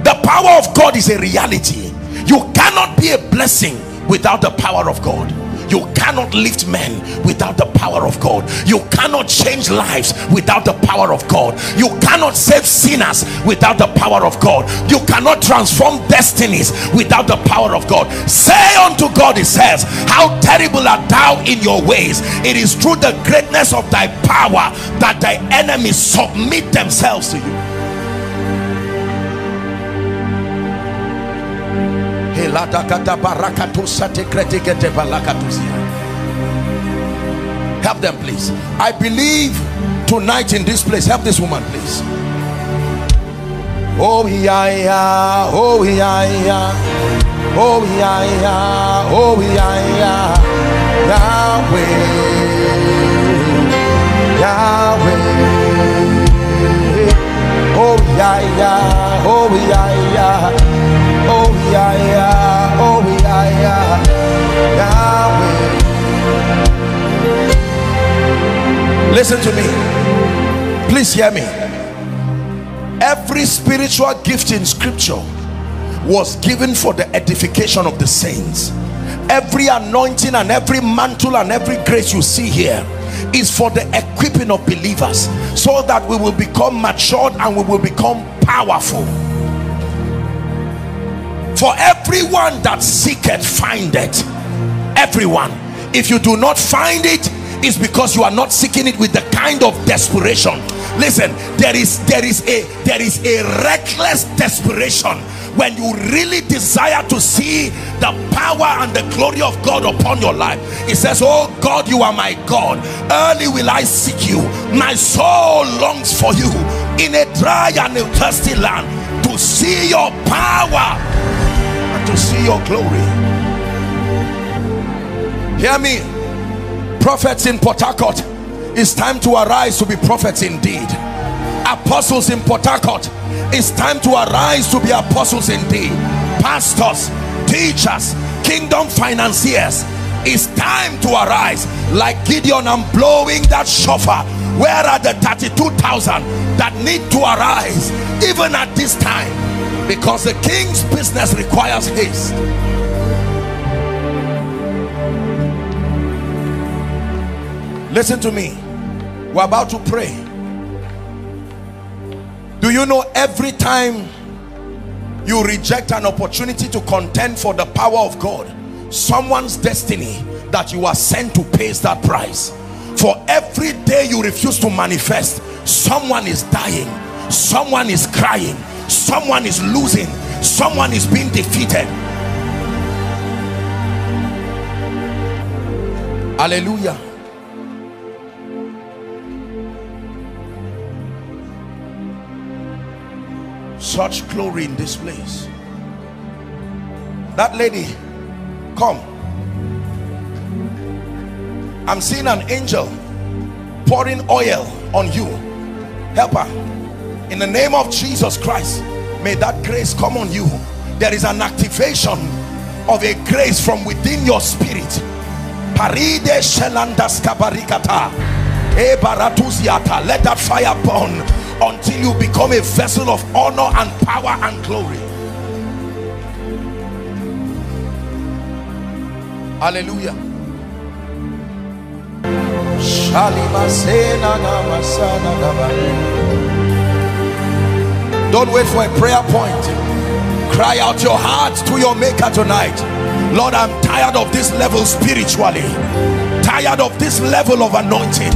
the power of God is a reality. You cannot be a blessing without the power of God. You cannot lift men without the power of God. You cannot change lives without the power of God. You cannot save sinners without the power of God. You cannot transform destinies without the power of God. Say unto God he says how terrible art thou in your ways. It is through the greatness of thy power that thy enemies submit themselves to you help them please. I believe tonight in this place. Help this woman please. Oh yeah yeah. Oh yeah yeah. Oh yeah yeah. Oh yeah yeah. Yahweh. Yahweh. Oh yeah yeah. Oh yeah yeah oh. Listen to me. Please hear me. Every spiritual gift in scripture was given for the edification of the saints. Every anointing and every mantle and every grace you see here is for the equipping of believers so that we will become matured and we will become powerful for everyone that seeketh findeth everyone. If you do not find it it's because you are not seeking it with the kind of desperation. Listen there is there is a there is a reckless desperation when you really desire to see the power and the glory of God upon your life. It says oh God you are my God. Early will I seek you. My soul longs for you in a dry and a thirsty land to see your power to see your glory. Hear me? Prophets in Port it's time to arise to be prophets indeed. Apostles in Port it's time to arise to be apostles indeed. Pastors teachers kingdom financiers it's time to arise. Like Gideon I'm blowing that shofar. Where are the 32,000 that need to arise even at this time because the king's business requires haste. Listen to me. We're about to pray. Do you know every time you reject an opportunity to contend for the power of God someone's destiny that you are sent to pays that price? For every day you refuse to manifest someone is dying someone is crying someone is losing. Someone is being defeated. Hallelujah. Such glory in this place. That lady come. I'm seeing an angel pouring oil on you. Help her in the name of Jesus Christ may that grace come on you. There is an activation of a grace from within your spirit. Paride let that fire burn until you become a vessel of honor and power and glory. Hallelujah don't wait for a prayer point. Cry out your heart to your maker tonight. Lord i'm tired of this level spiritually. Tired of this level of anointing.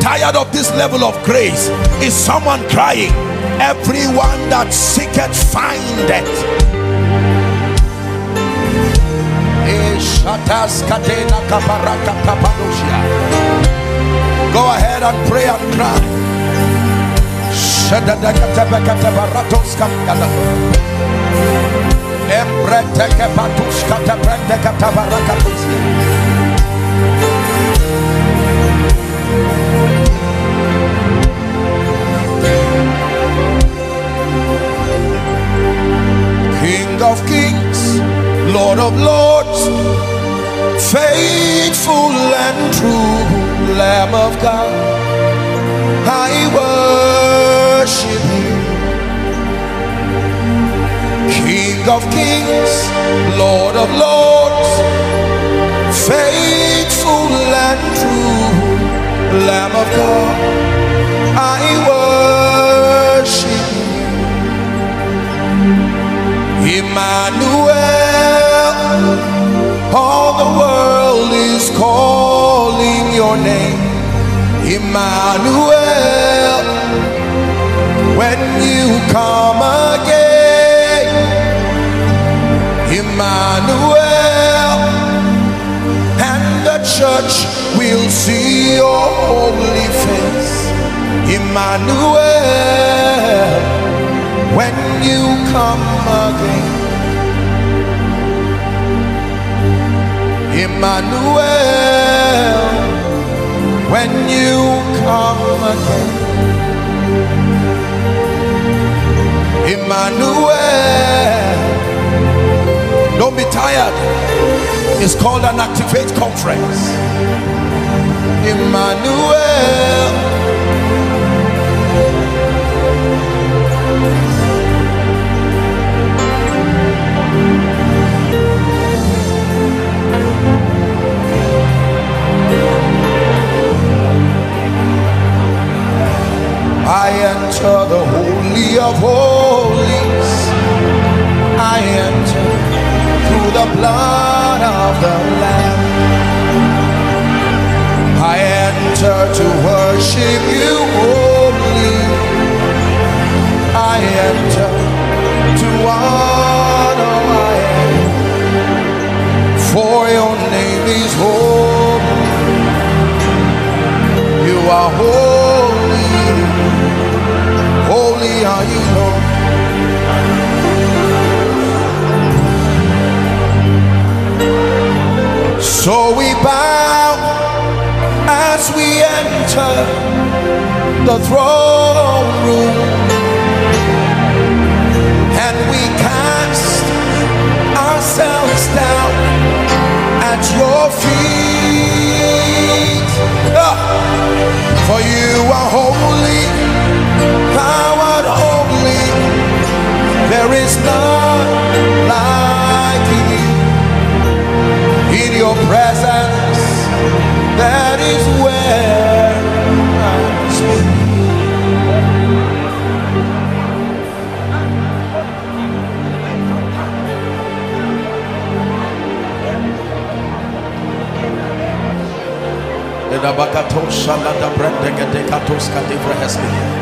Tired of this level of grace. Is someone crying? Everyone that seeketh findeth. Go ahead and pray and cry. King of kings, Lord of lords faithful and true Lamb of God. I worship you. King of kings Lord of lords faithful and true Lamb of God I worship you. Emmanuel all the world is calling your name. Emmanuel when you come again. Emmanuel and the church will see your holy face. Emmanuel when you come again. Emmanuel when you come again Emmanuel. Don't be tired. It's called an activate conference. Emmanuel I enter the Holy of Holies. I enter through the blood of the Lamb. I enter to worship you holy. I enter to honor I am. For your name is holy. You are holy So we bow as we enter the throne room and we cast ourselves down at your feet. Oh, for you are holy. Thou there is none like you in your presence. That is where I'm speaking. Edabakato shalada brendegedekatos kadivreheskilia.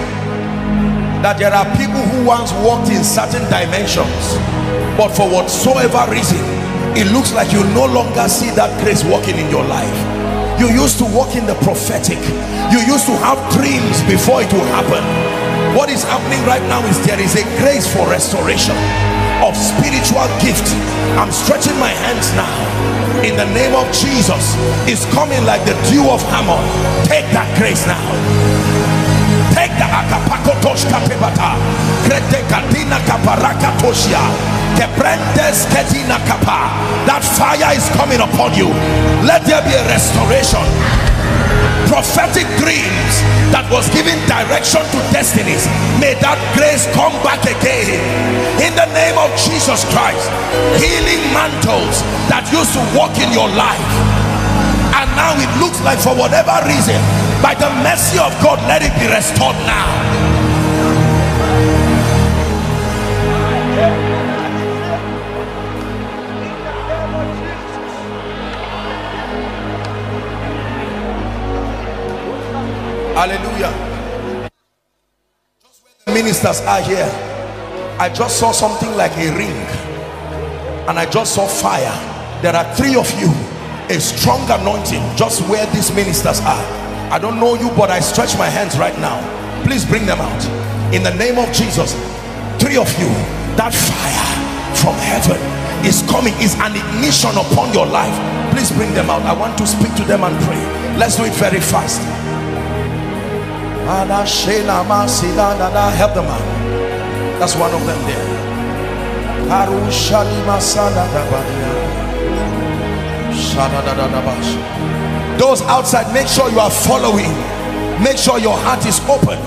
that there are people who once walked in certain dimensions but for whatsoever reason it looks like you no longer see that grace working in your life. You used to walk in the prophetic. You used to have dreams before it will happen. What is happening right now is there is a grace for restoration of spiritual gift. I'm stretching my hands now. In the name of jesus is coming like the dew of Hermon take that grace now katebata krete katina kaparakatoshia kebrentes ketina kapa. That fire is coming upon you. Let there be a restoration. Prophetic dreams that was giving direction to destinies. May that grace come back again. In the name of jesus christ healing mantles that used to walk in your life. And now it looks like for whatever reason by the mercy of God let it be restored now. Hallelujah. Ministers are here I just saw something like a ring and I just saw fire. There are three of you a strong anointing. Just where these ministers are I don't know you but I stretch my hands right now. Please bring them out. In the name of Jesus three of you that fire from heaven is coming is an ignition upon your life. Please bring them out. I want to speak to them and pray. Let's do it very fast. Help them out. That's one of them there those outside make sure you are following. Make sure your heart is open.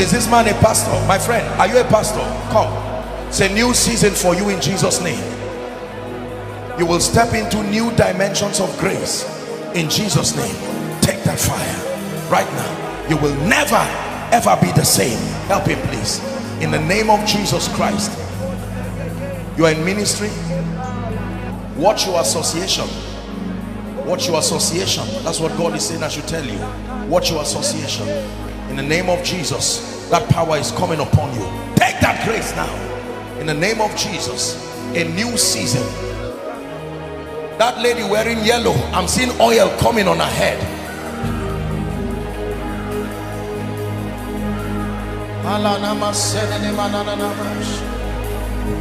Is this man a pastor? My friend are you a pastor? Come. It's a new season for you in jesus name. You will step into new dimensions of grace in jesus name. Take that fire right now. You will never ever be the same. Help him please. In the name of jesus christ. You are in ministry. Watch your association Watch your association. That's what God is saying I should tell you. Watch your association. In the name of Jesus, that power is coming upon you. Take that grace now. In the name of Jesus, a new season. That lady wearing yellow, I'm seeing oil coming on her head.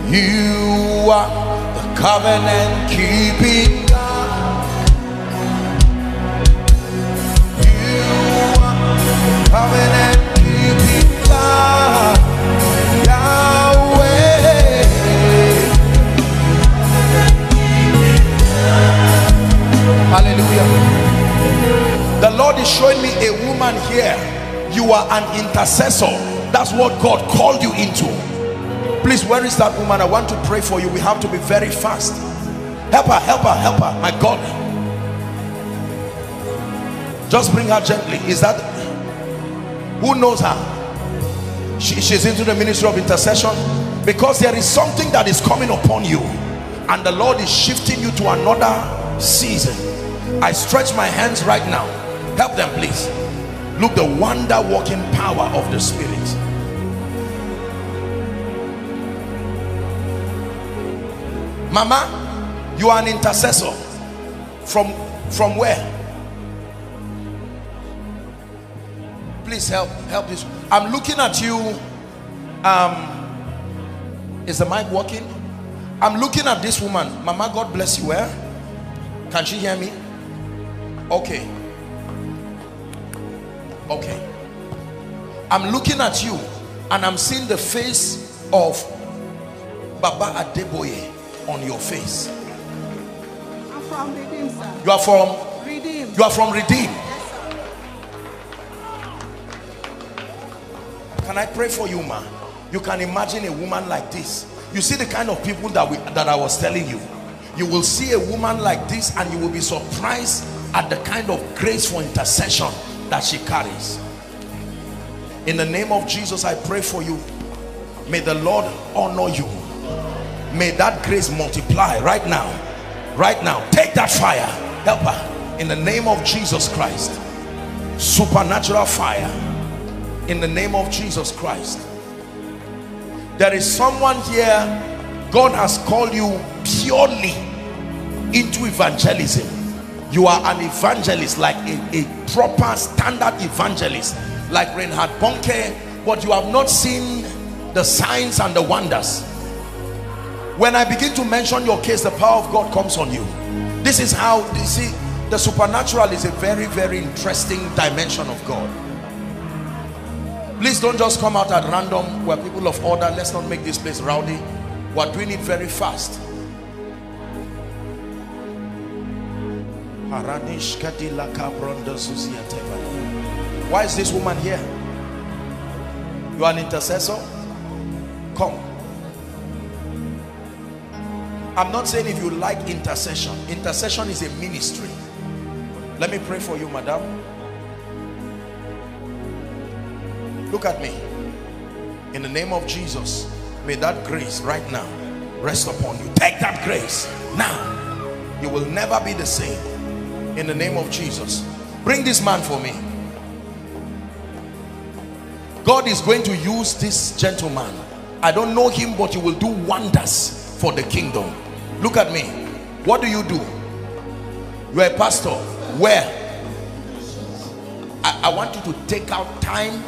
You are the covenant keeping showing me a woman here. You are an intercessor. That's what God called you into. Please, where is that woman? I want to pray for you. We have to be very fast. Help her, help her, help her. My God. Just bring her gently. Is that who knows her? She, she's into the ministry of intercession. Because there is something that is coming upon you. And the Lord is shifting you to another season. I stretch my hands right now. Help them please. Look the wonder working power of the spirit. Mama you are an intercessor. From from where please help help this. I'm looking at you um is the mic working? I'm looking at this woman. Mama god bless you eh? Can she hear me? Okay. Okay. I'm looking at you and i'm seeing the face of baba adeboye on your face. I'm from Redeem, sir. you are from? Redeem. you are from redeem can i pray for you ma? You can imagine a woman like this. You see the kind of people that we that i was telling you. You will see a woman like this and you will be surprised at the kind of grace for intercession that she carries. In the name of jesus i pray for you. May the lord honor you. May that grace multiply right now. Right now. Take that fire. Help her. In the name of jesus christ. Supernatural fire in the name of jesus christ. There is someone here god has called you purely into evangelism. You are an evangelist like a, a proper standard evangelist like Reinhard Bonnke but you have not seen the signs and the wonders. When I begin to mention your case the power of God comes on you. This is how you see the supernatural is a very very interesting dimension of God please don't just come out at random. We're people of order. Let's not make this place rowdy. We're doing it very fast. Why is this woman here? You are an intercessor? Come. I'm not saying if you like intercession. Intercession is a ministry. Let me pray for you madam look at me. In the name of Jesus may that grace right now rest upon you. Take that grace now. You will never be the same. In the name of Jesus bring this man for me. God is going to use this gentleman. I don't know him but he will do wonders for the kingdom. Look at me. What do you do? You are a pastor. Where? I, I want you to take out time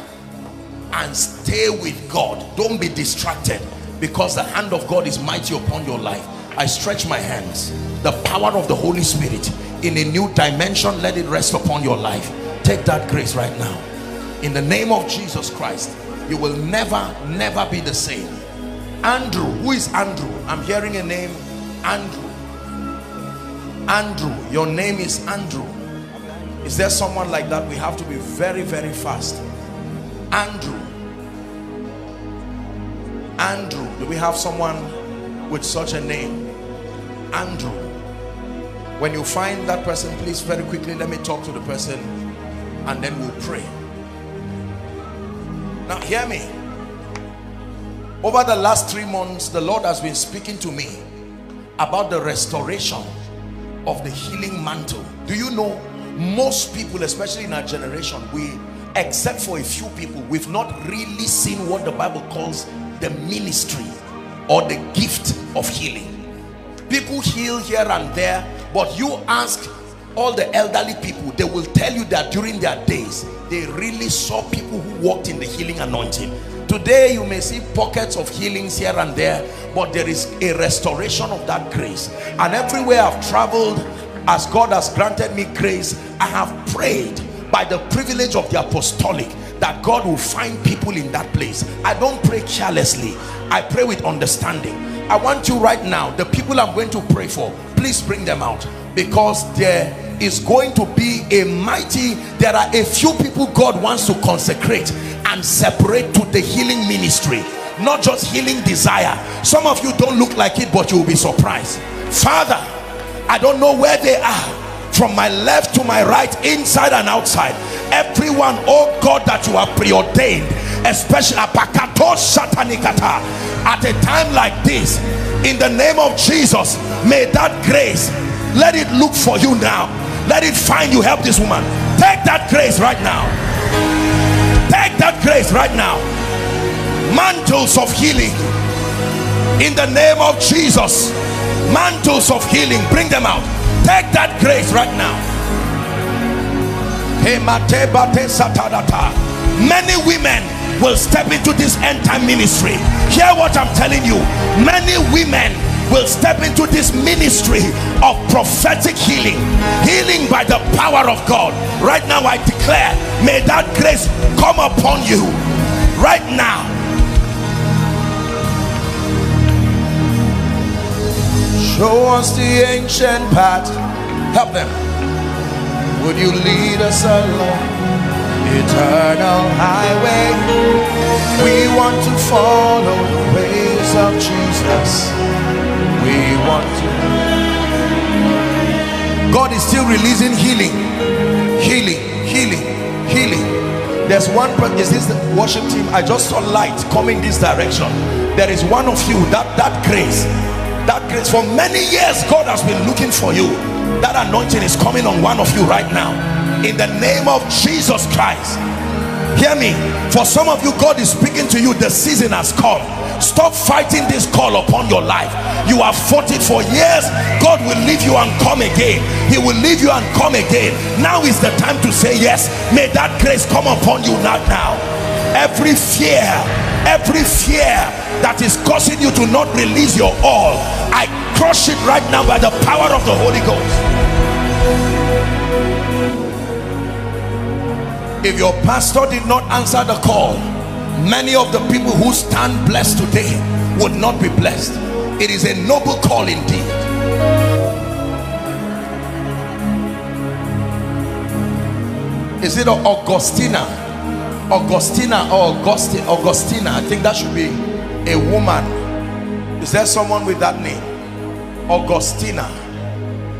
and stay with God. Don't be distracted because the hand of God is mighty upon your life. I stretch my hands. The power of the Holy Spirit in a new dimension let it rest upon your life. Take that grace right now. In the name of Jesus Christ you will never never be the same. Andrew who is Andrew? I'm hearing a name Andrew. Andrew your name is Andrew. Is there someone like that? We have to be very very fast Andrew. Andrew. Do we have someone with such a name? Andrew. When you find that person please very quickly let me talk to the person and then we'll pray. Now hear me. Over the last three months the Lord has been speaking to me about the restoration of the healing mantle. Do you know most people especially in our generation we except for a few people. We've not really seen what the Bible calls the ministry or the gift of healing. People heal here and there but you ask all the elderly people they will tell you that during their days they really saw people who walked in the healing anointing. Today you may see pockets of healings here and there but there is a restoration of that grace. And everywhere I've traveled as God has granted me grace I have prayed by the privilege of the apostolic that God will find people in that place. I don't pray carelessly. I pray with understanding. I want you right now the people I'm going to pray for please bring them out. Because there is going to be a mighty there are a few people God wants to consecrate and separate to the healing ministry. Not just healing desire. Some of you don't look like it but you'll be surprised. Father I don't know where they are from my left to my right inside and outside. Everyone oh God that you have preordained especially at a time like this in the name of Jesus may that grace let it look for you now. Let it find you. Help this woman. Take that grace right now. Take that grace right now. Mantles of healing. In the name of Jesus. Mantles of healing. Bring them out take that grace right now. Many women will step into this end time ministry. Hear what i'm telling you. Many women will step into this ministry of prophetic healing. Healing by the power of god. Right now i declare may that grace come upon you. Right now show us the ancient path help them would you lead us along eternal highway. We want to follow the ways of Jesus. We want to. God is still releasing healing, healing, healing, healing. There's one is this the worship team? I just saw light coming this direction. There is one of you that that grace, that grace. For many years. God has been looking for you. That anointing is coming on one of you right now. In the name of Jesus Christ. Hear me. For some of you God is speaking to you. The season has come. Stop fighting this call upon your life. You have fought it for years. God will leave you and come again. He will leave you and come again. Now is the time to say yes. May that grace come upon you not now. Every fear every fear that is causing you to not release your all I crush it right now by the power of the Holy Ghost. If your pastor did not answer the call many of the people who stand blessed today would not be blessed. It is a noble call indeed. Is it augustina augustina or augustina i think that should be a woman. Is there someone with that name? Augustina.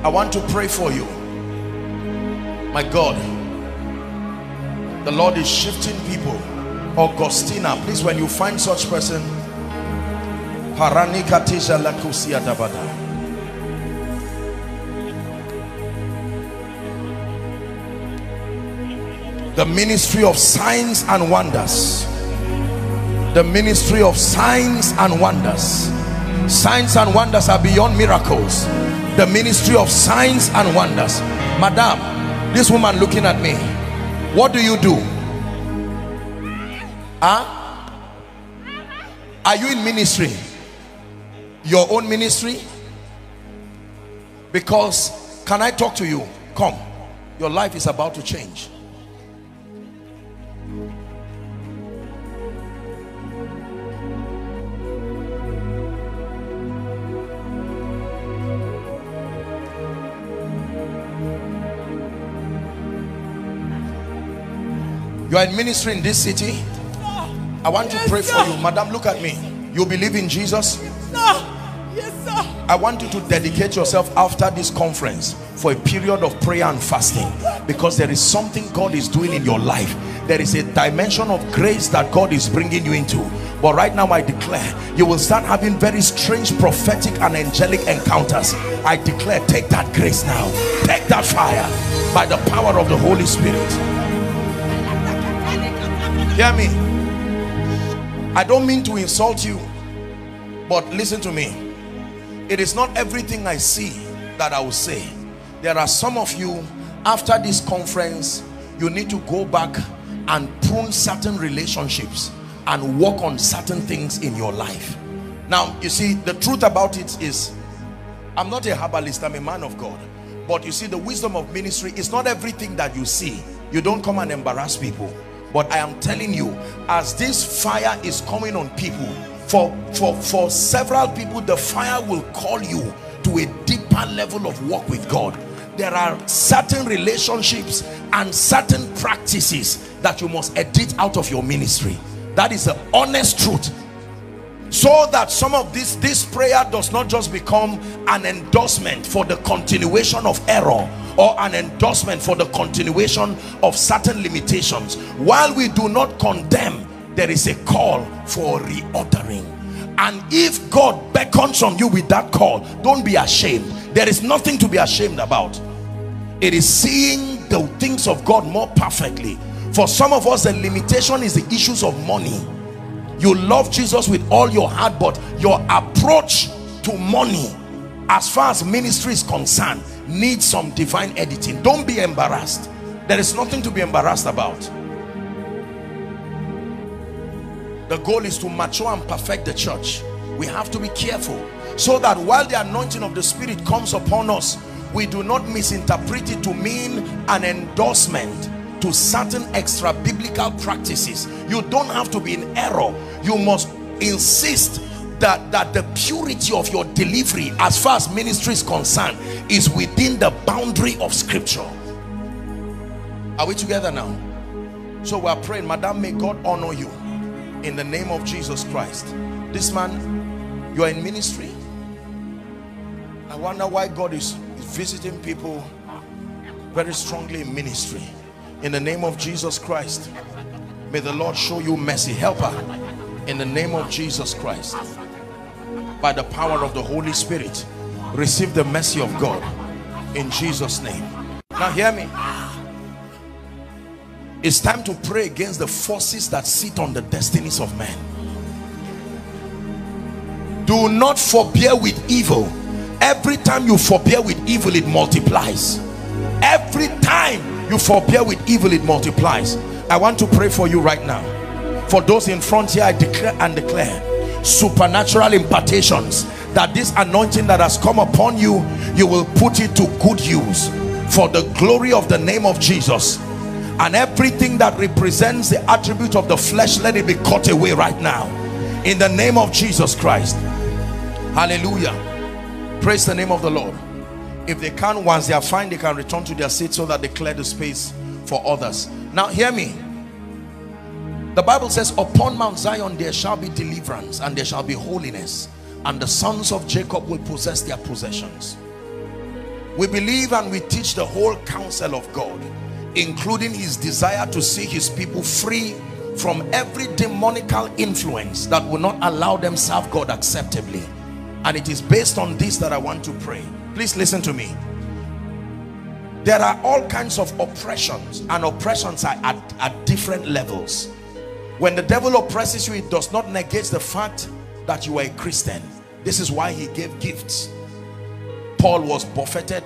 I want to pray for you. My god the Lord is shifting people. Augustina please when you find such person the ministry of signs and wonders. The ministry of signs and wonders. Signs and wonders are beyond miracles. The ministry of signs and wonders. Madam this woman looking at me what do you do? Huh? Are you in ministry? Your own ministry? Because can i talk to you? Come. Your life is about to change you are in ministry in this city. I want yes, to pray sir. for you. Madam look at me. You believe in jesus? Yes, sir. yes sir. I want you to dedicate yourself after this conference for a period of prayer and fasting because there is something god is doing in your life. There is a dimension of grace that god is bringing you into. But right now i declare you will start having very strange prophetic and angelic encounters. I declare take that grace now. Take that fire by the power of the holy spirit hear me. I don't mean to insult you but listen to me. It is not everything i see that i will say. There are some of you after this conference you need to go back and prune certain relationships and work on certain things in your life. Now you see the truth about it is i'm not a herbalist i'm a man of god. But you see the wisdom of ministry is not everything that you see. You don't come and embarrass people but i am telling you as this fire is coming on people for for for several people the fire will call you to a deeper level of work with god. There are certain relationships and certain practices that you must edit out of your ministry. That is the honest truth. So that some of this this prayer does not just become an endorsement for the continuation of error or an endorsement for the continuation of certain limitations. While we do not condemn there is a call for reordering. And if God beckons on you with that call don't be ashamed. There is nothing to be ashamed about. It is seeing the things of God more perfectly. For some of us the limitation is the issues of money. You love Jesus with all your heart but your approach to money as far as ministry is concerned needs some divine editing don't be embarrassed there is nothing to be embarrassed about The goal is to mature and perfect the church. We have to be careful so that while the anointing of the Spirit comes upon us, we do not misinterpret it to mean an endorsement to certain extra biblical practices. You don't have to be in error. You must insist that, that the purity of your delivery as far as ministry is concerned is within the boundary of scripture. Are we together now? So we are praying, Madam, may God honor you in the name of Jesus Christ. This man, you are in ministry. I wonder why God is, is visiting people very strongly in ministry. In the name of Jesus Christ, may the Lord show you mercy. Help her in the name of Jesus Christ. By the power of the Holy Spirit, receive the mercy of God in Jesus' name. Now, hear me. It's time to pray against the forces that sit on the destinies of men. Do not forbear with evil. Every time you forbear with evil, it multiplies. Every time you forbear with evil, it multiplies. I want to pray for you right now. For those in front here, I declare and declare supernatural impartations that this anointing that has come upon you, you will put it to good use for the glory of the name of Jesus. And everything that represents the attribute of the flesh let it be cut away right now. In the name of Jesus Christ. Hallelujah. Praise the name of the Lord. If they can once they are fine they can return to their seat so that they clear the space for others. Now hear me the Bible says upon Mount Zion there shall be deliverance and there shall be holiness and the sons of Jacob will possess their possessions. We believe and we teach the whole counsel of God including his desire to see his people free from every demonical influence that will not allow them serve God acceptably. And it is based on this that I want to pray. Please listen to me. There are all kinds of oppressions and oppressions are at, at different levels when the devil oppresses you it does not negate the fact that you are a Christian. This is why he gave gifts. Paul was buffeted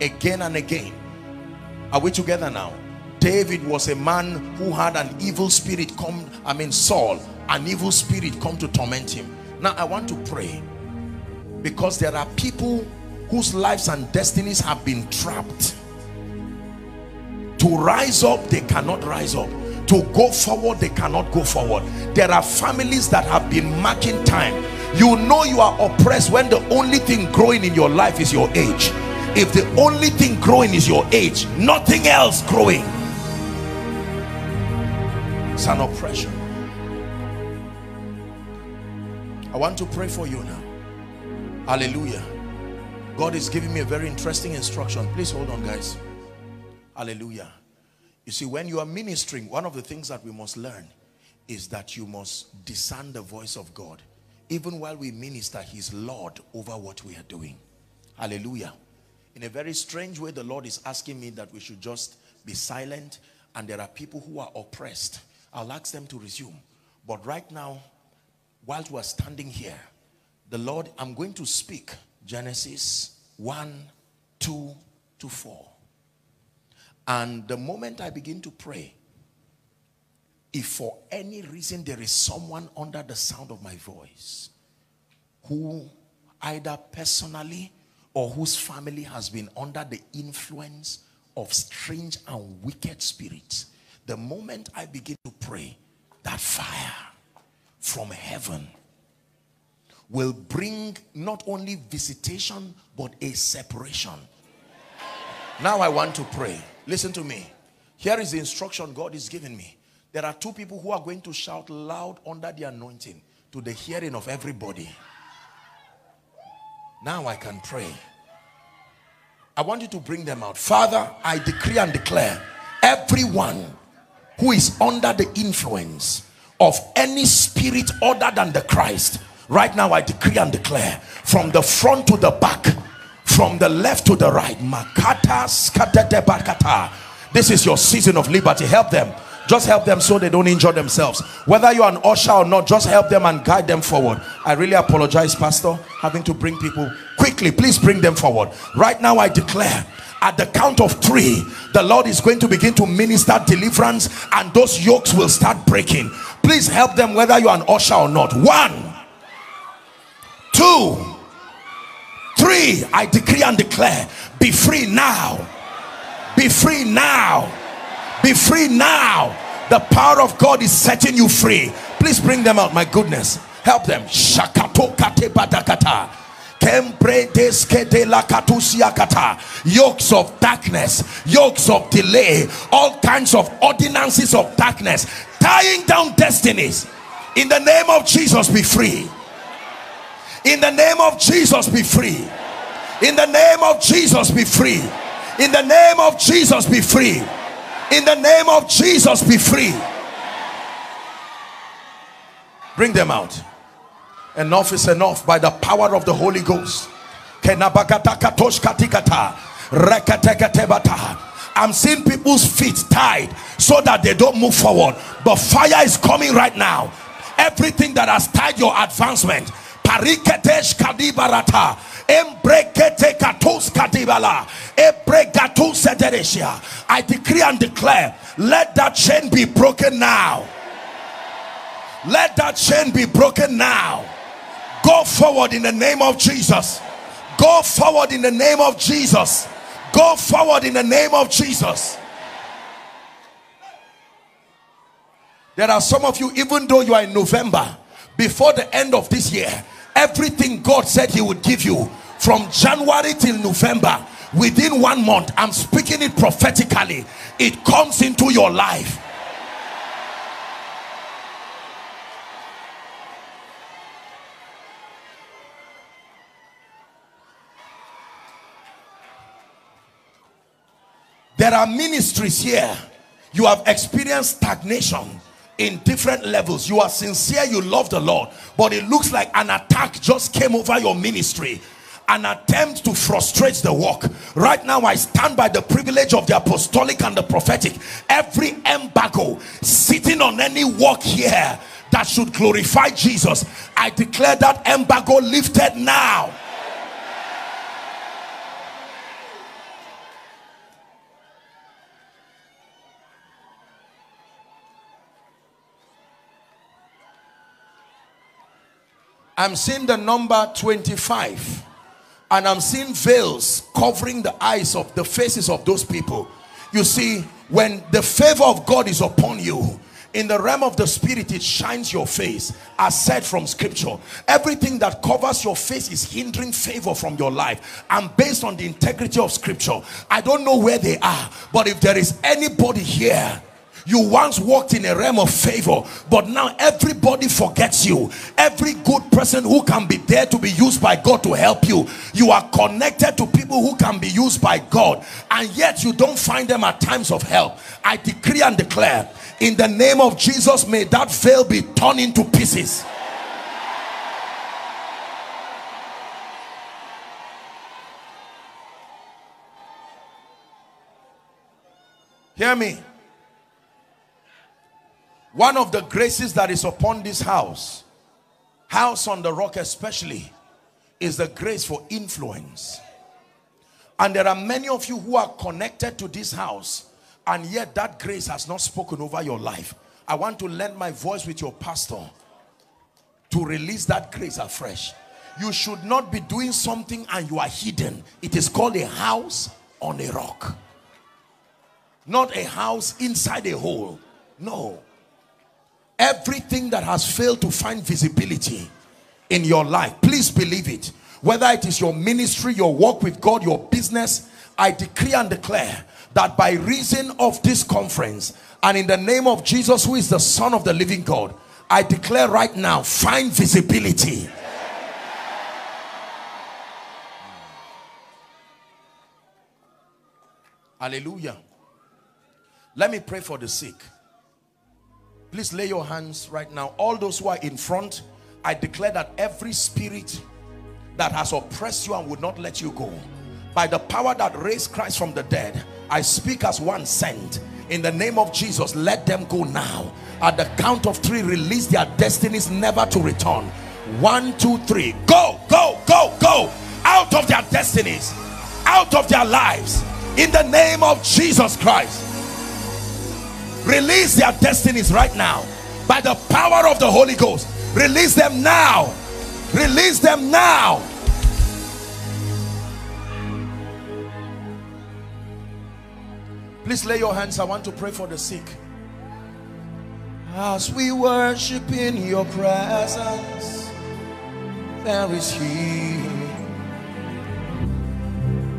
again and again. Are we together now? David was a man who had an evil spirit come i mean saul an evil spirit come to torment him. Now i want to pray. Because there are people whose lives and destinies have been trapped. To rise up they cannot rise up to go forward they cannot go forward. There are families that have been marking time. You know you are oppressed when the only thing growing in your life is your age. If the only thing growing is your age nothing else growing. It's an oppression. I want to pray for you now. Hallelujah. God is giving me a very interesting instruction. Please hold on guys. Hallelujah you see when you are ministering one of the things that we must learn is that you must discern the voice of god. Even while we minister he's lord over what we are doing. Hallelujah. In a very strange way the lord is asking me that we should just be silent and there are people who are oppressed. I'll ask them to resume. But right now while we are standing here the lord i'm going to speak genesis 1 2 to 4 and the moment i begin to pray if for any reason there is someone under the sound of my voice who either personally or whose family has been under the influence of strange and wicked spirits, the moment I begin to pray, that fire from heaven will bring not only visitation, but a separation. Now I want to pray. Listen to me. Here is the instruction God is giving me. There are two people who are going to shout loud under the anointing to the hearing of everybody. Now I can pray. I want you to bring them out. Father, I decree and declare everyone who is under the influence of any spirit other than the Christ. Right now I decree and declare from the front to the back, from the left to the right. This is your season of liberty. Help them. Just help them so they don't injure themselves. Whether you're an usher or not just help them and guide them forward. I really apologize pastor having to bring people quickly. Please bring them forward. Right now i declare at the count of three the lord is going to begin to minister deliverance and those yokes will start breaking. Please help them whether you're an usher or not. One two three i decree and declare be free now. Be free now. Be free now. The power of god is setting you free. Please bring them out my goodness. Help them. Shakato kate badakata yokes of darkness yokes of delay all kinds of ordinances of darkness tying down destinies. In the name of jesus be free in the name of jesus be free. In the name of jesus be free. In the name of jesus be free. In the name of jesus be free. Bring them out. Enough is enough by the power of the Holy Ghost. I'm seeing people's feet tied so that they don't move forward. But fire is coming right now. Everything that has tied your advancement pariketesh kadibarata I decree and declare let that chain be broken now let that chain be broken now Go forward in the name of Jesus. Go forward in the name of Jesus. Go forward in the name of Jesus. There are some of you, even though you are in November, before the end of this year, everything God said He would give you from January till November, within one month, I'm speaking it prophetically, it comes into your life. There are ministries here. You have experienced stagnation in different levels. You are sincere, you love the Lord, but it looks like an attack just came over your ministry. An attempt to frustrate the work. Right now i stand by the privilege of the apostolic and the prophetic. Every embargo sitting on any work here that should glorify jesus i declare that embargo lifted now I'm seeing the number 25 and I'm seeing veils covering the eyes of the faces of those people. You see, when the favor of God is upon you, in the realm of the spirit it shines your face as said from scripture. Everything that covers your face is hindering favor from your life. And based on the integrity of scripture i don't know where they are but if there is anybody here you once walked in a realm of favor but now everybody forgets you. Every good person who can be there to be used by God to help you you are connected to people who can be used by God and yet you don't find them at times of help. I decree and declare in the name of Jesus may that veil be torn into pieces. Hear me one of the graces that is upon this house, house on the rock especially, is the grace for influence. And there are many of you who are connected to this house and yet that grace has not spoken over your life. I want to lend my voice with your pastor to release that grace afresh. You should not be doing something and you are hidden. It is called a house on a rock. Not a house inside a hole. No everything that has failed to find visibility in your life please believe it. Whether it is your ministry your work with God your business I decree and declare that by reason of this conference and in the name of Jesus who is the son of the living God I declare right now find visibility. Hallelujah. Let me pray for the sick Please lay your hands right now. All those who are in front, I declare that every spirit that has oppressed you and would not let you go, by the power that raised Christ from the dead, I speak as one sent. In the name of Jesus, let them go now. At the count of three, release their destinies never to return. One, two, three. Go, go, go, go. Out of their destinies, out of their lives, in the name of Jesus Christ release their destinies right now by the power of the Holy Ghost. Release them now. Release them now. Please lay your hands. I want to pray for the sick. As we worship in your presence there is healing.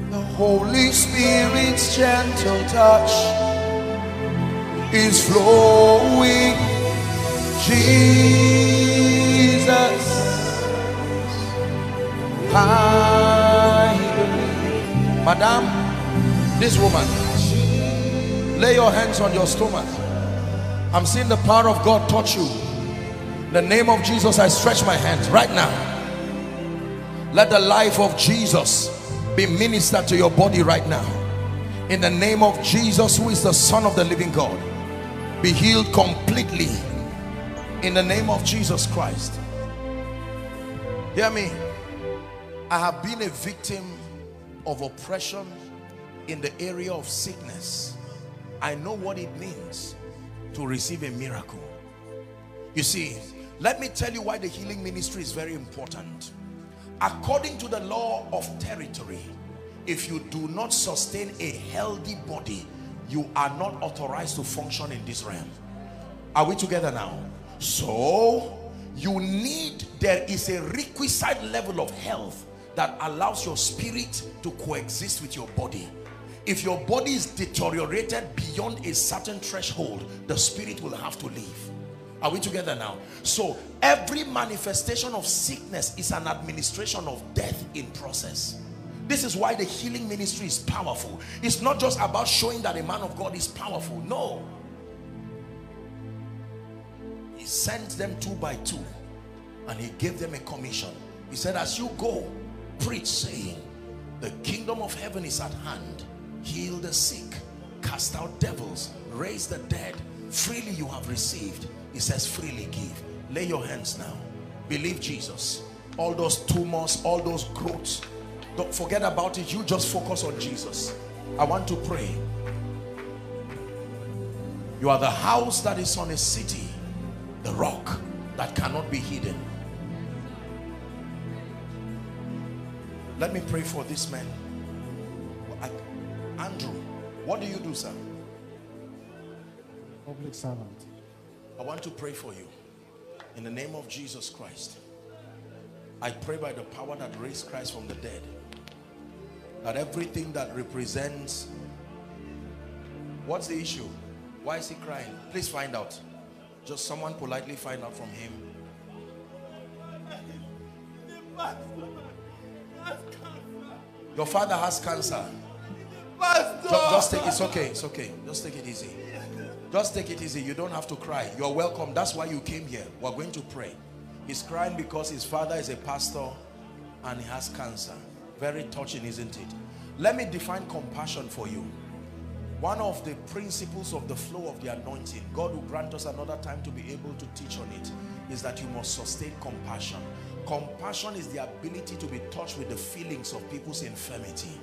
The Holy Spirit's gentle touch is flowing. Jesus I believe Madam this woman lay your hands on your stomach. I'm seeing the power of God touch you. In the name of Jesus I stretch my hands right now. Let the life of Jesus be ministered to your body right now. In the name of Jesus who is the son of the living God be healed completely in the name of Jesus Christ. Hear me. I have been a victim of oppression in the area of sickness. I know what it means to receive a miracle. You see let me tell you why the healing ministry is very important. According to the law of territory if you do not sustain a healthy body you are not authorized to function in this realm. Are we together now? So you need there is a requisite level of health that allows your spirit to coexist with your body. If your body is deteriorated beyond a certain threshold the spirit will have to leave. Are we together now? So every manifestation of sickness is an administration of death in process this is why the healing ministry is powerful. It's not just about showing that a man of God is powerful. No. He sent them two by two and he gave them a commission. He said as you go preach saying the kingdom of heaven is at hand. Heal the sick cast out devils raise the dead. Freely you have received. He says freely give. Lay your hands now. Believe Jesus. All those tumors all those growths don't forget about it. You just focus on Jesus. I want to pray. You are the house that is on a city the rock that cannot be hidden. Let me pray for this man. Andrew what do you do sir? Public servant. I want to pray for you. In the name of Jesus Christ I pray by the power that raised Christ from the dead that everything that represents what's the issue? Why is he crying? Please find out. Just someone politely find out from him. Your father has cancer. Just, just take it's okay it's okay. Just take it easy. Just take it easy. You don't have to cry. You're welcome. That's why you came here. We're going to pray. He's crying because his father is a pastor and he has cancer very touching isn't it? Let me define compassion for you. One of the principles of the flow of the anointing God will grant us another time to be able to teach on it is that you must sustain compassion. Compassion is the ability to be touched with the feelings of people's infirmity.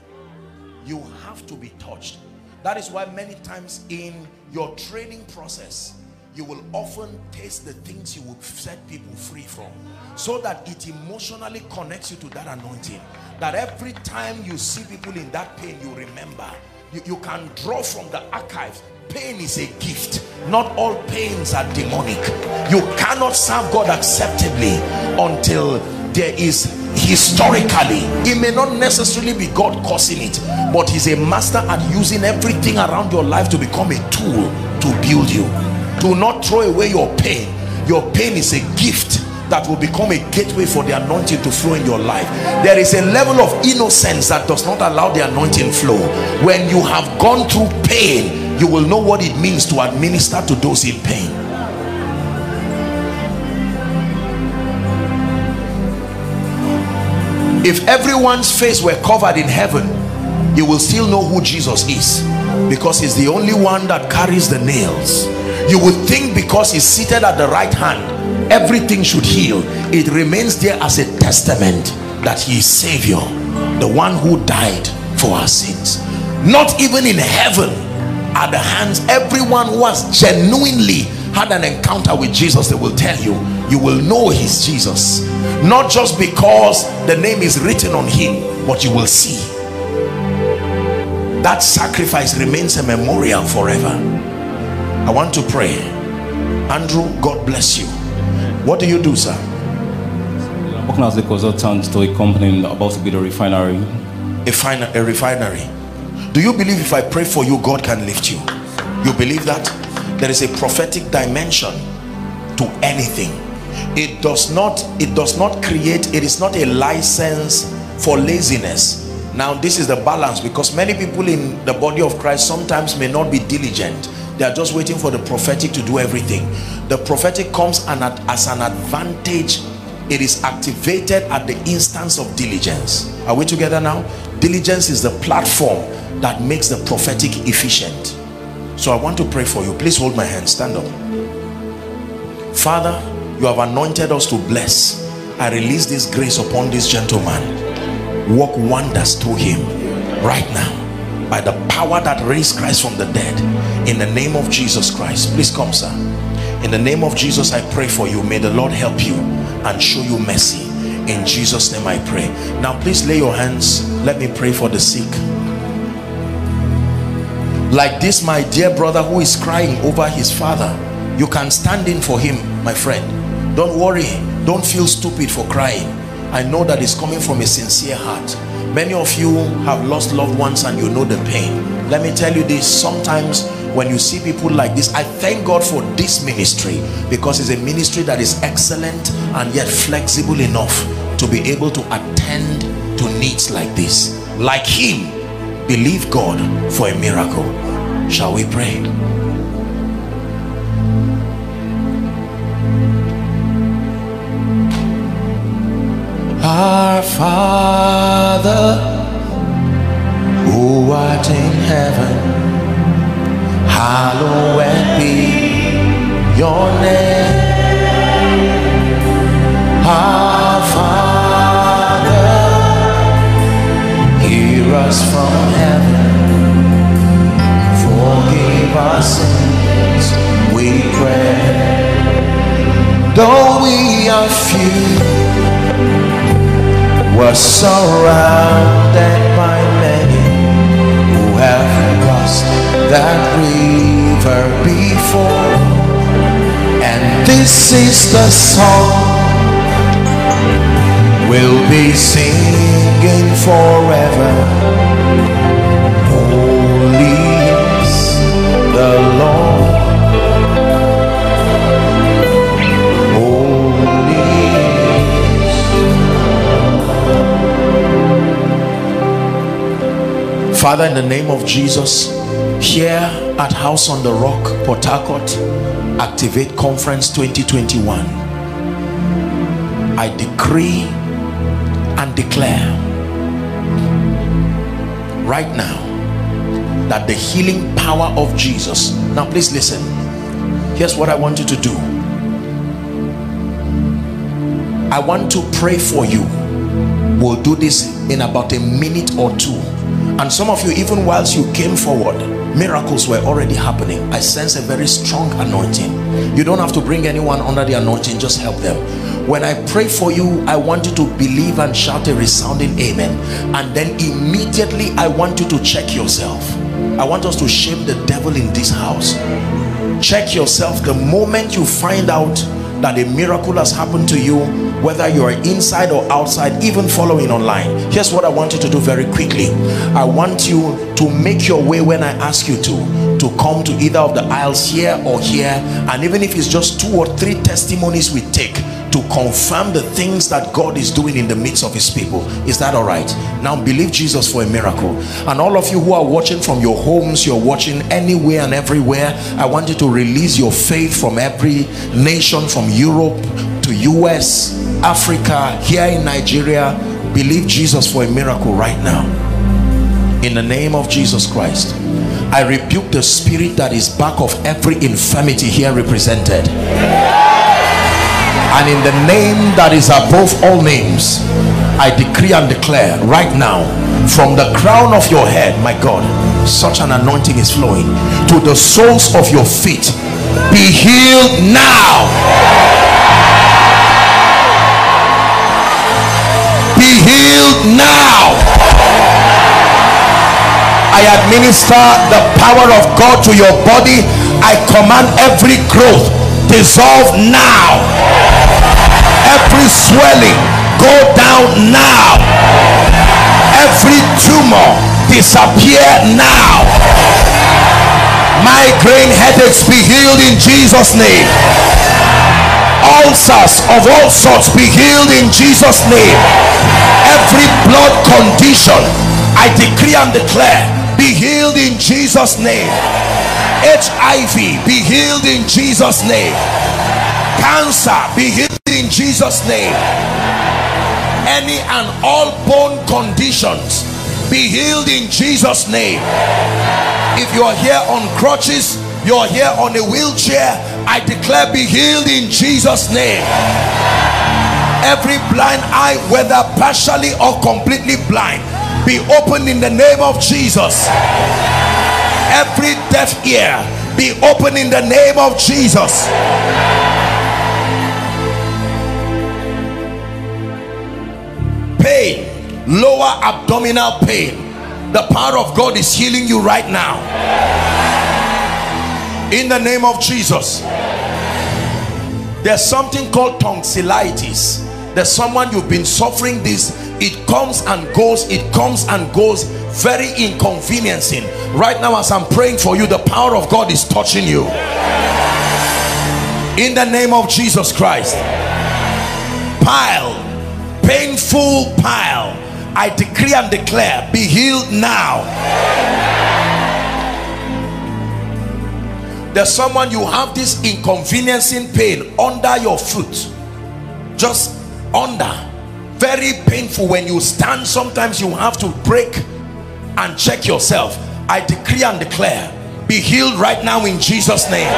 You have to be touched. That is why many times in your training process you will often taste the things you will set people free from so that it emotionally connects you to that anointing. That every time you see people in that pain you remember. You, you can draw from the archives. Pain is a gift. Not all pains are demonic. You cannot serve God acceptably until there is historically. It may not necessarily be God causing it but he's a master at using everything around your life to become a tool to build you. Do not throw away your pain. Your pain is a gift that will become a gateway for the anointing to flow in your life. There is a level of innocence that does not allow the anointing flow. When you have gone through pain you will know what it means to administer to those in pain. If everyone's face were covered in heaven you will still know who Jesus is because he's the only one that carries the nails. You would think because he's seated at the right hand everything should heal. It remains there as a testament that he is savior the one who died for our sins. Not even in heaven are the hands. Everyone who has genuinely had an encounter with Jesus they will tell you you will know he's Jesus. Not just because the name is written on him but you will see. That sacrifice remains a memorial forever. I want to pray. Andrew God bless you what do you do sir? I'm working as a consultant to a company about to build a refinery? A, fina- a refinery. Do you believe if I pray for you God can lift you? You believe that? There is a prophetic dimension to anything. It does not it does not create it is not a license for laziness. Now this is the balance because many people in the body of Christ sometimes may not be diligent. They are just waiting for the prophetic to do everything the prophetic comes an, as an advantage it is activated at the instance of diligence. Are we together now? Diligence is the platform that makes the prophetic efficient. So i want to pray for you. Please hold my hand. Stand up. Father you have anointed us to bless. I release this grace upon this gentleman. Work wonders through him right now by the power that raised christ from the dead. In the name of jesus christ. Please come sir in the name of jesus i pray for you. May the lord help you and show you mercy. In jesus name i pray. Now please lay your hands. Let me pray for the sick. Like this my dear brother who is crying over his father you can stand in for him my friend. Don't worry. Don't feel stupid for crying. I know that it's coming from a sincere heart. Many of you have lost loved ones and you know the pain. Let me tell you this. Sometimes when you see people like this i thank god for this ministry because it's a ministry that is excellent and yet flexible enough to be able to attend to needs like this. Like him believe god for a miracle. Shall we pray? Our father who art in heaven hallowed be your name. Our father hear us from heaven. Forgive our sins we pray. Though we are few we're surrounded by that river before. And this is the song we'll be singing forever. Holy is the lord. Father, in the name of Jesus, here at House on the Rock, Port Harcourt, Activate Conference 2021, I decree and declare right now that the healing power of Jesus. Now, please listen. Here's what I want you to do. I want to pray for you. We'll do this in about a minute or two. And some of you, even whilst you came forward, miracles were already happening. I sense a very strong anointing. You don't have to bring anyone under the anointing, just help them. When I pray for you, I want you to believe and shout a resounding amen. And then immediately, I want you to check yourself. I want us to shame the devil in this house. Check yourself the moment you find out that a miracle has happened to you whether you are inside or outside even following online. Here's what i want you to do very quickly. I want you to make your way when i ask you to to come to either of the aisles here or here. And even if it's just two or three testimonies we take to confirm the things that God is doing in the midst of his people. Is that all right? Now believe Jesus for a miracle. And all of you who are watching from your homes you're watching anywhere and everywhere I want you to release your faith from every nation from Europe to US Africa here in Nigeria believe Jesus for a miracle right now. In the name of Jesus Christ I rebuke the spirit that is back of every infirmity here represented. And in the name that is above all names I decree and declare right now from the crown of your head my God such an anointing is flowing to the soles of your feet be healed now be healed now. I administer the power of God to your body. I command every growth. Dissolve now. Every swelling go down now. Every tumor disappear now. Migraine headaches be healed in jesus name ulcers of all sorts be healed in jesus name. Every blood condition i decree and declare be healed in jesus name. Hiv be healed in jesus name. Cancer be healed in jesus name. Any and all bone conditions be healed in Jesus name. If you are here on crutches you are here on a wheelchair. I declare be healed in Jesus name. Every blind eye whether partially or completely blind be opened in the name of Jesus. Every deaf ear be open in the name of Jesus. Pain lower abdominal pain. The power of God is healing you right now in the name of Jesus. There's something called tonsillitis. There's someone you've been suffering this. It comes and goes it comes and goes. Very inconveniencing. Right now as I'm praying for you the power of God is touching you. In the name of Jesus Christ. Pile. Painful pile. I decree and declare be healed now there's someone you have this inconveniencing pain under your foot. Just under. Very painful when you stand. Sometimes you have to break and check yourself. I decree and declare be healed right now in Jesus name.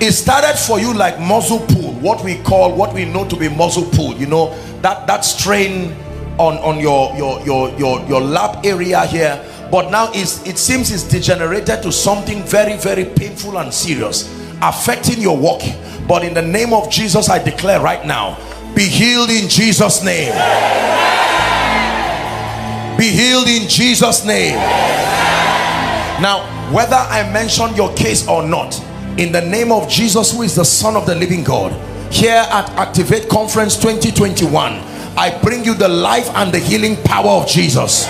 It started for you like muscle pull what we call what we know to be muscle pull you know that that strain on on your your your your, your lap area here but now it seems it's degenerated to something very very painful and serious affecting your walk. But in the name of jesus i declare right now be healed in jesus name. Be healed in jesus name. Now whether i mention your case or not in the name of Jesus who is the son of the living God here at activate conference 2021 I bring you the life and the healing power of Jesus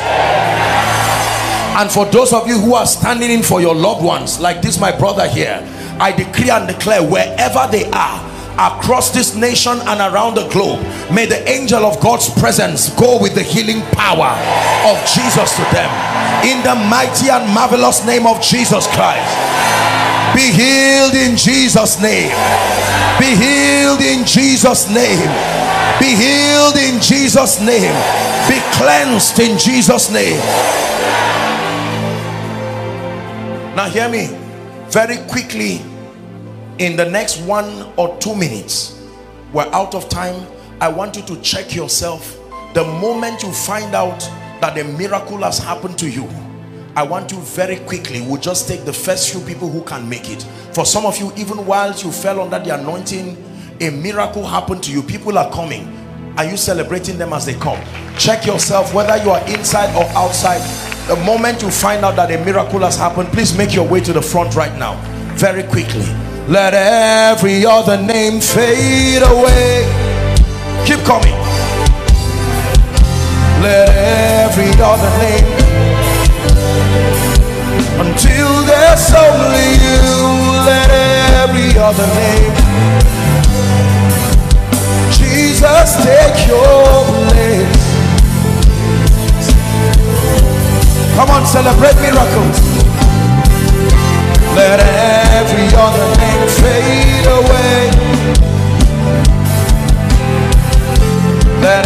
and for those of you who are standing in for your loved ones like this my brother here I decree and declare wherever they are across this nation and around the globe may the angel of God's presence go with the healing power of Jesus to them. In the mighty and marvelous name of Jesus Christ. Be healed in Jesus name. Be healed in Jesus name. Be healed in Jesus name. Be cleansed in Jesus name now hear me very quickly. In the next one or two minutes we're out of time. I want you to check yourself. The moment you find out that a miracle has happened to you I want you very quickly we'll just take the first few people who can make it. For some of you even whilst you fell under the anointing a miracle happened to you. People are coming. Are you celebrating them as they come? Check yourself whether you are inside or outside the moment you find out that a miracle has happened please make your way to the front right now very quickly. Let every other name fade away. Keep coming. Let every other name. Until there's only you let every other name. Jesus take your place come on celebrate miracles. Let every other name fade away. Let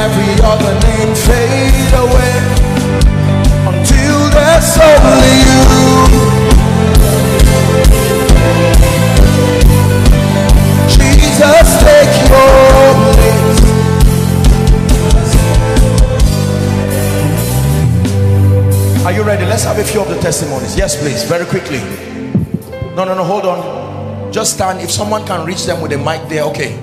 every other name fade away. Until there's only you. Jesus, take your a few of the testimonies. Yes, please, very quickly. No, no, no, hold on. Just stand. If someone can reach them with a mic there, okay.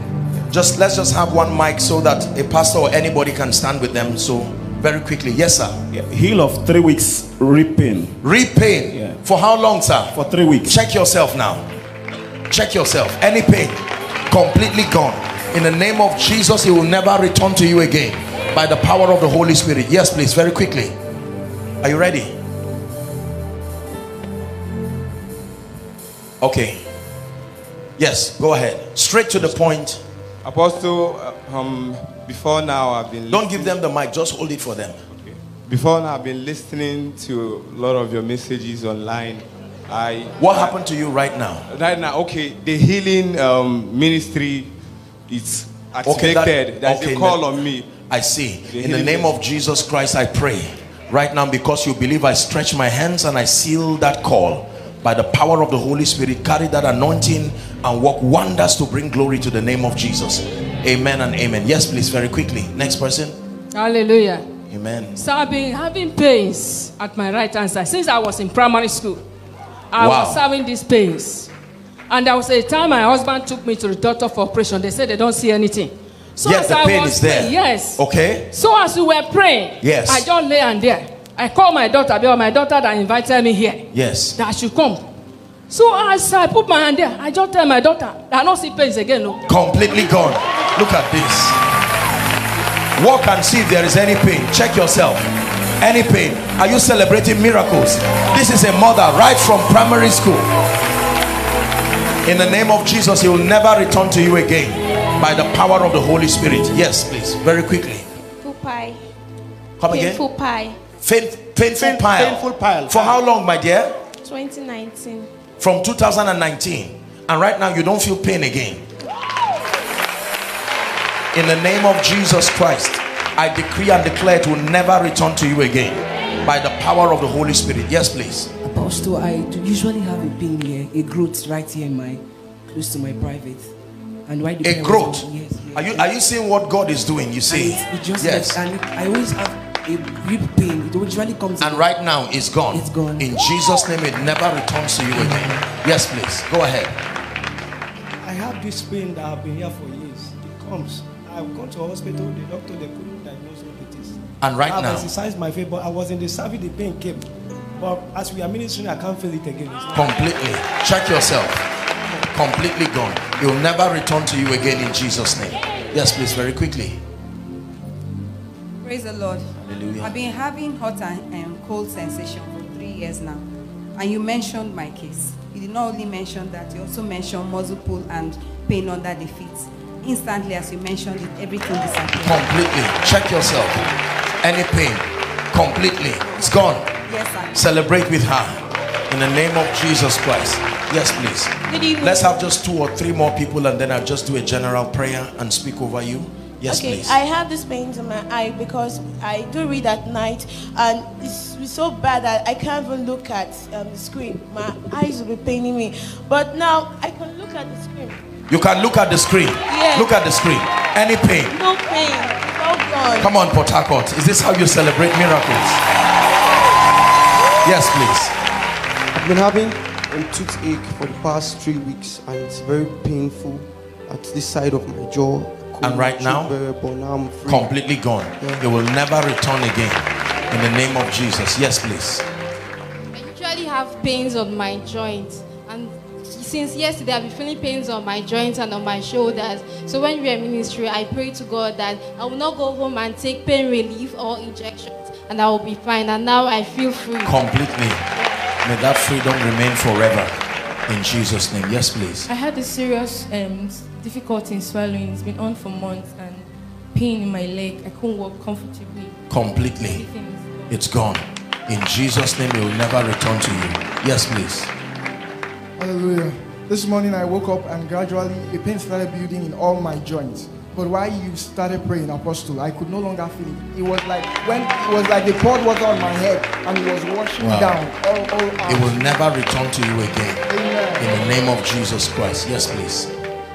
Just let's just have one mic so that a pastor or anybody can stand with them. So very quickly, yes, sir. Yeah, heal of three weeks, rib pain. Rib pain. Yeah. For how long, sir? For three weeks. Check yourself now. Check yourself. Any pain, completely gone. In the name of Jesus, he will never return to you again. By the power of the Holy Spirit. Yes, please, very quickly. Are you ready? Okay. Yes, go ahead. Straight to the point. Apostle, uh, um, before now I've been Don't give them the mic, just hold it for them. before now I've been listening to a lot of your messages online. I What happened to you right now? right now? Okay, the healing um, ministry is activated. There's okay, a call on me. I see. The In the name of Jesus Christ, I pray right now because you believe I stretch my hands and I seal that call by the power of the Holy Spirit. Carry that anointing and work wonders to bring glory to the name of Jesus. Amen and amen. Yes, please, very quickly. Next person. Hallelujah. Amen. So I've been having pains at my right hand side since I was in primary school. I Wow. was having these pains. And there was a time my husband took me to the doctor for operation. They said they don't see anything. So yes, as the I pain was is there. praying- Yes. Okay. So as we were praying, Yes. I just lay and there. I called my daughter, because my daughter that invited me here, Yes. that I should come. So as I put my hand there, I just tell my daughter, I don't see pains again. No. Completely gone. Look at this. Walk and see if there is any pain. Check yourself. Any pain. Are you celebrating miracles? This is a mother right from primary school. In the name of Jesus, he will never return to you again by the power of the Holy Spirit. Yes, please. Very quickly. Painful pie. Come again. Painful pie. Pain, painful Pain- pile. painful pile. For how long, my dear? 2019. From 2019. And right now, you don't feel pain again. In the name of Jesus Christ, I decree and declare it will never return to you again by the power of the Holy Spirit. Yes, please. Apostle, I usually have a pain here, a growth right here in my, close to my private. And why A growth. Yes, yes. Are you are you seeing what God is doing? You And see? it, it just Yes. left, and it, I always have a rib pain. It usually comes. And right now it's gone. It's gone. In Jesus' name, it never returns to you again. Yes, please. Go ahead. I have this pain that I've been here for years. It comes. I've gone to a hospital, the doctor, they couldn't diagnose what it is. And right I've now, exercised my faith, but I was in the service, the pain came. But as we are ministering, I can't feel it again. Completely. Check yourself. Completely gone. It will never return to you again in Jesus' name. Yes, please, very quickly. Praise the Lord. Hallelujah. I've been having hot and um, cold sensation for three years now. And you mentioned my case. You did not only mention that, you also mentioned muscle pull and pain under the feet. Instantly, as you mentioned it, everything disappeared. Completely. Check yourself. Any pain, completely. It's gone. Yes, sir. Celebrate with her in the name of Jesus Christ. Yes, please. Let's have just two or three more people and then I'll just do a general prayer and speak over you. Yes, okay, please. I have this pains in my eye because I do read at night and it's, it's so bad that I can't even look at um, the screen. My eyes will be paining me. But now I can look at the screen. You can look at the screen. Yeah. Look at the screen. Any pain. No pain. Gone. Come on, Port Harcourt. Is this how you celebrate miracles? Yes, please. I've been having a toothache for the past three weeks and it's very painful at this side of my jaw. And right now? But now I'm free. Completely gone. Yeah. It will never return again. In the name of Jesus. Yes, please. I usually have pains on my joints, and since yesterday, I've been feeling pains on my joints and on my shoulders. So when we are in ministry, I pray to God that I will not go home and take pain relief or injections, and I will be fine. And now I feel free. Completely. May that freedom remain forever. In Jesus' name. Yes, please. I had a serious um, difficulty in swallowing. It's been on for months and pain in my leg. I couldn't walk comfortably. Completely. Gone. It's gone. In Jesus' name, it will never return to you. Yes, please. Hallelujah. This morning I woke up and gradually a pain started building in all my joints. But while you started praying, Apostle, I could no longer feel it. It was like when it was like the poured water on my head and it was washing Wow. down all, all. It will never return to you again. Amen. In the name of Jesus Christ. Yes, please.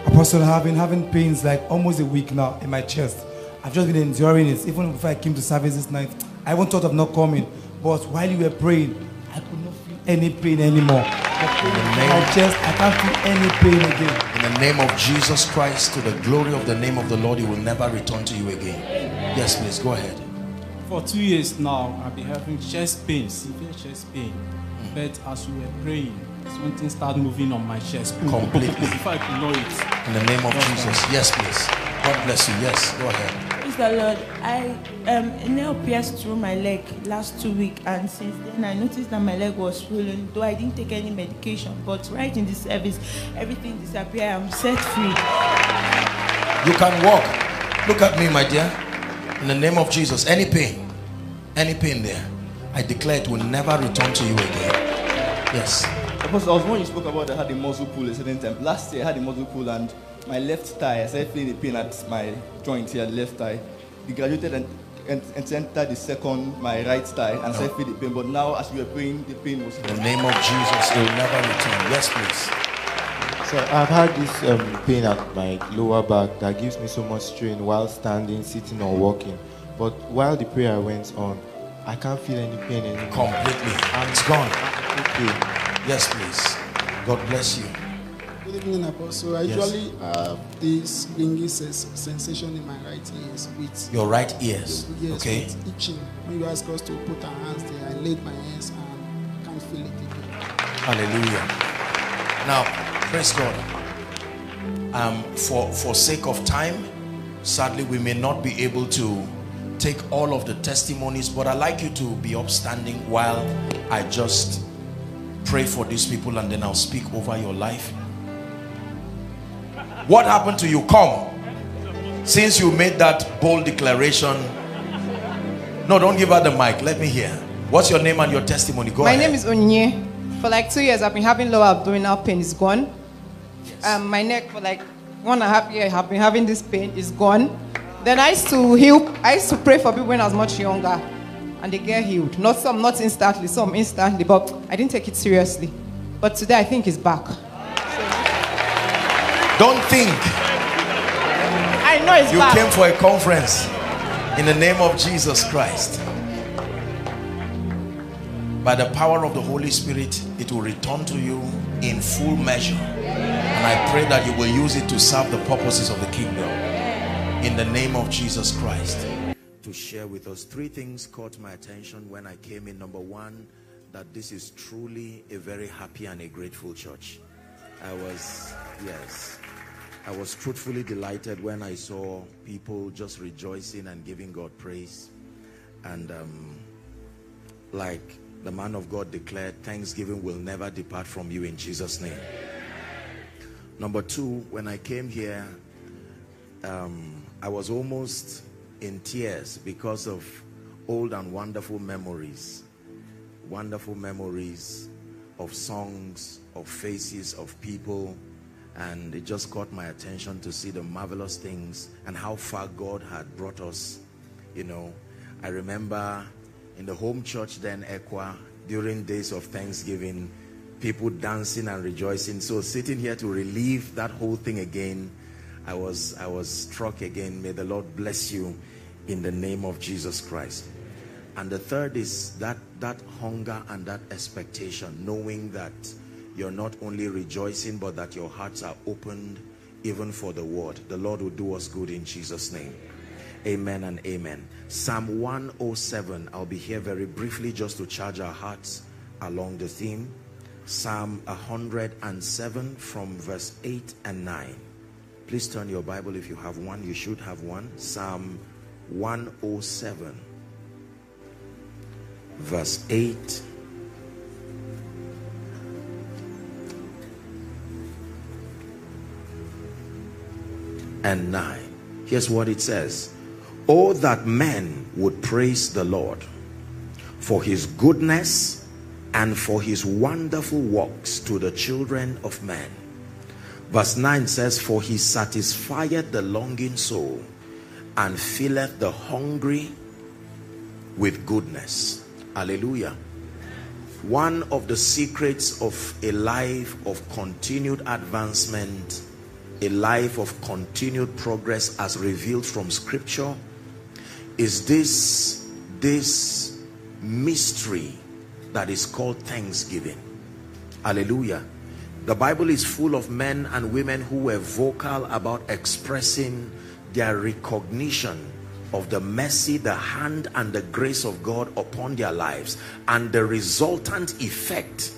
Apostle, I've been having pains like almost a week now in my chest. I've just been enduring it. Even before I came to service this night, I even thought of not coming. But while you were praying, I could not feel any pain anymore. The pain in my chest, I can't feel any pain again. In the name of Jesus Christ, to the glory of the name of the Lord, He will never return to you again. Yes, please go ahead. For two years now, I've been having chest pain, severe chest pain. Hmm. But as we were praying, something started moving on my chest. Completely. Before I could know it. In the name of Jesus. Yes, please. God bless you. Yes, go ahead. Praise the Lord. I um a nail pierced through my leg last two weeks, and since then I noticed that my leg was swollen. Though I didn't take any medication, but right in the service, everything disappeared. I'm set free. You can walk. Look at me, my dear. In the name of Jesus, any pain, any pain there, I declare it will never return to you again. Yes. Because I was when you spoke about I had a muscle pull a certain time. Last year I had a muscle pull and my left thigh, I started feeling the pain at my joint here, left thigh. It graduated and, and, and entered the second, my right thigh, and started feeling the pain. But now, as we were praying, the pain was. In the name of Jesus, it will never return. Yes, please. So I've had this um, pain at my lower back that gives me so much strain while standing, sitting, or walking. But while the prayer went on, I can't feel any pain anymore. Completely. it's gone. Okay. Yes, please. God bless you. Good evening, Apostle. I Yes. usually have this ringing sens- sensation in my right ears with Your right ears, Yes, okay? itching. When you ask us to put our hands there, I laid my hands and I can't feel it again. Hallelujah. Now, praise God. Um, for for sake of time, sadly, we may not be able to take all of the testimonies, but I'd like you to be upstanding while I just pray for these people and then I'll speak over your life. What happened to you? Come. Since you made that bold declaration. No, don't give her the mic. Let me hear. What's your name and your testimony? Go my ahead. name is Onye. For like two years, I've been having lower abdominal pain. It's gone. Um, my neck for like one and a half year, I've been having this pain. It's gone. Then I used to heal. I used to pray for people when I was much younger, and they get healed. Not some, not instantly. Some instantly, but I didn't take it seriously. But today, I think it's back. Don't think I know it's you back. came for a conference in the name of Jesus Christ. By the power of the Holy Spirit, it will return to you in full measure. And I pray that you will use it to serve the purposes of the kingdom. In the name of Jesus Christ. To share with us, three things caught my attention when I came in. Number one, that this is truly a very happy and a grateful church. I was, yes, I was truthfully delighted when I saw people just rejoicing and giving God praise. And um, like the man of God declared, thanksgiving will never depart from you in Jesus' name. Number two, when I came here, um, I was almost in tears because of old and wonderful memories. Wonderful memories of songs, of faces, of people. And it just caught my attention to see the marvelous things and how far God had brought us. You know, I remember in the home church then, Equa, during days of Thanksgiving, people dancing and rejoicing. So sitting here to relieve that whole thing again, I was I was struck again. May the Lord bless you in the name of Jesus Christ. And the third is that that hunger and that expectation, knowing that you're not only rejoicing, but that your hearts are opened even for the word. The Lord will do us good in Jesus' name. Amen and amen. Psalm 107. I'll be here very briefly just to charge our hearts along the theme. Psalm 107 from verse 8 and 9. Please turn your Bible if you have one. You should have one. Psalm 107 verse 8 and 9. Here's what it says. Oh, that men would praise the Lord for his goodness and for his wonderful works to the children of men. Verse 9 says, For he satisfieth the longing soul and filleth the hungry with goodness. Hallelujah. One of the secrets of a life of continued advancement, a life of continued progress as revealed from scripture is this this mystery that is called thanksgiving. Hallelujah. The Bible is full of men and women who were vocal about expressing their recognition of the mercy, the hand and the grace of God upon their lives and the resultant effect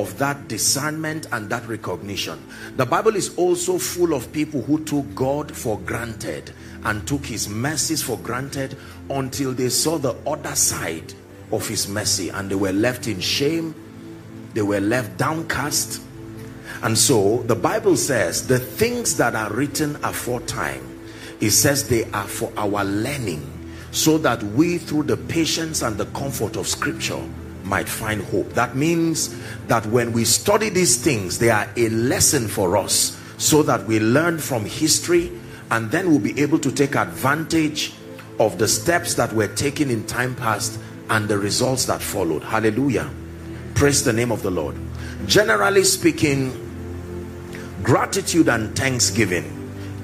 of that discernment and that recognition. The Bible is also full of people who took God for granted and took his mercies for granted until they saw the other side of his mercy and they were left in shame they were left downcast and so the bible says the things that are written aforetime it says they are for our learning so that we through the patience and the comfort of scripture might find hope. That means that when we study these things they are a lesson for us so that we learn from history and then we'll be able to take advantage of the steps that were taken in time past and the results that followed. Hallelujah. Praise the name of the lord. Generally speaking gratitude and thanksgiving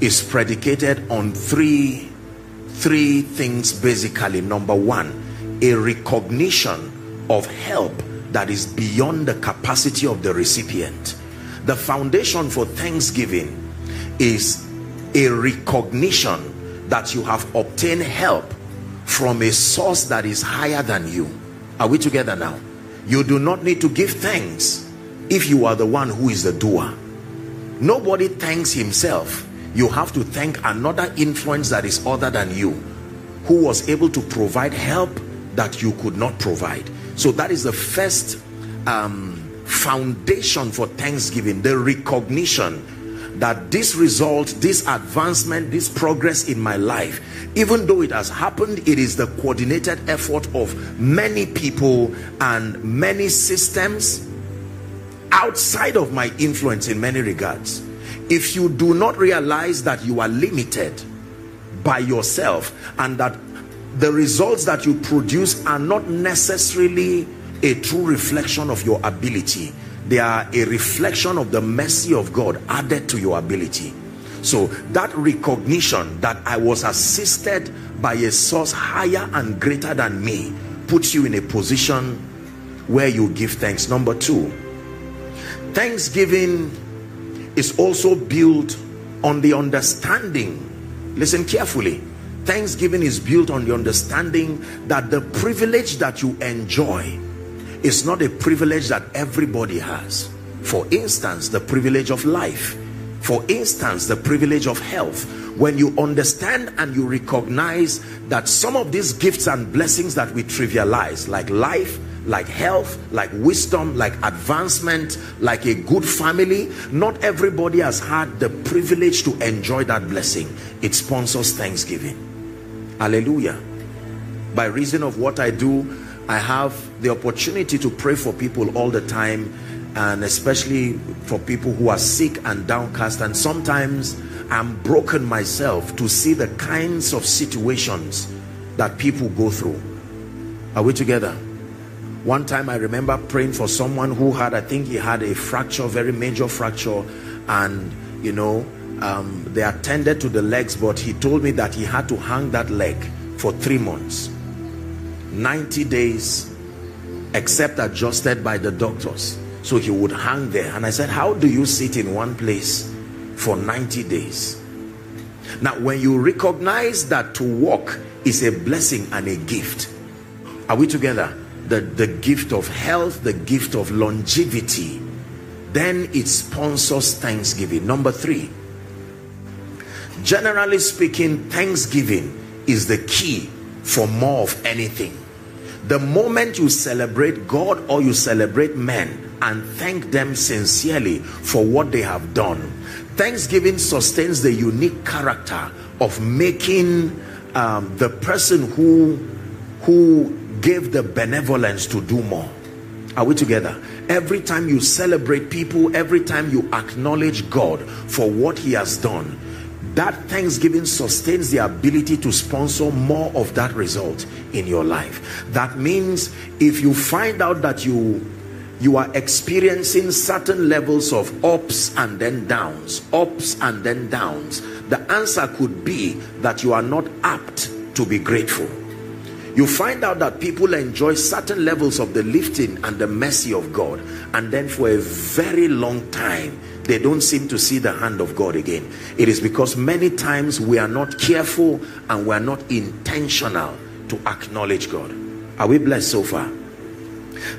is predicated on three three things basically. Number one a recognition of help that is beyond the capacity of the recipient. The foundation for thanksgiving is a recognition that you have obtained help from a source that is higher than you. Are we together now? You do not need to give thanks if you are the one who is the doer. Nobody thanks himself. You have to thank another influence that is other than you who was able to provide help that you could not provide so that is the first um, foundation for thanksgiving the recognition that this result this advancement this progress in my life even though it has happened it is the coordinated effort of many people and many systems outside of my influence in many regards. If you do not realize that you are limited by yourself and that the results that you produce are not necessarily a true reflection of your ability. They are a reflection of the mercy of God added to your ability. So that recognition that I was assisted by a source higher and greater than me puts you in a position where you give thanks. Number two thanksgiving is also built on the understanding. Listen carefully thanksgiving is built on the understanding that the privilege that you enjoy is not a privilege that everybody has. For instance the privilege of life. For instance the privilege of health. When you understand and you recognize that some of these gifts and blessings that we trivialize like life like health like wisdom like advancement like a good family not everybody has had the privilege to enjoy that blessing. It sponsors thanksgiving hallelujah. By reason of what i do i have the opportunity to pray for people all the time and especially for people who are sick and downcast. And sometimes i'm broken myself to see the kinds of situations that people go through. Are we together? One time i remember praying for someone who had i think he had a fracture very major fracture and you know um, they attended to the legs but he told me that he had to hang that leg for three months. 90 days except adjusted by the doctors. So he would hang there. And i said how do you sit in one place for 90 days? Now when you recognize that to walk is a blessing and a gift are we together? The the gift of health the gift of longevity then it sponsors thanksgiving. Number three generally speaking thanksgiving is the key for more of anything. The moment you celebrate God or you celebrate men and thank them sincerely for what they have done thanksgiving sustains the unique character of making um, the person who who gave the benevolence to do more. Are we together? Every time you celebrate people every time you acknowledge God for what he has done that thanksgiving sustains the ability to sponsor more of that result in your life. That means if you find out that you you are experiencing certain levels of ups and then downs ups and then downs the answer could be that you are not apt to be grateful. You find out that people enjoy certain levels of the lifting and the mercy of God and then for a very long time they don't seem to see the hand of God again. It is because many times we are not careful and we are not intentional to acknowledge God. Are we blessed so far?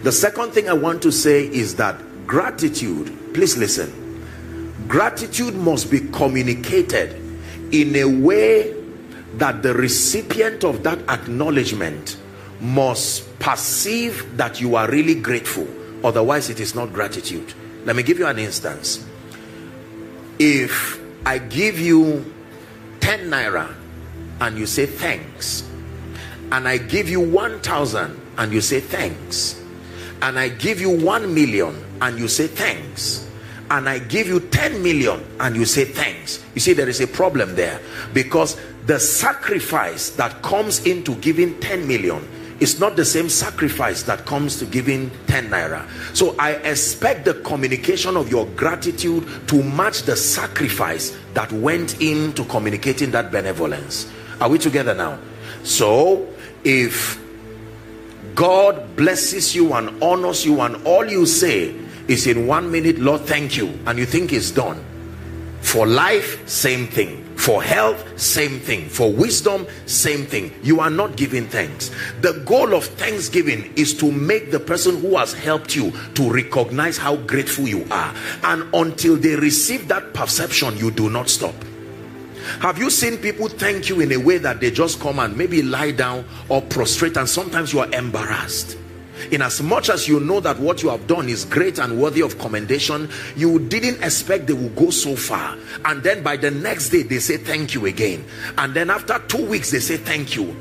The second thing I want to say is that gratitude please listen. Gratitude must be communicated in a way that the recipient of that acknowledgement must perceive that you are really grateful. Otherwise it is not gratitude. Let me give you an instance if i give you 10 naira and you say thanks and i give you 1000 and you say thanks and i give you 1 million and you say thanks and I give you 10 million and you say thanks. You see, there is a problem there because the sacrifice that comes into giving 10 million is not the same sacrifice that comes to giving 10 naira. So I expect the communication of your gratitude to match the sacrifice that went into communicating that benevolence. Are we together now? So if God blesses you and honors you and all you say is in one minute lord thank you and you think it's done for life same thing for health same thing. For wisdom same thing. You are not giving thanks. The goal of thanksgiving is to make the person who has helped you to recognize how grateful you are. And until they receive that perception you do not stop. Have you seen people thank you in a way that they just come and maybe lie down or prostrate and sometimes you are embarrassed in as much as you know that what you have done is great and worthy of commendation you didn't expect they will go so far. And then by the next day they say thank you again. And then after two weeks they say thank you.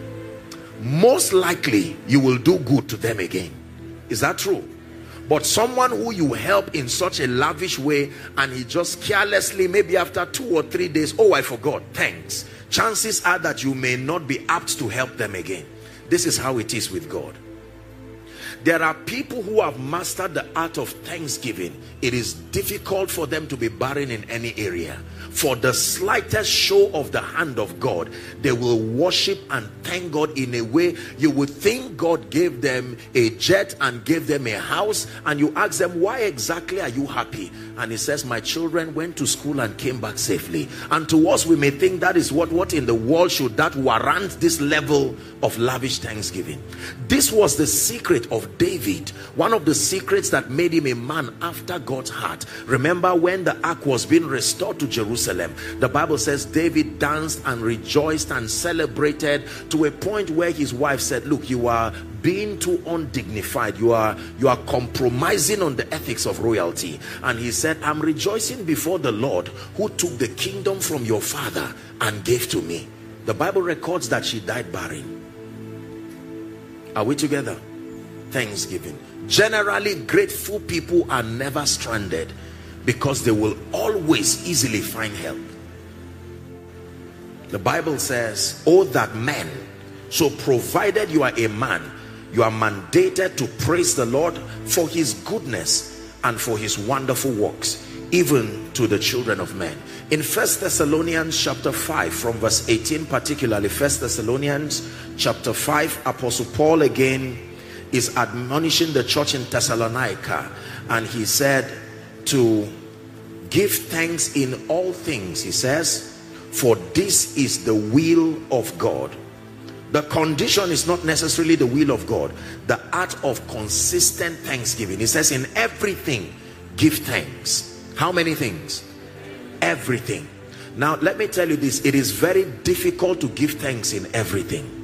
Most likely you will do good to them again. Is that true? But someone who you help in such a lavish way and he just carelessly maybe after two or three days oh i forgot thanks. Chances are that you may not be apt to help them again. This is how it is with god there are people who have mastered the art of thanksgiving. It is difficult for them to be barren in any area. For the slightest show of the hand of God, they will worship and thank God in a way you would think God gave them a jet and gave them a house. And you ask them, why exactly are you happy? And he says, my children went to school and came back safely. And to us, we may think that is what, what in the world should that warrant this level of lavish thanksgiving. This was the secret of David, one of the secrets that made him a man after God's heart. Remember when the ark was being restored to Jerusalem, the Bible says David danced and rejoiced and celebrated to a point where his wife said, Look, you are being too undignified. You are you are compromising on the ethics of royalty. And he said i'm rejoicing before the lord who took the kingdom from your father and gave to me. The bible records that she died barren. Are we together thanksgiving. Generally grateful people are never stranded because they will always easily find help. The bible says oh that man so provided you are a man you are mandated to praise the lord for his goodness and for his wonderful works even to the children of men. In first thessalonians chapter 5 from verse 18 particularly first thessalonians chapter 5 apostle paul again is admonishing the church in Thessalonica and he said to give thanks in all things he says for this is the will of God. The condition is not necessarily the will of God the art of consistent thanksgiving. He says in everything give thanks. How many things? Everything. Now let me tell you this. It is very difficult to give thanks in everything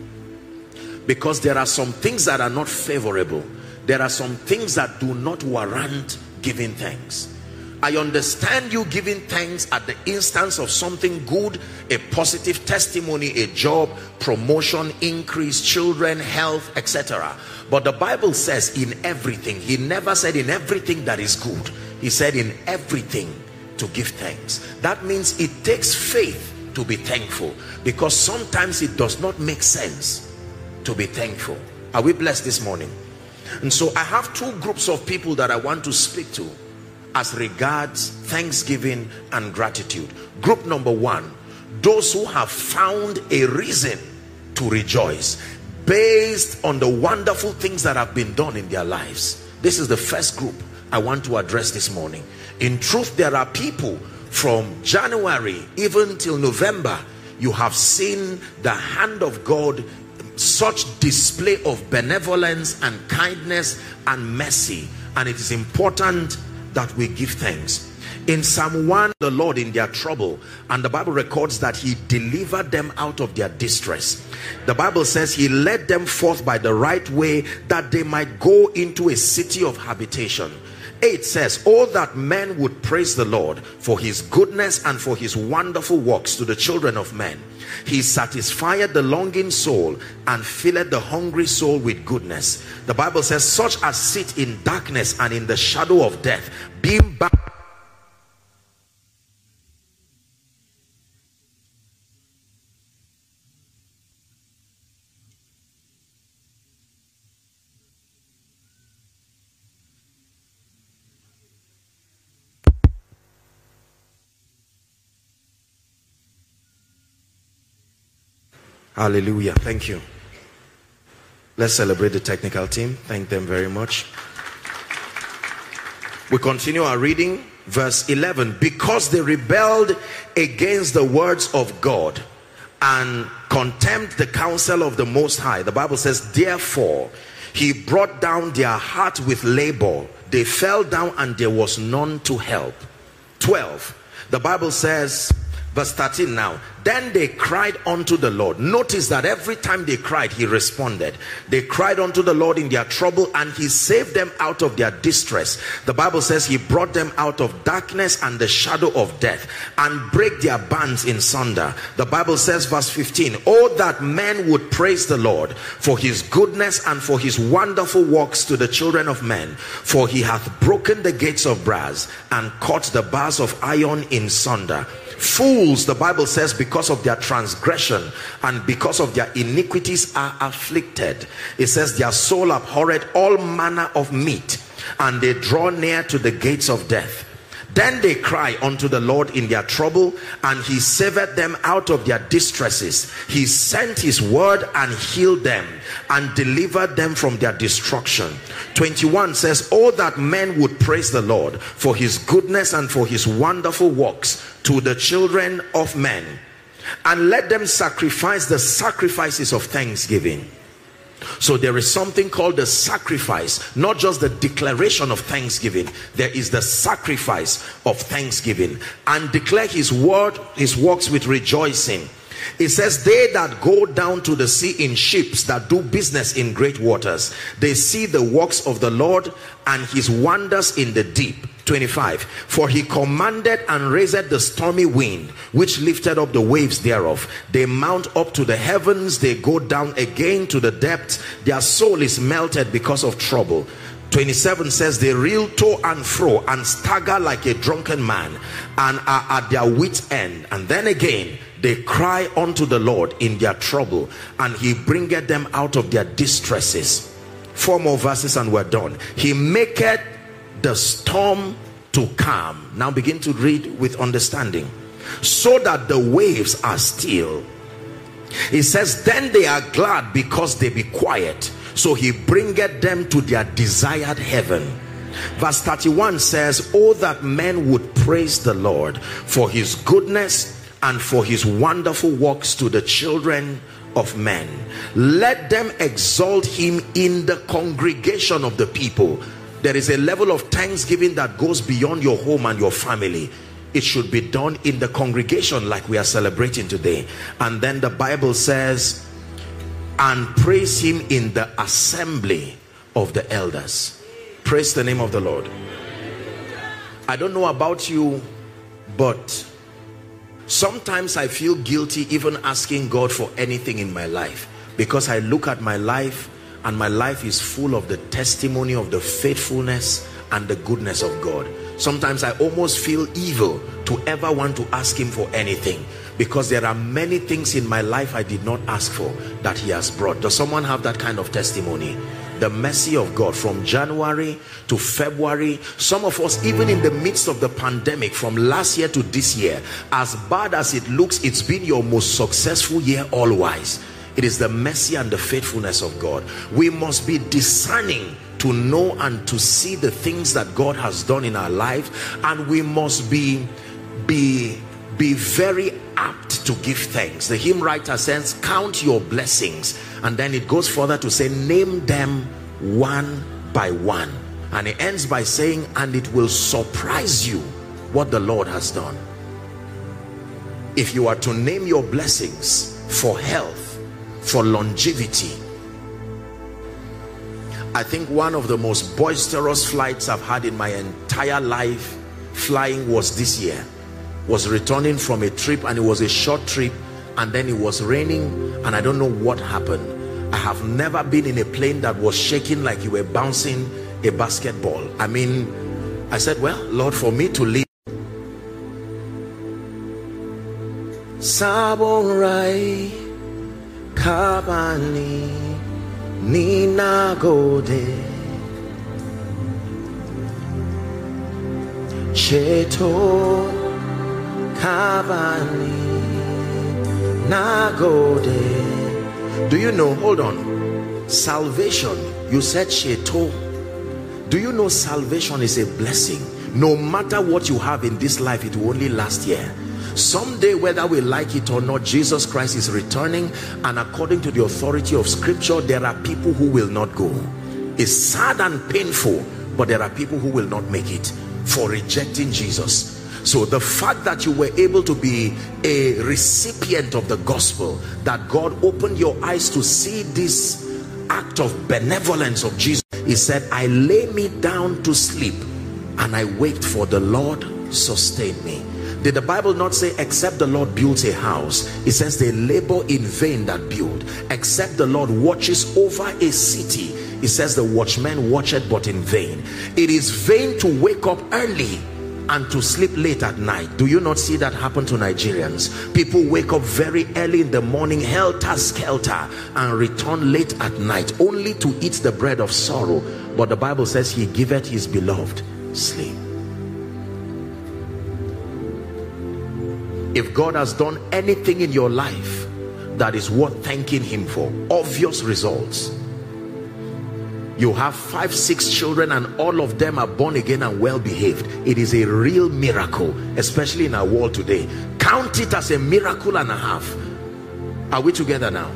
because there are some things that are not favorable there are some things that do not warrant giving thanks I understand you giving thanks at the instance of something good, a positive testimony, a job, promotion, increase, children, health, etc. But the Bible says in everything, he never said in everything that is good. He said in everything to give thanks. That means it takes faith to be thankful because sometimes it does not make sense to be thankful are we blessed this morning and so i have two groups of people that i want to speak to as regards thanksgiving and gratitude group number one those who have found a reason to rejoice based on the wonderful things that have been done in their lives. This is the first group I want to address this morning. In truth, there are people from January even till November, you have seen the hand of God, such display of benevolence and kindness and mercy. And it is important that we give thanks. In Psalm 1, the Lord in their trouble, and the Bible records that he delivered them out of their distress. The Bible says he led them forth by the right way that they might go into a city of habitation. 8 says, Oh, that men would praise the Lord for his goodness and for his wonderful works to the children of men. He satisfied the longing soul and filled the hungry soul with goodness. The Bible says, Such as sit in darkness and in the shadow of death, being Hallelujah. Thank you. Let's celebrate the technical team. Thank them very much. We continue our reading. Verse 11. Because they rebelled against the words of God and contempt the counsel of the Most High. The Bible says, Therefore, he brought down their heart with labor. They fell down and there was none to help. 12. The Bible says, verse 13 now. Then they cried unto the lord. Notice that every time they cried he responded. They cried unto the lord in their trouble and he saved them out of their distress. The bible says he brought them out of darkness and the shadow of death and break their bands in sunder. The bible says verse 15 oh that men would praise the lord for his goodness and for his wonderful works to the children of men. For he hath broken the gates of brass and cut the bars of iron in sunder Fools, the Bible says, because of their transgression and because of their iniquities are afflicted. It says, their soul abhorred all manner of meat, and they draw near to the gates of death. Then they cry unto the Lord in their trouble, and he saved them out of their distresses. He sent his word and healed them and delivered them from their destruction. 21 says, Oh, that men would praise the Lord for his goodness and for his wonderful works to the children of men, and let them sacrifice the sacrifices of thanksgiving so there is something called the sacrifice, not just the declaration of thanksgiving. There is the sacrifice of thanksgiving and declare his word, his works with rejoicing. It says, They that go down to the sea in ships that do business in great waters, they see the works of the Lord and his wonders in the deep. 25 for he commanded and raised the stormy wind which lifted up the waves thereof. They mount up to the heavens they go down again to the depths. Their soul is melted because of trouble. 27 says they reel to and fro and stagger like a drunken man and are at their wits end. And then again they cry unto the lord in their trouble and he bringeth them out of their distresses four more verses and we're done he maketh the storm to calm. Now begin to read with understanding. So that the waves are still. He says, Then they are glad because they be quiet. So he bringeth them to their desired heaven. Verse 31 says, Oh, that men would praise the Lord for his goodness and for his wonderful works to the children of men. Let them exalt him in the congregation of the people. There is a level of thanksgiving that goes beyond your home and your family. It should be done in the congregation like we are celebrating today. And then the bible says and praise him in the assembly of the elders. Praise the name of the lord. I don't know about you but sometimes i feel guilty even asking god for anything in my life because i look at my life and my life is full of the testimony of the faithfulness and the goodness of God. Sometimes I almost feel evil to ever want to ask him for anything because there are many things in my life I did not ask for that he has brought. Does someone have that kind of testimony the mercy of God from January to February. Some of us even in the midst of the pandemic from last year to this year as bad as it looks it's been your most successful year all wise It is the mercy and the faithfulness of God. We must be discerning to know and to see the things that God has done in our life and we must be be be very apt to give thanks. The hymn writer says count your blessings and then it goes further to say name them one by one. And it ends by saying and it will surprise you what the Lord has done. If you are to name your blessings for health for longevity I think one of the most boisterous flights I've had in my entire life flying was this year. Was returning from a trip and it was a short trip and then it was raining and I don't know what happened. I have never been in a plane that was shaking like you were bouncing a basketball. I mean, I said, well, Lord, for me to leave. Saborai Kabani Nina Gode Cheto Kavani Nagode. Do you know? Hold on. Salvation, you said Sheto. Do you know salvation is a blessing? No matter what you have in this life, it will only last here. Someday, whether we like it or not, Jesus Christ is returning, and according to the authority of Scripture, there are people who will not go. It's sad and painful, but there are people who will not make it for rejecting Jesus so the fact that you were able to be a recipient of the gospel that god opened your eyes to see this act of benevolence of jesus he said i lay me down to sleep and i wait for the lord sustain me. Did the bible not say except the lord builds a house it says they labor in vain that build. Except the lord watches over a city it says the watchman watcheth but in vain. It is vain to wake up early and to sleep late at night. Do you not see that happen to Nigerians? People wake up very early in the morning helter skelter and return late at night only to eat the bread of sorrow. But the Bible says he giveth his beloved sleep. If God has done anything in your life that is worth thanking him for obvious results you have five six children and all of them are born again and well behaved it is a real miracle especially in our world today. Count it as a miracle and a half. Are we together now?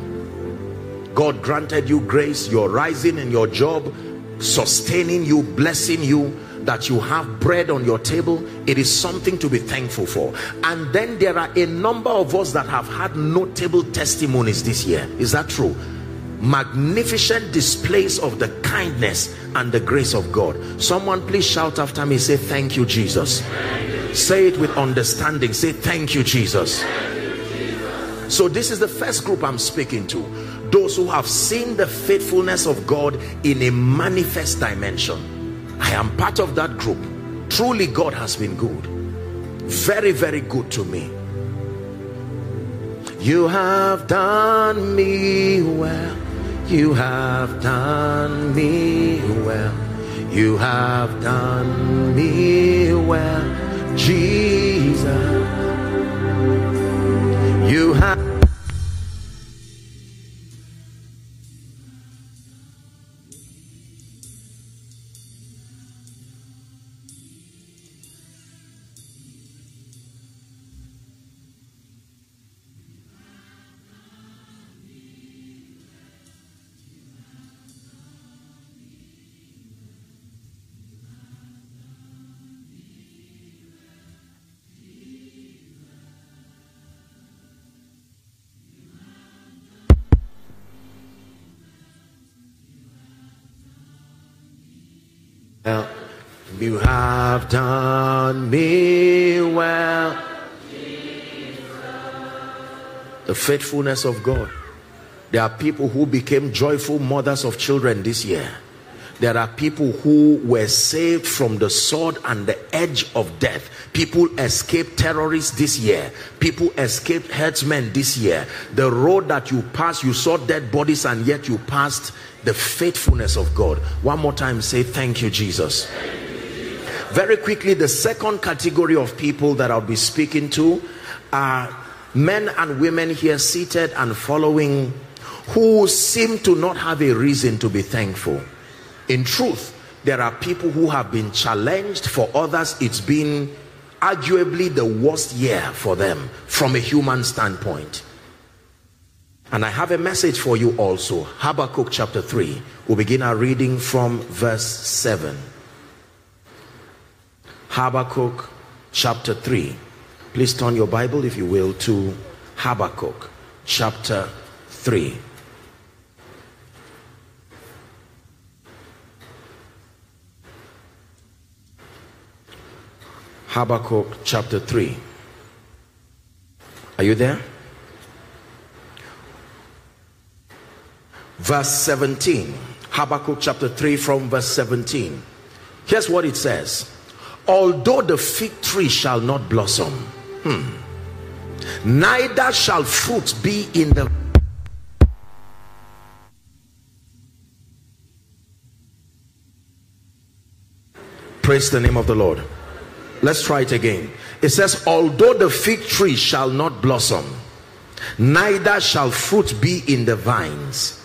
God granted you grace. You're rising in your job sustaining you blessing you that you have bread on your table. It is something to be thankful for. And then there are a number of us that have had notable testimonies this year. Is that true magnificent displays of the kindness and the grace of God. Someone please shout after me, say thank you Jesus. Say it with understanding, say thank you Jesus. So this is the first group I'm speaking to. Those who have seen the faithfulness of God in a manifest dimension. I am part of that group. Truly God has been good. Very, very good to me. You have done me well. You have done me well. You have done me well, Jesus. You have. You have done me well. The faithfulness of God. There are people who became joyful mothers of children this year. There are people who were saved from the sword and the edge of death. People escaped terrorists this year. People escaped herdsmen this year. The road that you passed, you saw dead bodies and yet you passed the faithfulness of God. One more time, say thank you, Jesus. Very quickly, the second category of people that I'll be speaking to are men and women here seated and following who seem to not have a reason to be thankful. In truth, there are people who have been challenged, for others, it's been arguably the worst year for them from a human standpoint. And I have a message for you also. Habakkuk chapter 3. We'll begin our reading from verse 7. Habakkuk chapter 3. Please turn your Bible, if you will, to Habakkuk chapter 3. Habakkuk chapter 3. Are you there? Verse 17. Habakkuk chapter 3 from verse 17. Here's what it says Although the fig tree shall not blossom, hmm, neither shall fruit be in the Praise the name of the Lord. Let's try it again. It says, Although the fig tree shall not blossom, neither shall fruit be in the vines,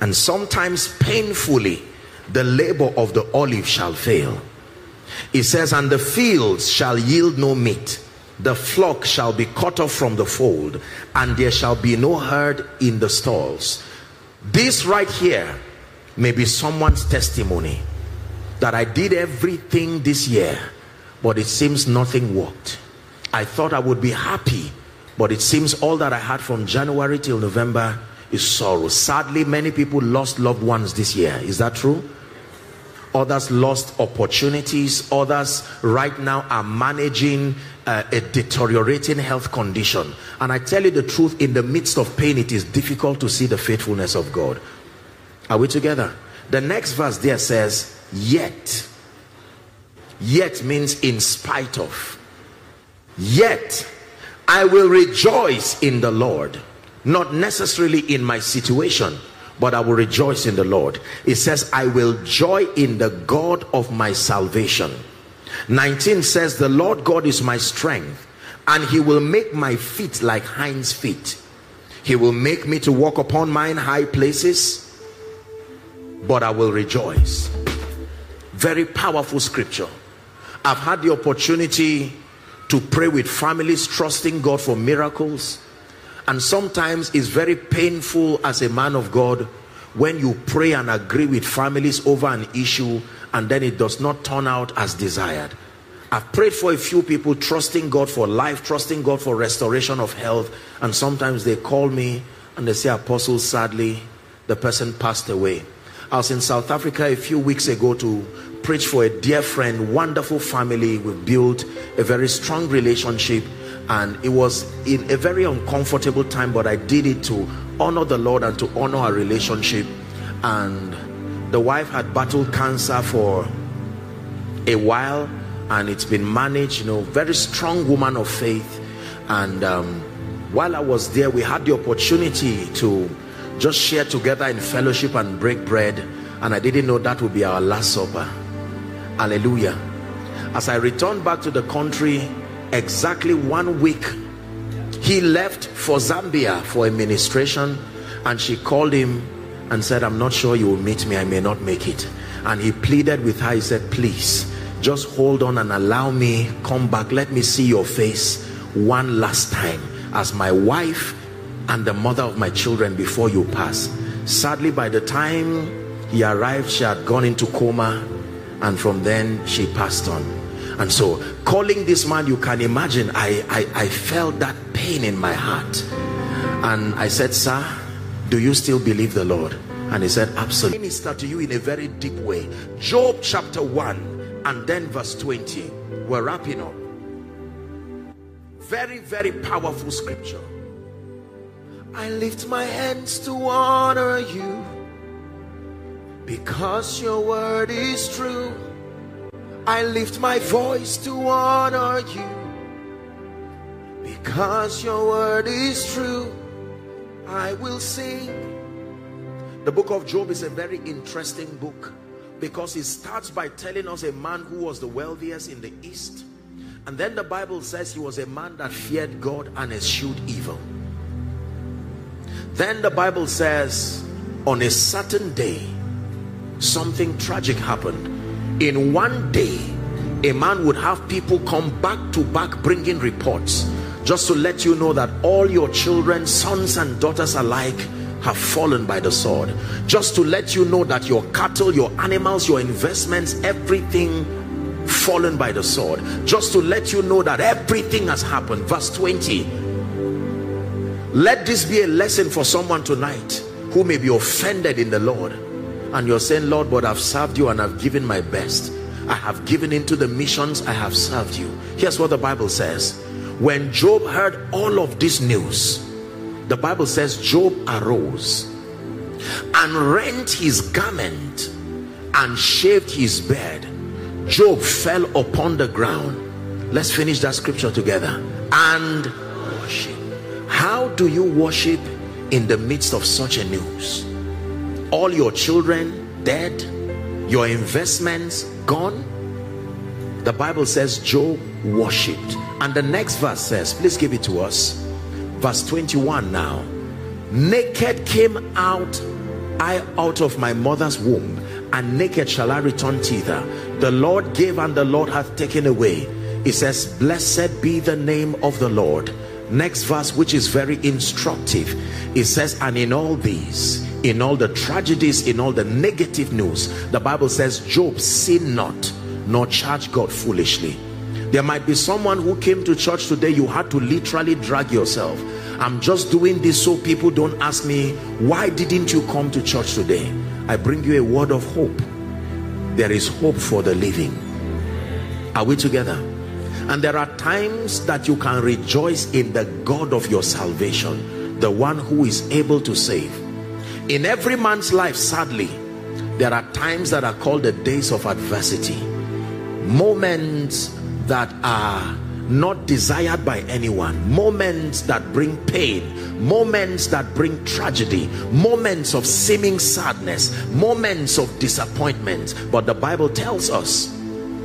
and sometimes painfully the labor of the olive shall fail. It says, And the fields shall yield no meat, the flock shall be cut off from the fold, and there shall be no herd in the stalls. This right here may be someone's testimony that I did everything this year, but it seems nothing worked. I thought I would be happy, but it seems all that I had from January till November is sorrow. Sadly, many people lost loved ones this year. Is that true? Others lost opportunities. Others right now are managing uh, a deteriorating health condition. And I tell you the truth, in the midst of pain, it is difficult to see the faithfulness of God. Are we together? The next verse there says, Yet. Yet means in spite of. Yet I will rejoice in the Lord. Not necessarily in my situation, but I will rejoice in the Lord. It says, I will joy in the God of my salvation. 19 says, The Lord God is my strength, and he will make my feet like hinds' feet. He will make me to walk upon mine high places, but I will rejoice. Very powerful scripture. I've had the opportunity to pray with families, trusting God for miracles. And sometimes it's very painful as a man of God when you pray and agree with families over an issue and then it does not turn out as desired. I've prayed for a few people, trusting God for life, trusting God for restoration of health. And sometimes they call me and they say, Apostle, sadly, the person passed away. I was in South Africa a few weeks ago to preach for a dear friend, wonderful family. We built a very strong relationship and it was in a very uncomfortable time but i did it to honor the lord and to honor our relationship. And the wife had battled cancer for a while and it's been managed you know very strong woman of faith. And um, while i was there we had the opportunity to just share together in fellowship and break bread. And i didn't know that would be our last supper. Hallelujah. As i returned back to the country exactly one week he left for Zambia for administration and she called him and said I'm not sure you will meet me I may not make it. And he pleaded with her he said please just hold on and allow me come back let me see your face one last time as my wife and the mother of my children before you pass. Sadly by the time he arrived she had gone into coma and from then she passed on and so calling this man you can imagine I, I i felt that pain in my heart. And i said sir do you still believe the lord? And he said absolutely. Minister to you in a very deep way. Job chapter 1 and then verse 20 we're wrapping up. Very very powerful scripture. I lift my hands to honor you because your word is true I lift my voice to honor you because your word is true. I will sing. The book of Job is a very interesting book because it starts by telling us a man who was the wealthiest in the east, and then the Bible says he was a man that feared God and eschewed evil. Then the Bible says, on a certain day, something tragic happened. In one day, a man would have people come back to back bringing reports just to let you know that all your children, sons and daughters alike, have fallen by the sword. Just to let you know that your cattle, your animals, your investments, everything fallen by the sword. Just to let you know that everything has happened. Verse 20. Let this be a lesson for someone tonight who may be offended in the Lord. And you're saying, Lord, but I've served you and I've given my best. I have given into the missions I have served you. Here's what the Bible says. When Job heard all of this news, the Bible says Job arose and rent his garment and shaved his beard. Job fell upon the ground. Let's finish that scripture together. And worship. How do you worship in the midst of such a news? All your children dead, your investments gone. The Bible says Job worshipped. And the next verse says, please give it to us. Verse 21 now. Naked came out I out of my mother's womb, and naked shall I return thither. The Lord gave and the Lord hath taken away. It says, Blessed be the name of the Lord. Next verse, which is very instructive. It says, And in all these, in all the tragedies, in all the negative news, the Bible says, Job sin not, nor charge God foolishly. There might be someone who came to church today, you had to literally drag yourself. I'm just doing this so people don't ask me, why didn't you come to church today? I bring you a word of hope. There is hope for the living. Are we together? And there are times that you can rejoice in the God of your salvation, the one who is able to save. In every man's life, sadly, there are times that are called the days of adversity. Moments that are not desired by anyone. Moments that bring pain. Moments that bring tragedy. Moments of seeming sadness. Moments of disappointment. But the bible tells us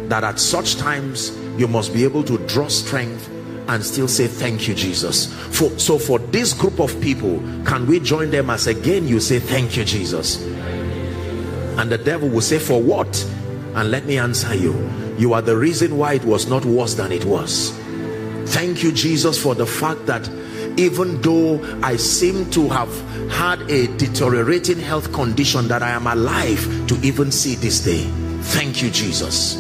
that at such times you must be able to draw strength and still say thank you jesus. For so for this group of people can we join them as again you say thank you jesus and the devil will say for what? And let me answer you. You are the reason why it was not worse than it was. Thank you jesus for the fact that even though i seem to have had a deteriorating health condition that i am alive to even see this day. Thank you jesus.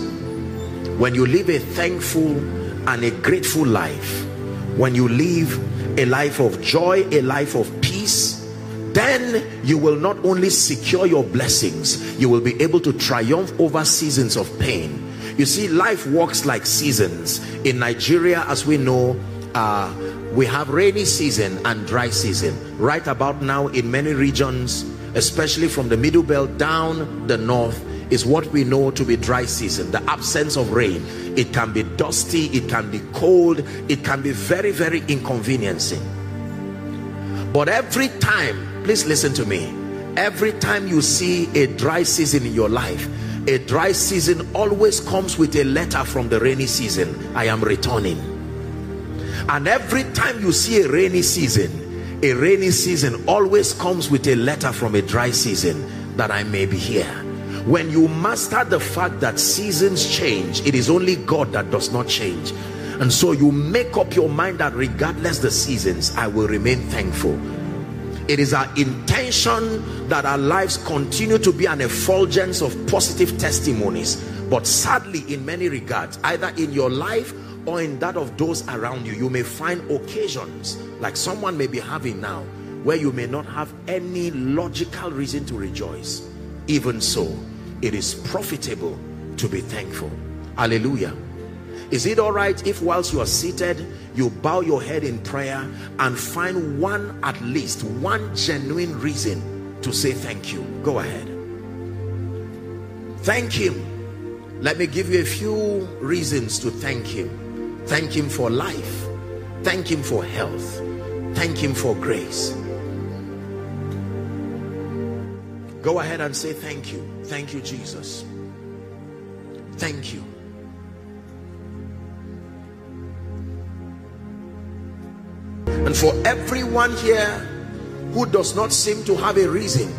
When you live a thankful and a grateful life. When you live a life of joy a life of peace then you will not only secure your blessings you will be able to triumph over seasons of pain. You see life works like seasons. In nigeria as we know uh, we have rainy season and dry season. Right about now in many regions especially from the middle belt down the north is what we know to be dry season. The absence of rain it can be dusty it can be cold it can be very very inconveniencing. But every time please listen to me every time you see a dry season in your life a dry season always comes with a letter from the rainy season i am returning. And every time you see a rainy season a rainy season always comes with a letter from a dry season that i may be here when you master the fact that seasons change it is only god that does not change. And so you make up your mind that regardless the seasons i will remain thankful. It is our intention that our lives continue to be an effulgence of positive testimonies. But sadly in many regards either in your life or in that of those around you you may find occasions like someone may be having now where you may not have any logical reason to rejoice. Even so it is profitable to be thankful. Hallelujah. Is it all right if whilst you are seated you bow your head in prayer and find one at least one genuine reason to say thank you? Go ahead. Thank him. Let me give you a few reasons to thank him. Thank him for life. Thank him for health. Thank him for grace. Go ahead and say thank you thank you jesus. Thank you. And for everyone here who does not seem to have a reason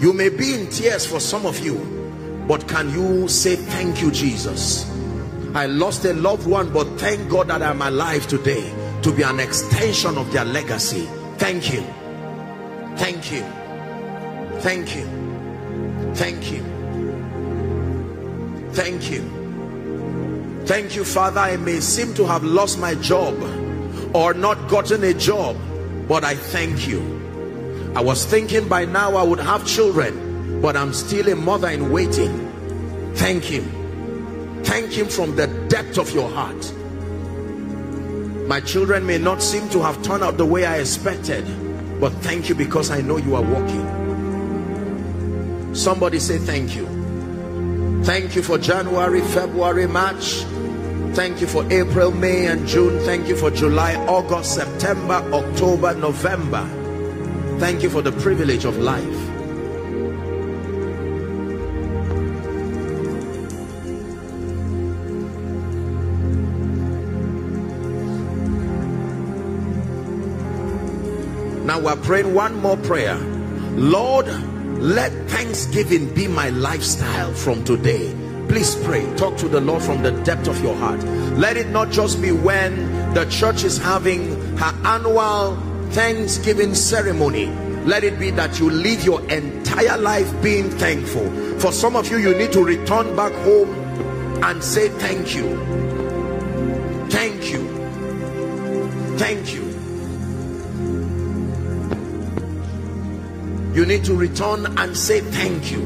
you may be in tears for some of you but can you say thank you jesus? I lost a loved one but thank god that i'm alive today to be an extension of their legacy. Thank you. Thank you. Thank you thank you. Thank you. Thank you father. I may seem to have lost my job or not gotten a job but i thank you. I was thinking by now i would have children but i'm still a mother in waiting. Thank him thank him from the depth of your heart. My children may not seem to have turned out the way i expected but thank you because i know you are working somebody say thank you. Thank you for january february march. Thank you for april may and june. Thank you for july august september october november. Thank you for the privilege of life. Now we're praying one more prayer. Lord let thanksgiving be my lifestyle from today. Please pray. Talk to the lord from the depth of your heart. Let it not just be when the church is having her annual thanksgiving ceremony. Let it be that you live your entire life being thankful. For some of you you need to return back home and say thank you. Thank you. Thank you you need to return and say thank you.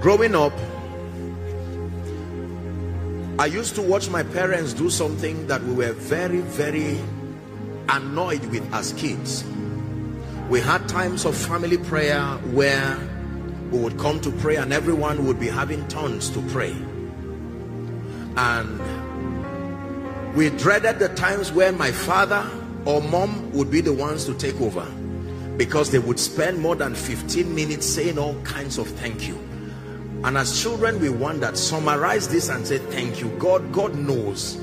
Growing up I used to watch my parents do something that we were very very annoyed with as kids. We had times of family prayer where we would come to pray and everyone would be having turns to pray. And we dreaded the times where my father or mom would be the ones to take over because they would spend more than 15 minutes saying all kinds of thank you. And as children we wondered summarize this and say thank you. God god knows.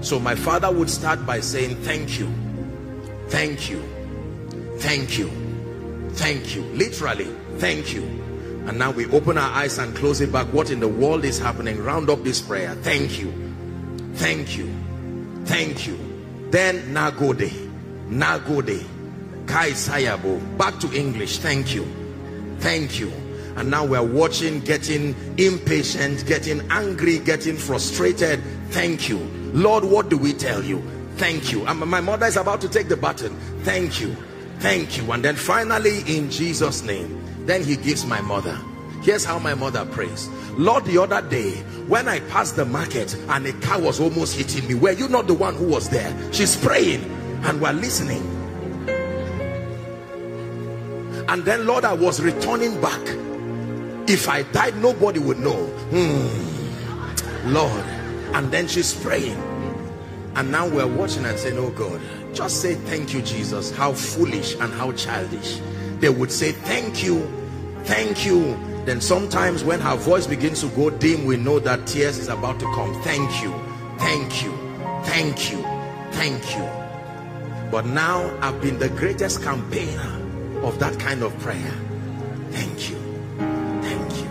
So my father would start by saying thank you. Thank you. Thank you. Thank you. Literally thank you. And now we open our eyes and close it back. What in the world is happening? Round up this prayer. Thank you. Thank you thank you. Then nagode. Nagode. Kai sayabo. Back to english. Thank you. Thank you. And now we're watching getting impatient getting angry getting frustrated. Thank you. Lord what do we tell you? Thank you. And my mother is about to take the button thank you. Thank you. And then finally in jesus name then he gives my mother here's how my mother prays. Lord the other day when i passed the market and a car was almost hitting me were you not the one who was there? She's praying and we're listening. And then lord i was returning back. If i died nobody would know. Hmm. lord. And then she's praying. And now we're watching and saying oh god just say thank you jesus. How foolish and how childish. They would say thank you. Thank you then sometimes when her voice begins to go dim we know that tears is about to come. Thank you. Thank you. Thank you. Thank you. But now i've been the greatest campaigner of that kind of prayer. Thank you. Thank you.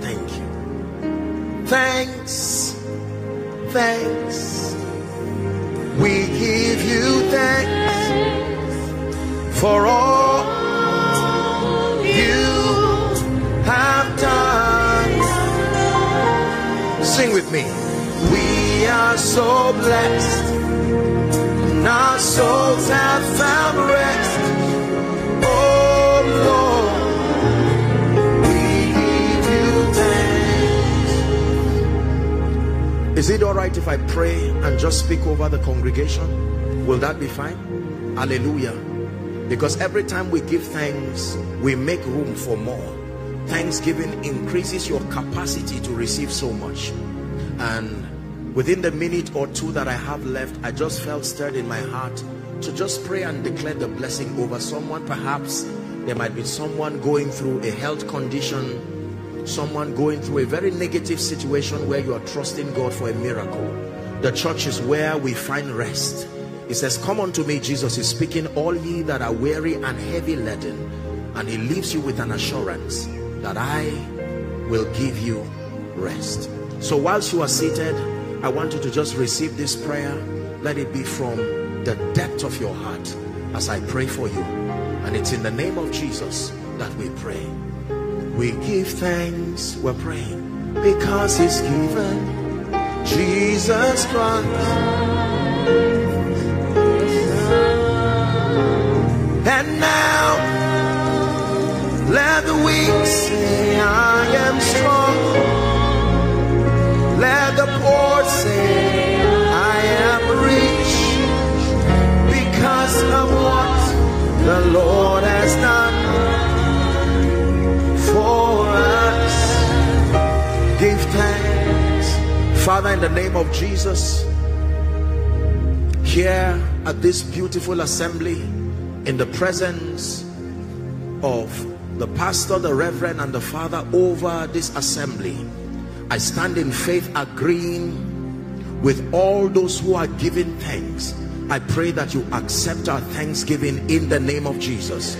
Thank you. Thanks. Thanks. We give you thanks for all Sing with me. We are so blessed. And our souls have found rest. Oh Lord, we give you thanks. Is it all right if I pray and just speak over the congregation? Will that be fine? Hallelujah. Because every time we give thanks, we make room for more thanksgiving increases your capacity to receive so much and within the minute or two that I have left I just felt stirred in my heart to just pray and declare the blessing over someone perhaps there might be someone going through a health condition someone going through a very negative situation where you are trusting God for a miracle the church is where we find rest. He says, Come unto me, Jesus is speaking, all ye that are weary and heavy laden. And he leaves you with an assurance that I will give you rest. So whilst you are seated, I want you to just receive this prayer. Let it be from the depth of your heart as I pray for you. And it's in the name of Jesus that we pray. We give thanks, we're praying, because he's given Jesus Christ. Weak say, I am strong. Let the poor say, I am rich because of what the Lord has done for us. Give thanks, Father, in the name of Jesus. Here at this beautiful assembly, in the presence of the pastor, the reverend, and the father over this assembly, I stand in faith agreeing with all those who are giving thanks. I pray that you accept our thanksgiving in the name of Jesus.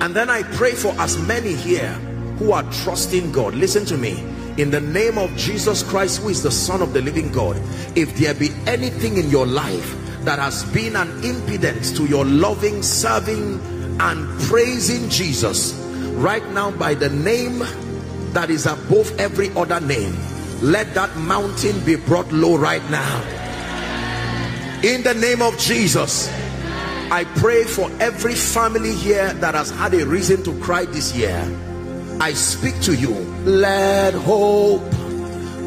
And then I pray for as many here who are trusting God. Listen to me. In the name of Jesus Christ, who is the Son of the living God, if there be anything in your life that has been an impedance to your loving, serving, and praising Jesus, right now by the name that is above every other name, let that mountain be brought low right now. In the name of Jesus, I pray for every family here that has had a reason to cry this year. I speak to you. Let hope,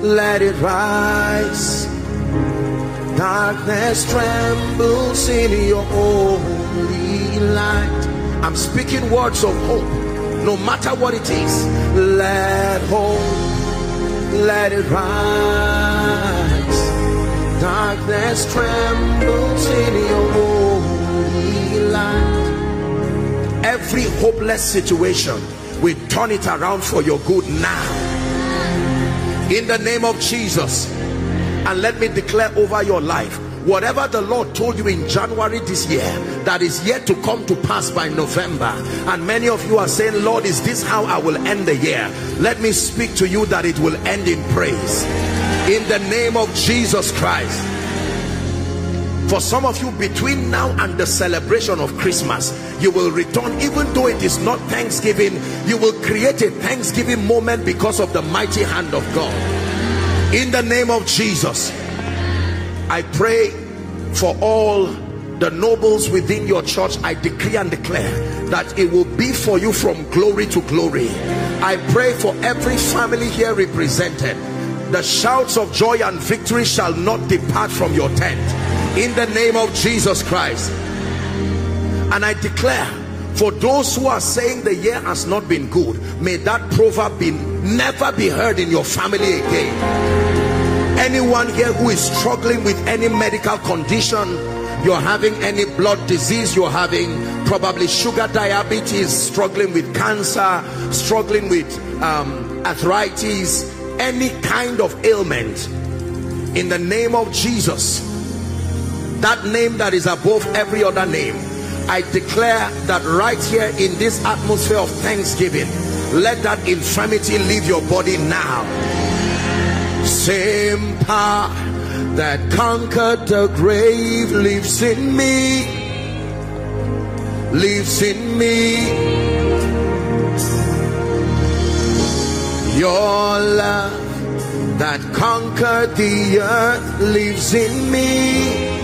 let it rise. Darkness trembles in your holy light. I'm speaking words of hope, no matter what it is. Let hope, let it rise. Darkness trembles in your holy light. Every hopeless situation, we turn it around for your good now. In the name of Jesus. And let me declare over your life whatever the Lord told you in January this year that is yet to come to pass by November and many of you are saying Lord is this how I will end the year? Let me speak to you that it will end in praise. In the name of Jesus Christ. For some of you between now and the celebration of Christmas you will return. Even though it is not Thanksgiving you will create a Thanksgiving moment because of the mighty hand of God. In the name of Jesus I pray for all the nobles within your church. I decree and declare that it will be for you from glory to glory. I pray for every family here represented. The shouts of joy and victory shall not depart from your tent. In the name of Jesus Christ. And I declare for those who are saying the year has not been good may that proverb be never be heard in your family again anyone here who is struggling with any medical condition you're having any blood disease you're having probably sugar diabetes struggling with cancer struggling with um, arthritis any kind of ailment in the name of Jesus that name that is above every other name I declare that right here in this atmosphere of thanksgiving let that infirmity leave your body now same power that conquered the grave lives in me lives in me. Your love that conquered the earth lives in me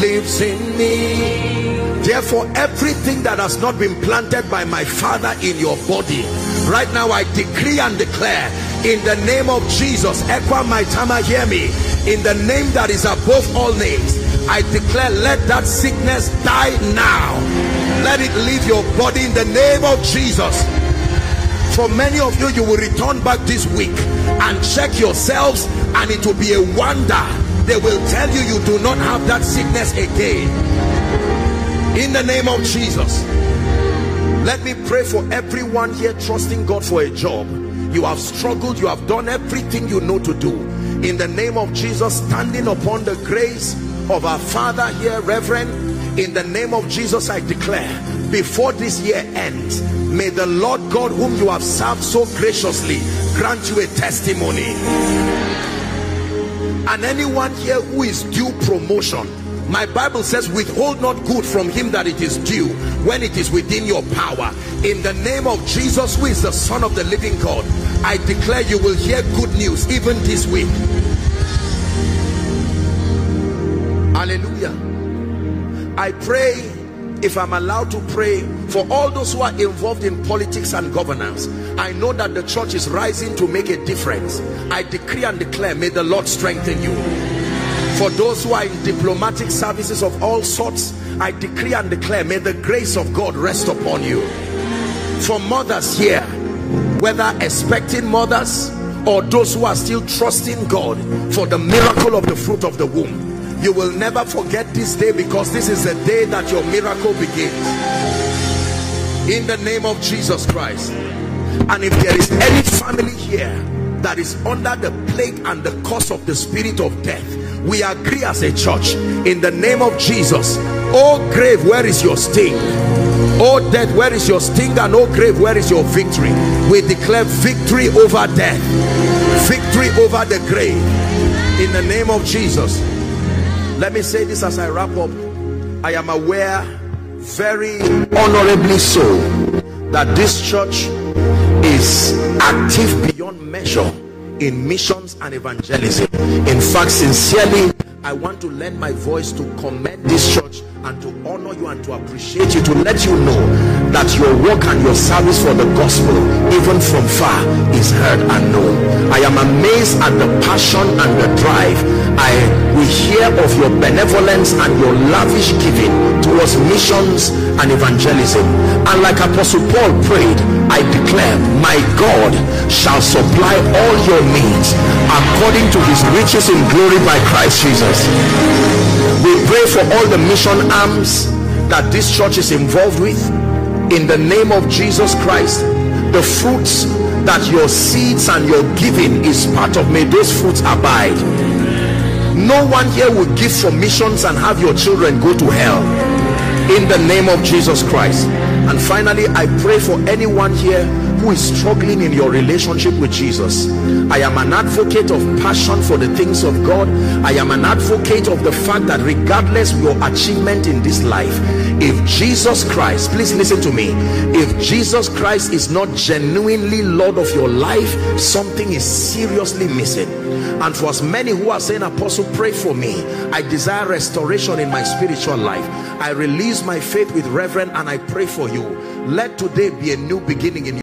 lives in me. Therefore everything that has not been planted by my father in your body right now I decree and declare in the name of Jesus Ekwa Maitama hear me. In the name that is above all names I declare let that sickness die now. Let it leave your body in the name of Jesus. For many of you you will return back this week and check yourselves and it will be a wonder. They will tell you you do not have that sickness again. In the name of Jesus let me pray for everyone here trusting God for a job. You have struggled you have done everything you know to do. In the name of Jesus standing upon the grace of our father here reverend in the name of Jesus I declare before this year ends may the Lord God whom you have served so graciously grant you a testimony. And anyone here who is due promotion my bible says withhold not good from him that it is due when it is within your power. In the name of jesus who is the son of the living god i declare you will hear good news even this week. Hallelujah. I pray if i'm allowed to pray for all those who are involved in politics and governance i know that the church is rising to make a difference. I decree and declare may the lord strengthen you for those who are in diplomatic services of all sorts I decree and declare may the grace of God rest upon you. For mothers here whether expecting mothers or those who are still trusting God for the miracle of the fruit of the womb you will never forget this day because this is the day that your miracle begins. In the name of Jesus Christ. And if there is any family here that is under the plague and the curse of the spirit of death we agree as a church in the name of Jesus. Oh grave where is your sting? Oh death where is your sting? And oh grave where is your victory? We declare victory over death. Victory over the grave. In the name of Jesus. Let me say this as I wrap up. I am aware very honorably so that this church is active beyond measure in missions and evangelism. In fact sincerely i want to lend my voice to commend this church and to honor you and to appreciate you to let you know that your work and your service for the gospel even from far is heard and known. I am amazed at the passion and the drive i we hear of your benevolence and your lavish giving towards missions and evangelism. And like apostle paul prayed i declare my god shall supply all your needs according to his riches in glory by christ jesus. We pray for all the mission arms that this church is involved with in the name of jesus christ. The fruits that your seeds and your giving is part of. May those fruits abide. No one here will give for missions and have your children go to hell. In the name of jesus christ. And finally i pray for anyone here who is struggling in your relationship with Jesus. I am an advocate of passion for the things of God. I am an advocate of the fact that regardless of your achievement in this life, if Jesus Christ, please listen to me, if Jesus Christ is not genuinely Lord of your life, something is seriously missing. And for as many who are saying, Apostle, pray for me. I desire restoration in my spiritual life. I release my faith with reverend and I pray for you. Let today be a new beginning in